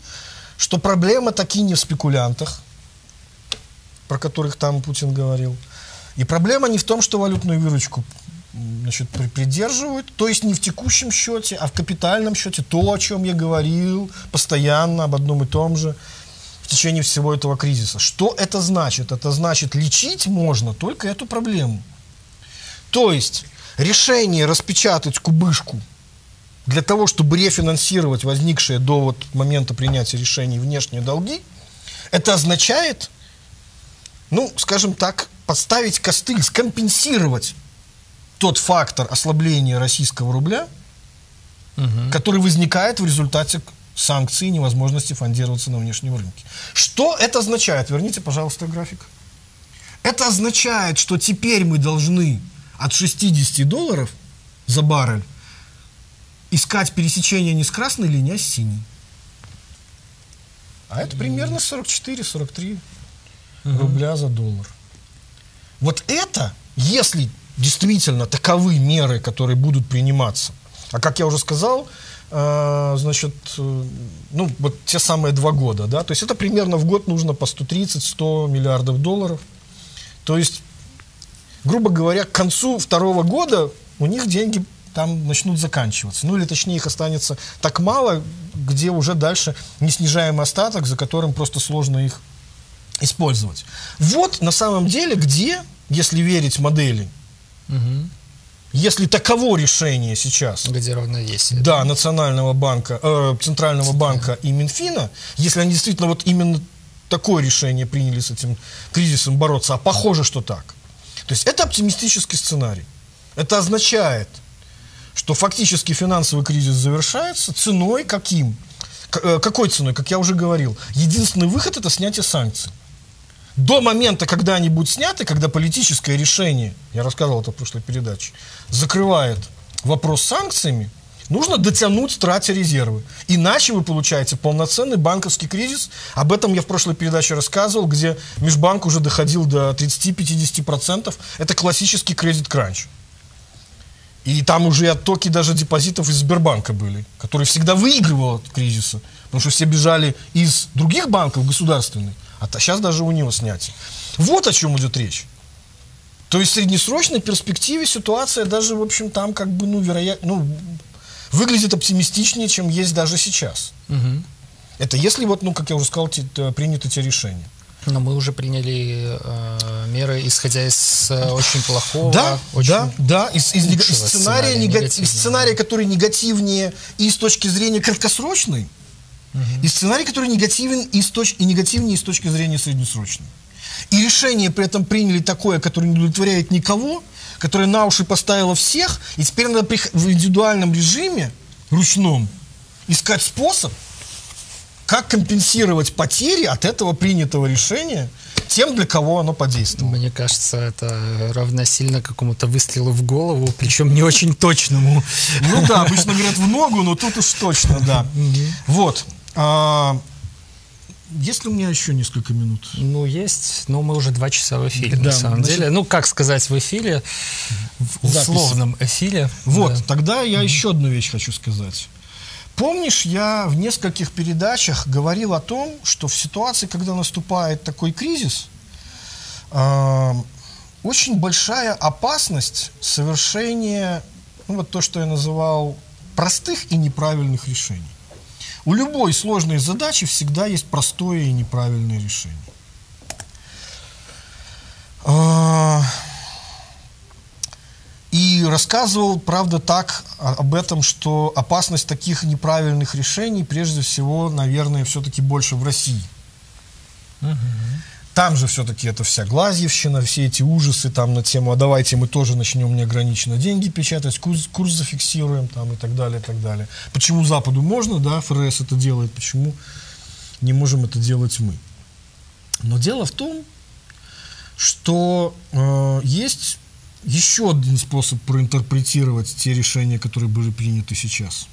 что проблема таки не в спекулянтах, про которых там Путин говорил, и проблема не в том, что валютную выручку значит, при- придерживают, то есть не в текущем счете, а в капитальном счете, то, о чем я говорил постоянно, об одном и том же в течение всего этого кризиса. Что это значит? Это значит, лечить можно только эту проблему. То есть решение распечатать кубышку для того, чтобы рефинансировать возникшие до вот момента принятия решений внешние долги, это означает, ну, скажем так, подставить костыль, скомпенсировать тот фактор ослабления российского рубля, который возникает в результате санкций и невозможности фондироваться на внешнем рынке. Что это означает? Верните, пожалуйста, график. Это означает, что теперь мы должны от 60 долларов за баррель искать пересечение не с красной линии, а с синей. А это примерно 44-43 рубля за доллар. Вот это, если действительно таковы меры, которые будут приниматься, а как я уже сказал, э, значит, э, ну, вот те самые два года, да, то есть это примерно в год нужно по 130-100 миллиардов долларов. То есть, грубо говоря, к концу второго года у них деньги там начнут заканчиваться. Ну или точнее их останется так мало, где уже дальше неснижаемый остаток, за которым просто сложно их использовать. Вот на самом деле, где, если верить модели, если таково решение сейчас, Где равновесие. да, Национального банка, э, Центрального банка и Минфина, если они действительно вот именно такое решение приняли с этим кризисом бороться, а похоже, что так. То есть это оптимистический сценарий. Это означает, что фактически финансовый кризис завершается ценой каким? Э, какой ценой? Как я уже говорил, единственный выход это снятие санкций. До момента, когда они будут сняты, когда политическое решение, я рассказывал это в прошлой передаче, закрывает вопрос с санкциями, нужно дотянуть, тратя резервы. Иначе вы получаете полноценный банковский кризис. Об этом я в прошлой передаче рассказывал, где межбанк уже доходил до 30-50%. Это классический кредит-кранч. И там уже оттоки даже депозитов из Сбербанка были, который всегда выигрывал от кризиса, потому что все бежали из других банков государственных, а сейчас даже у него снятие. Вот о чем идет речь. То есть в среднесрочной перспективе ситуация даже, в общем, там как бы, ну, вероятно, ну, выглядит оптимистичнее, чем есть даже сейчас. Угу. Это если вот, ну, как я уже сказал, те, приняты те решения. Но мы уже приняли э, меры, исходя из э, очень плохого. Да, очень да, да, из, из, из сценария, нега, из сценария, который негативнее и с точки зрения краткосрочной, угу. и сценарий, который негативен и, с точ, и негативнее и с точки зрения среднесрочной. И решение при этом приняли такое, которое не удовлетворяет никого, которое на уши поставило всех, и теперь надо в индивидуальном режиме, ручном, искать способ, как компенсировать потери от этого принятого решения тем, для кого оно подействовало. Мне кажется, это равносильно какому-то выстрелу в голову, причем не очень точному. Ну да, обычно говорят в ногу, но тут уж точно, да. Вот. А, есть ли у меня еще несколько минут? Ну, есть, но мы уже два часа в эфире, да, на самом значит... деле. Ну, как сказать в эфире, в условном Запись. эфире. Вот, да. тогда я еще одну вещь хочу сказать. Помнишь, я в нескольких передачах говорил о том, что в ситуации, когда наступает такой кризис, э, очень большая опасность совершения, ну, вот то, что я называл простых и неправильных решений. У любой сложной задачи всегда есть простое и неправильное решение. А, и рассказывал, правда, так об этом, что опасность таких неправильных решений, прежде всего, наверное, все-таки больше в России. Угу. Там же все-таки это вся глазьевщина, все эти ужасы там на тему, а давайте мы тоже начнем неограниченно деньги печатать, курс, курс зафиксируем там и так далее, и так далее. Почему Западу можно, да, ФРС это делает, почему не можем это делать мы? Но дело в том, что э, есть еще один способ проинтерпретировать те решения, которые были приняты сейчас.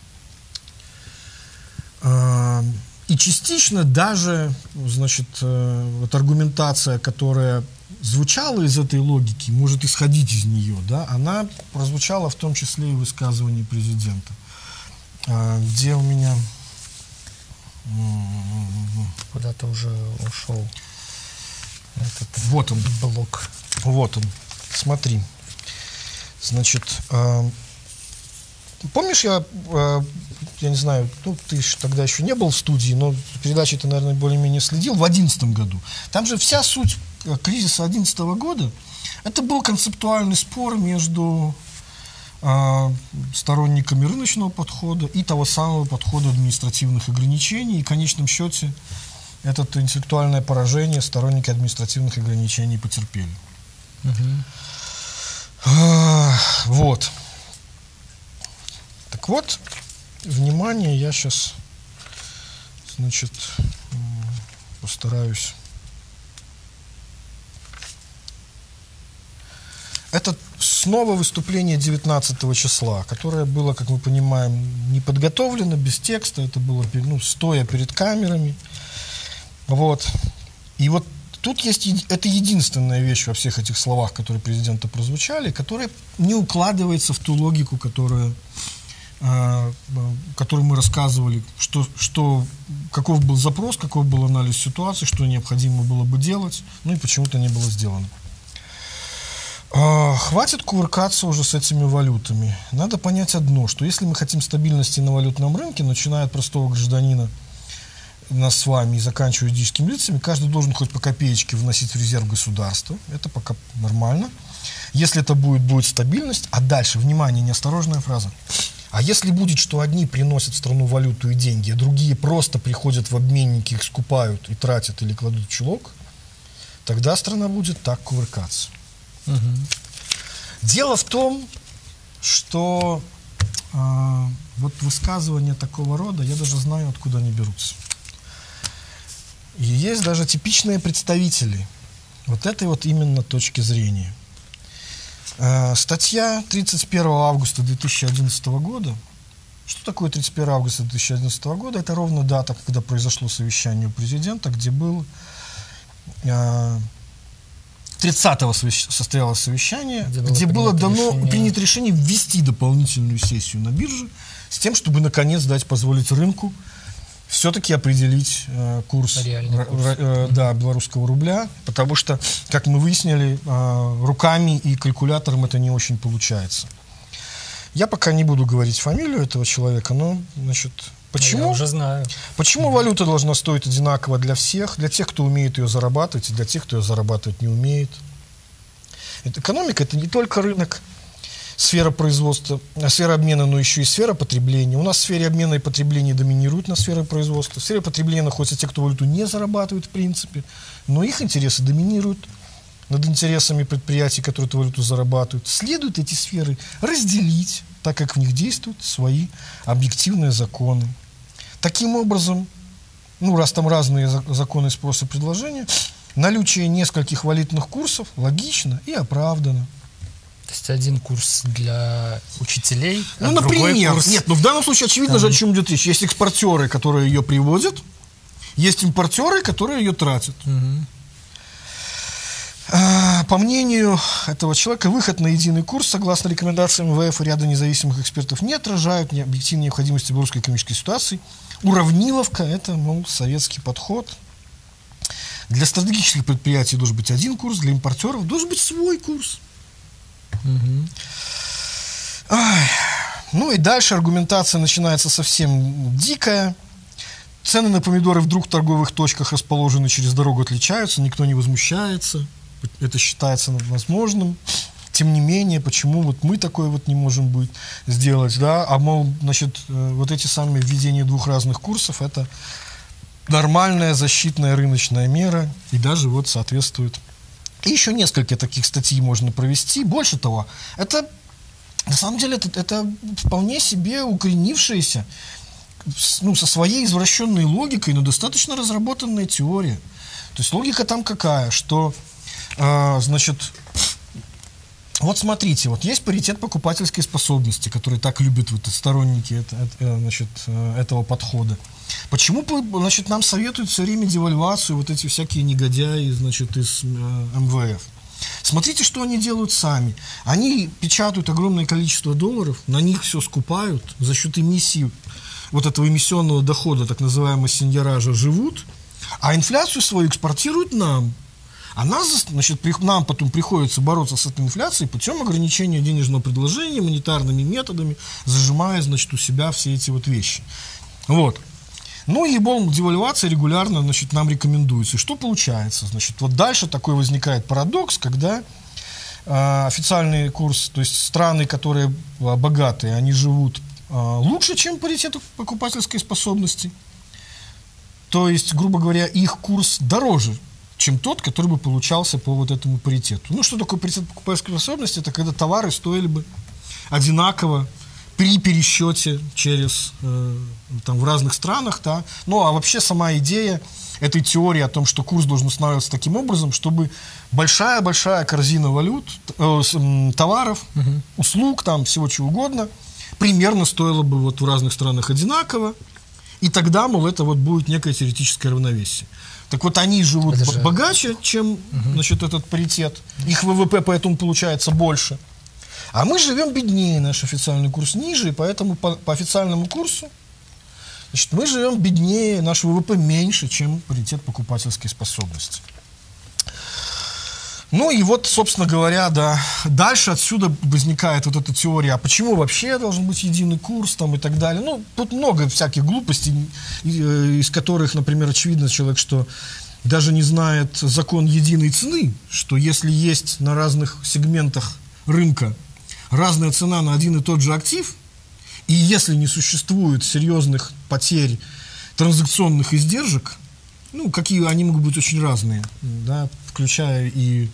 Э, и частично даже, значит, э, вот аргументация, которая звучала из этой логики, может исходить из нее, да, она прозвучала в том числе и в высказывании президента. А, где у меня... Куда-то уже ушел этот вот он. блок. Вот он. Смотри. Значит, а, помнишь, я а, я не знаю, ну, ты тогда еще не был в студии, но передачи ты, наверное, более-менее следил, в 2011 году. Там же вся суть э, кризиса 2011 года, это был концептуальный спор между э, сторонниками рыночного подхода и того самого подхода административных ограничений. И в конечном счете это интеллектуальное поражение сторонники административных ограничений потерпели. Угу. Вот. Так вот, внимание, я сейчас, значит, постараюсь. Это снова выступление 19 числа, которое было, как мы понимаем, не подготовлено, без текста, это было ну, стоя перед камерами. Вот. И вот тут есть, это единственная вещь во всех этих словах, которые президента прозвучали, которая не укладывается в ту логику, которую а, который мы рассказывали, что, что, каков был запрос, каков был анализ ситуации, что необходимо было бы делать, ну и почему-то не было сделано. А, хватит кувыркаться уже с этими валютами. Надо понять одно, что если мы хотим стабильности на валютном рынке, начиная от простого гражданина, нас с вами и заканчивая юридическими лицами, каждый должен хоть по копеечке вносить в резерв государства. Это пока нормально. Если это будет, будет стабильность. А дальше, внимание, неосторожная фраза. А если будет, что одни приносят в страну валюту и деньги, а другие просто приходят в обменники, их скупают и тратят или кладут в чулок, тогда страна будет так кувыркаться. Угу. Дело в том, что а, вот высказывания такого рода, я даже знаю, откуда они берутся. И есть даже типичные представители вот этой вот именно точки зрения. А, статья 31 августа 2011 года. Что такое 31 августа 2011 года? Это ровно дата, когда произошло совещание у президента, где был 30-го состоялось совещание, где было, где было дано, решение... принято решение ввести дополнительную сессию на бирже с тем, чтобы наконец дать позволить рынку все-таки определить э, курс, Реальный курс. Э, да, белорусского рубля, потому что, как мы выяснили, э, руками и калькулятором это не очень получается. Я пока не буду говорить фамилию этого человека, но, значит, Почему? Я уже знаю. Почему валюта должна стоить одинаково для всех, для тех, кто умеет ее зарабатывать, и для тех, кто ее зарабатывать не умеет? Это, экономика – это не только рынок, сфера производства, а сфера обмена, но еще и сфера потребления. У нас в сфере обмена и потребления доминирует на сфере производства. В сфере потребления находятся те, кто валюту не зарабатывает в принципе, но их интересы доминируют над интересами предприятий, которые эту валюту зарабатывают. Следует эти сферы разделить, так как в них действуют свои объективные законы. Таким образом, ну, раз там разные законы спроса и предложения, наличие нескольких валютных курсов логично и оправдано. То есть один курс для учителей, а ну, например, курс... Нет, ну в данном случае очевидно там... же, о чем идет речь. Есть экспортеры, которые ее привозят, есть импортеры, которые ее тратят. Угу. А, по мнению этого человека, выход на единый курс, согласно рекомендациям МВФ и ряда независимых экспертов, не отражает объективной необходимости белорусской экономической ситуации. Уравниловка – это, мол, советский подход. Для стратегических предприятий должен быть один курс, для импортеров должен быть свой курс. Ну и дальше аргументация начинается совсем дикая. Цены на помидоры вдруг в торговых точках расположены через дорогу отличаются, никто не возмущается это считается возможным. Тем не менее, почему вот мы такое вот не можем быть сделать, да? А мол, значит, э, вот эти самые введения двух разных курсов это нормальная защитная рыночная мера и даже вот соответствует. И еще несколько таких статей можно провести. Больше того, это на самом деле это, это вполне себе укоренившаяся, ну, со своей извращенной логикой, но достаточно разработанная теория. То есть логика там какая, что а, значит, вот смотрите, вот есть паритет покупательской способности, который так любят вот сторонники это, это, э, значит, э, этого подхода. Почему значит, нам советуют все время девальвацию, вот эти всякие негодяи значит, из э, МВФ? Смотрите, что они делают сами. Они печатают огромное количество долларов, на них все скупают, за счет эмиссии вот этого эмиссионного дохода, так называемого сеньоража, живут, а инфляцию свою экспортируют нам. А нас, значит, нам потом приходится бороться с этой инфляцией путем ограничения денежного предложения, монетарными методами, зажимая, значит, у себя все эти вот вещи. Вот. Ну и бом девальвация регулярно, значит, нам рекомендуется. И что получается? Значит, вот дальше такой возникает парадокс, когда э, официальный курс, то есть страны, которые э, богатые, они живут э, лучше, чем паритет покупательской способности. То есть, грубо говоря, их курс дороже, чем тот, который бы получался по вот этому паритету. Ну, что такое паритет покупательской способности? Это когда товары стоили бы одинаково при пересчете через, э, там, в разных странах, да. Ну, а вообще сама идея этой теории о том, что курс должен устанавливаться таким образом, чтобы большая-большая корзина валют, э, товаров, угу. услуг, там, всего чего угодно, примерно стоила бы вот в разных странах одинаково, и тогда, мол, это вот будет некое теоретическое равновесие. Так вот, они живут же... богаче, чем угу. значит, этот паритет. Их ВВП поэтому получается больше. А мы живем беднее, наш официальный курс ниже, и поэтому по, по официальному курсу значит, мы живем беднее, наш ВВП меньше, чем паритет покупательской способности. Ну и вот, собственно говоря, да, дальше отсюда возникает вот эта теория, а почему вообще должен быть единый курс там и так далее. Ну, тут много всяких глупостей, э, из которых, например, очевидно человек, что даже не знает закон единой цены, что если есть на разных сегментах рынка разная цена на один и тот же актив, и если не существует серьезных потерь транзакционных издержек, ну, какие они могут быть очень разные, да, включая и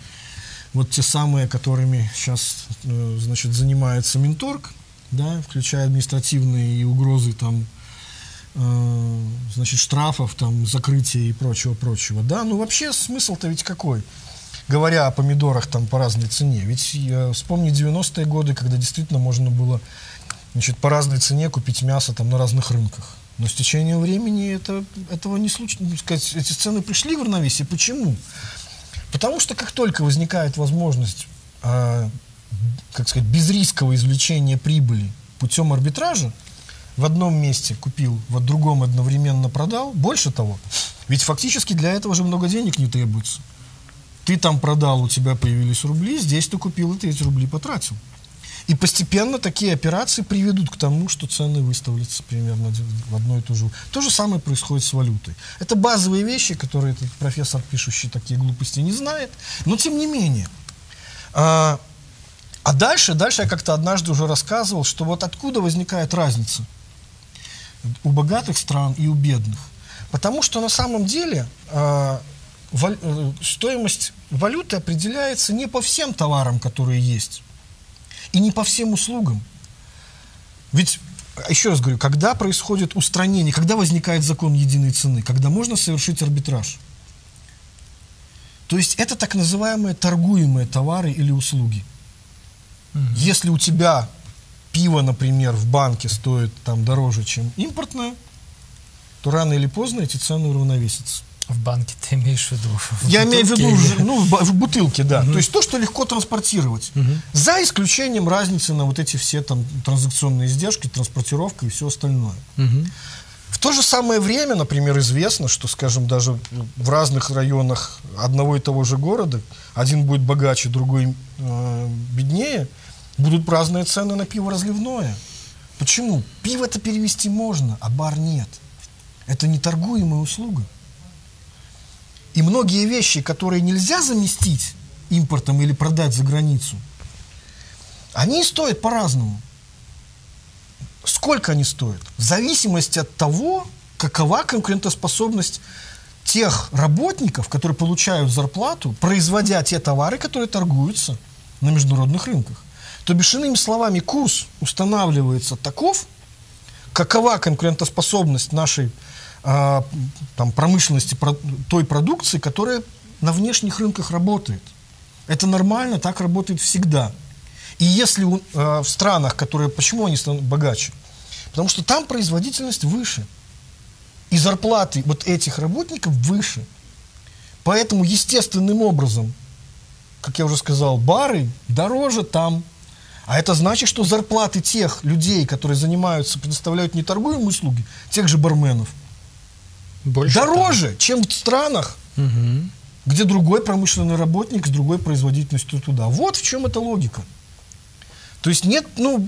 вот те самые, которыми сейчас, э, значит, занимается Минторг, да, включая административные и угрозы там, э, значит, штрафов, там, закрытия и прочего-прочего, да, ну вообще смысл-то ведь какой? Говоря о помидорах там по разной цене, ведь э, вспомни 90-е годы, когда действительно можно было, значит, по разной цене купить мясо там на разных рынках. Но с течением времени это, этого не случилось. Ну, эти цены пришли в равновесие. Почему? Потому что как только возникает возможность э, как сказать, безрисковое извлечение прибыли путем арбитража, в одном месте купил, в другом одновременно продал, больше того, ведь фактически для этого же много денег не требуется. Ты там продал, у тебя появились рубли, здесь ты купил, и ты эти рубли потратил. И постепенно такие операции приведут к тому, что цены выставляются примерно в одно и то же. То же самое происходит с валютой. Это базовые вещи, которые этот профессор, пишущий такие глупости, не знает. Но тем не менее. А, а дальше, дальше я как-то однажды уже рассказывал, что вот откуда возникает разница у богатых стран и у бедных. Потому что на самом деле э, э, стоимость валюты определяется не по всем товарам, которые есть, и не по всем услугам. Ведь, еще раз говорю, когда происходит устранение, когда возникает закон единой цены, когда можно совершить арбитраж. То есть это так называемые торгуемые товары или услуги. Угу. Если у тебя пиво, например, в банке стоит там дороже, чем импортное, то рано или поздно эти цены уравновесятся. В банке ты имеешь в виду? В Я имею в виду или... ну, в, в бутылке, да. Угу. То есть то, что легко транспортировать. Угу. За исключением разницы на вот эти все там транзакционные издержки, транспортировка и все остальное. Угу. В то же самое время, например, известно, что, скажем, даже в разных районах одного и того же города, один будет богаче, другой э, беднее, будут разные цены на пиво разливное. Почему? Пиво-то перевести можно, а бар нет. Это не торгуемая услуга. И многие вещи, которые нельзя заместить импортом или продать за границу, они стоят по-разному. Сколько они стоят? В зависимости от того, какова конкурентоспособность тех работников, которые получают зарплату, производя те товары, которые торгуются на международных рынках. То бишь, иными словами, курс устанавливается таков, какова конкурентоспособность нашей э, там, промышленности, про, той продукции, которая на внешних рынках работает. Это нормально, так работает всегда. И если э, в странах, которые, почему они станут богаче? Потому что там производительность выше. И зарплаты вот этих работников выше. Поэтому естественным образом, как я уже сказал, бары дороже там, а это значит, что зарплаты тех людей, которые занимаются, предоставляют неторгуемые услуги, тех же барменов, Больше дороже, там. чем в странах, угу. где другой промышленный работник с другой производительностью туда. Вот в чем эта логика. То есть нет, ну,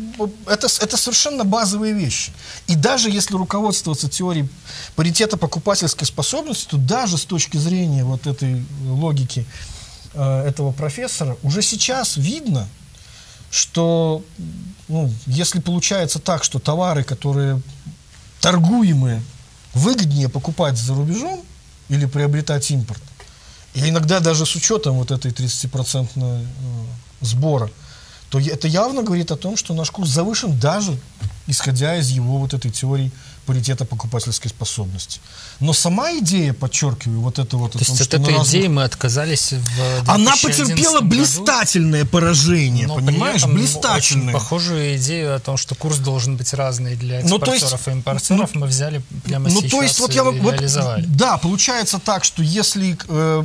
это, это совершенно базовые вещи. И даже если руководствоваться теорией паритета покупательской способности, то даже с точки зрения вот этой логики э, этого профессора, уже сейчас видно, что ну, если получается так, что товары, которые торгуемые, выгоднее покупать за рубежом или приобретать импорт, и иногда даже с учетом вот этой 30% э, сбора, то это явно говорит о том, что наш курс завышен даже исходя из его вот этой теории паритета покупательской способности. Но сама идея, подчеркиваю, вот это вот... То есть от этой разных... идеи мы отказались в Она потерпела году. блистательное поражение, Но понимаешь? Блистательное. Очень похожую идею о том, что курс должен быть разный для экспортеров ну, есть, и импортеров, ну, мы взяли прямо ну, сейчас то есть, вот я, вот, Да, получается так, что если... Э,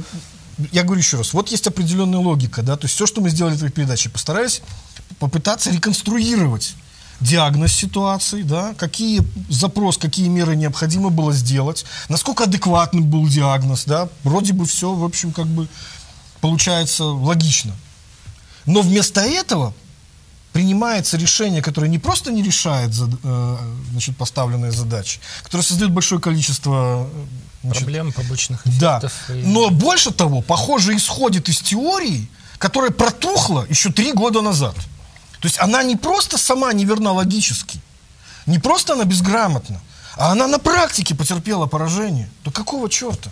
я говорю еще раз, вот есть определенная логика, да, то есть все, что мы сделали в этой передаче, постарались попытаться реконструировать диагноз ситуации, да, какие запрос, какие меры необходимо было сделать, насколько адекватным был диагноз, да, вроде бы все, в общем, как бы получается логично. Но вместо этого принимается решение, которое не просто не решает э, значит, поставленные задачи, которое создает большое количество э, значит, проблем, побочных эффектов. Да. И... Но больше того, похоже, исходит из теории, которая протухла еще три года назад. То есть она не просто сама неверна логически, не просто она безграмотна, а она на практике потерпела поражение. То какого черта?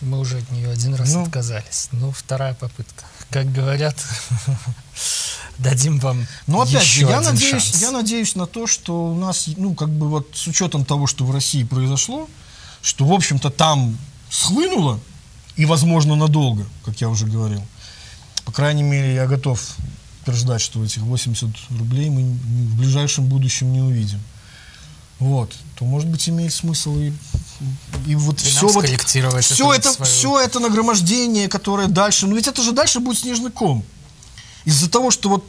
Мы уже от нее один раз ну. отказались. Ну, вторая попытка. Как говорят, дадим вам Но опять же, я надеюсь, шанс. я надеюсь на то, что у нас, ну, как бы вот с учетом того, что в России произошло, что, в общем-то, там схлынуло, и, возможно, надолго, как я уже говорил. По крайней мере, я готов утверждать, что этих 80 рублей мы в ближайшем будущем не увидим. Вот, то, может быть, имеет смысл и, и вот И все вот, все это свое. все это нагромождение, которое дальше, ну ведь это же дальше будет снежный ком. Из-за того, что вот,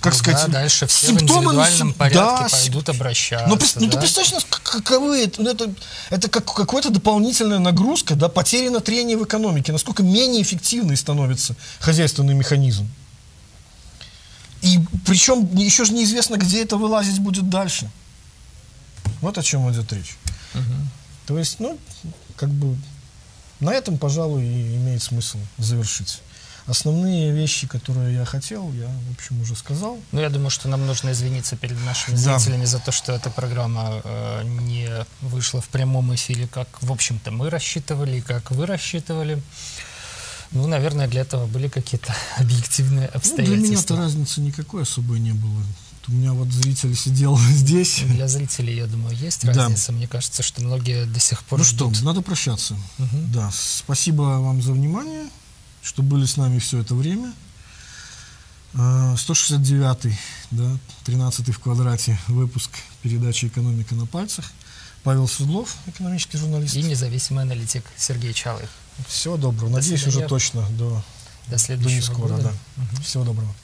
как Ну сказать, да, дальше все в симптомы индивидуальном начи- порядке да, пойдут обращаться. ну, прес- ну, ты да? представляешь, нас как- каковы это, ну, это, это как какая-то дополнительная нагрузка, да, потеряно трение в экономике, насколько менее эффективный становится хозяйственный механизм. И причем еще же неизвестно, где это вылазить будет дальше. Вот о чем идет речь. То есть, ну, как бы на этом, пожалуй, и имеет смысл завершить. Основные вещи, которые я хотел, я, в общем, уже сказал. Ну, я думаю, что нам нужно извиниться перед нашими Да. зрителями за то, что эта программа э, не вышла в прямом эфире, как, в общем-то, мы рассчитывали и как вы рассчитывали. Ну, наверное, для этого были какие-то объективные Ну, для обстоятельства. меня-то разницы никакой особой не было. У меня вот зритель сидел здесь. Для зрителей, я думаю, есть Да. разница. Мне кажется, что многие до сих пор Ну что, ждут. надо прощаться. Мгм. Да, спасибо вам за внимание, что были с нами все это время. А, 169-й, да, 13 в квадрате выпуск передачи «Экономика на пальцах». Павел Свердлов, экономический журналист. И независимый аналитик Сергей Чалый. Всего доброго. Надеюсь, до уже точно до, до, следующего до не скоро. Года. Да. Угу. Всего доброго.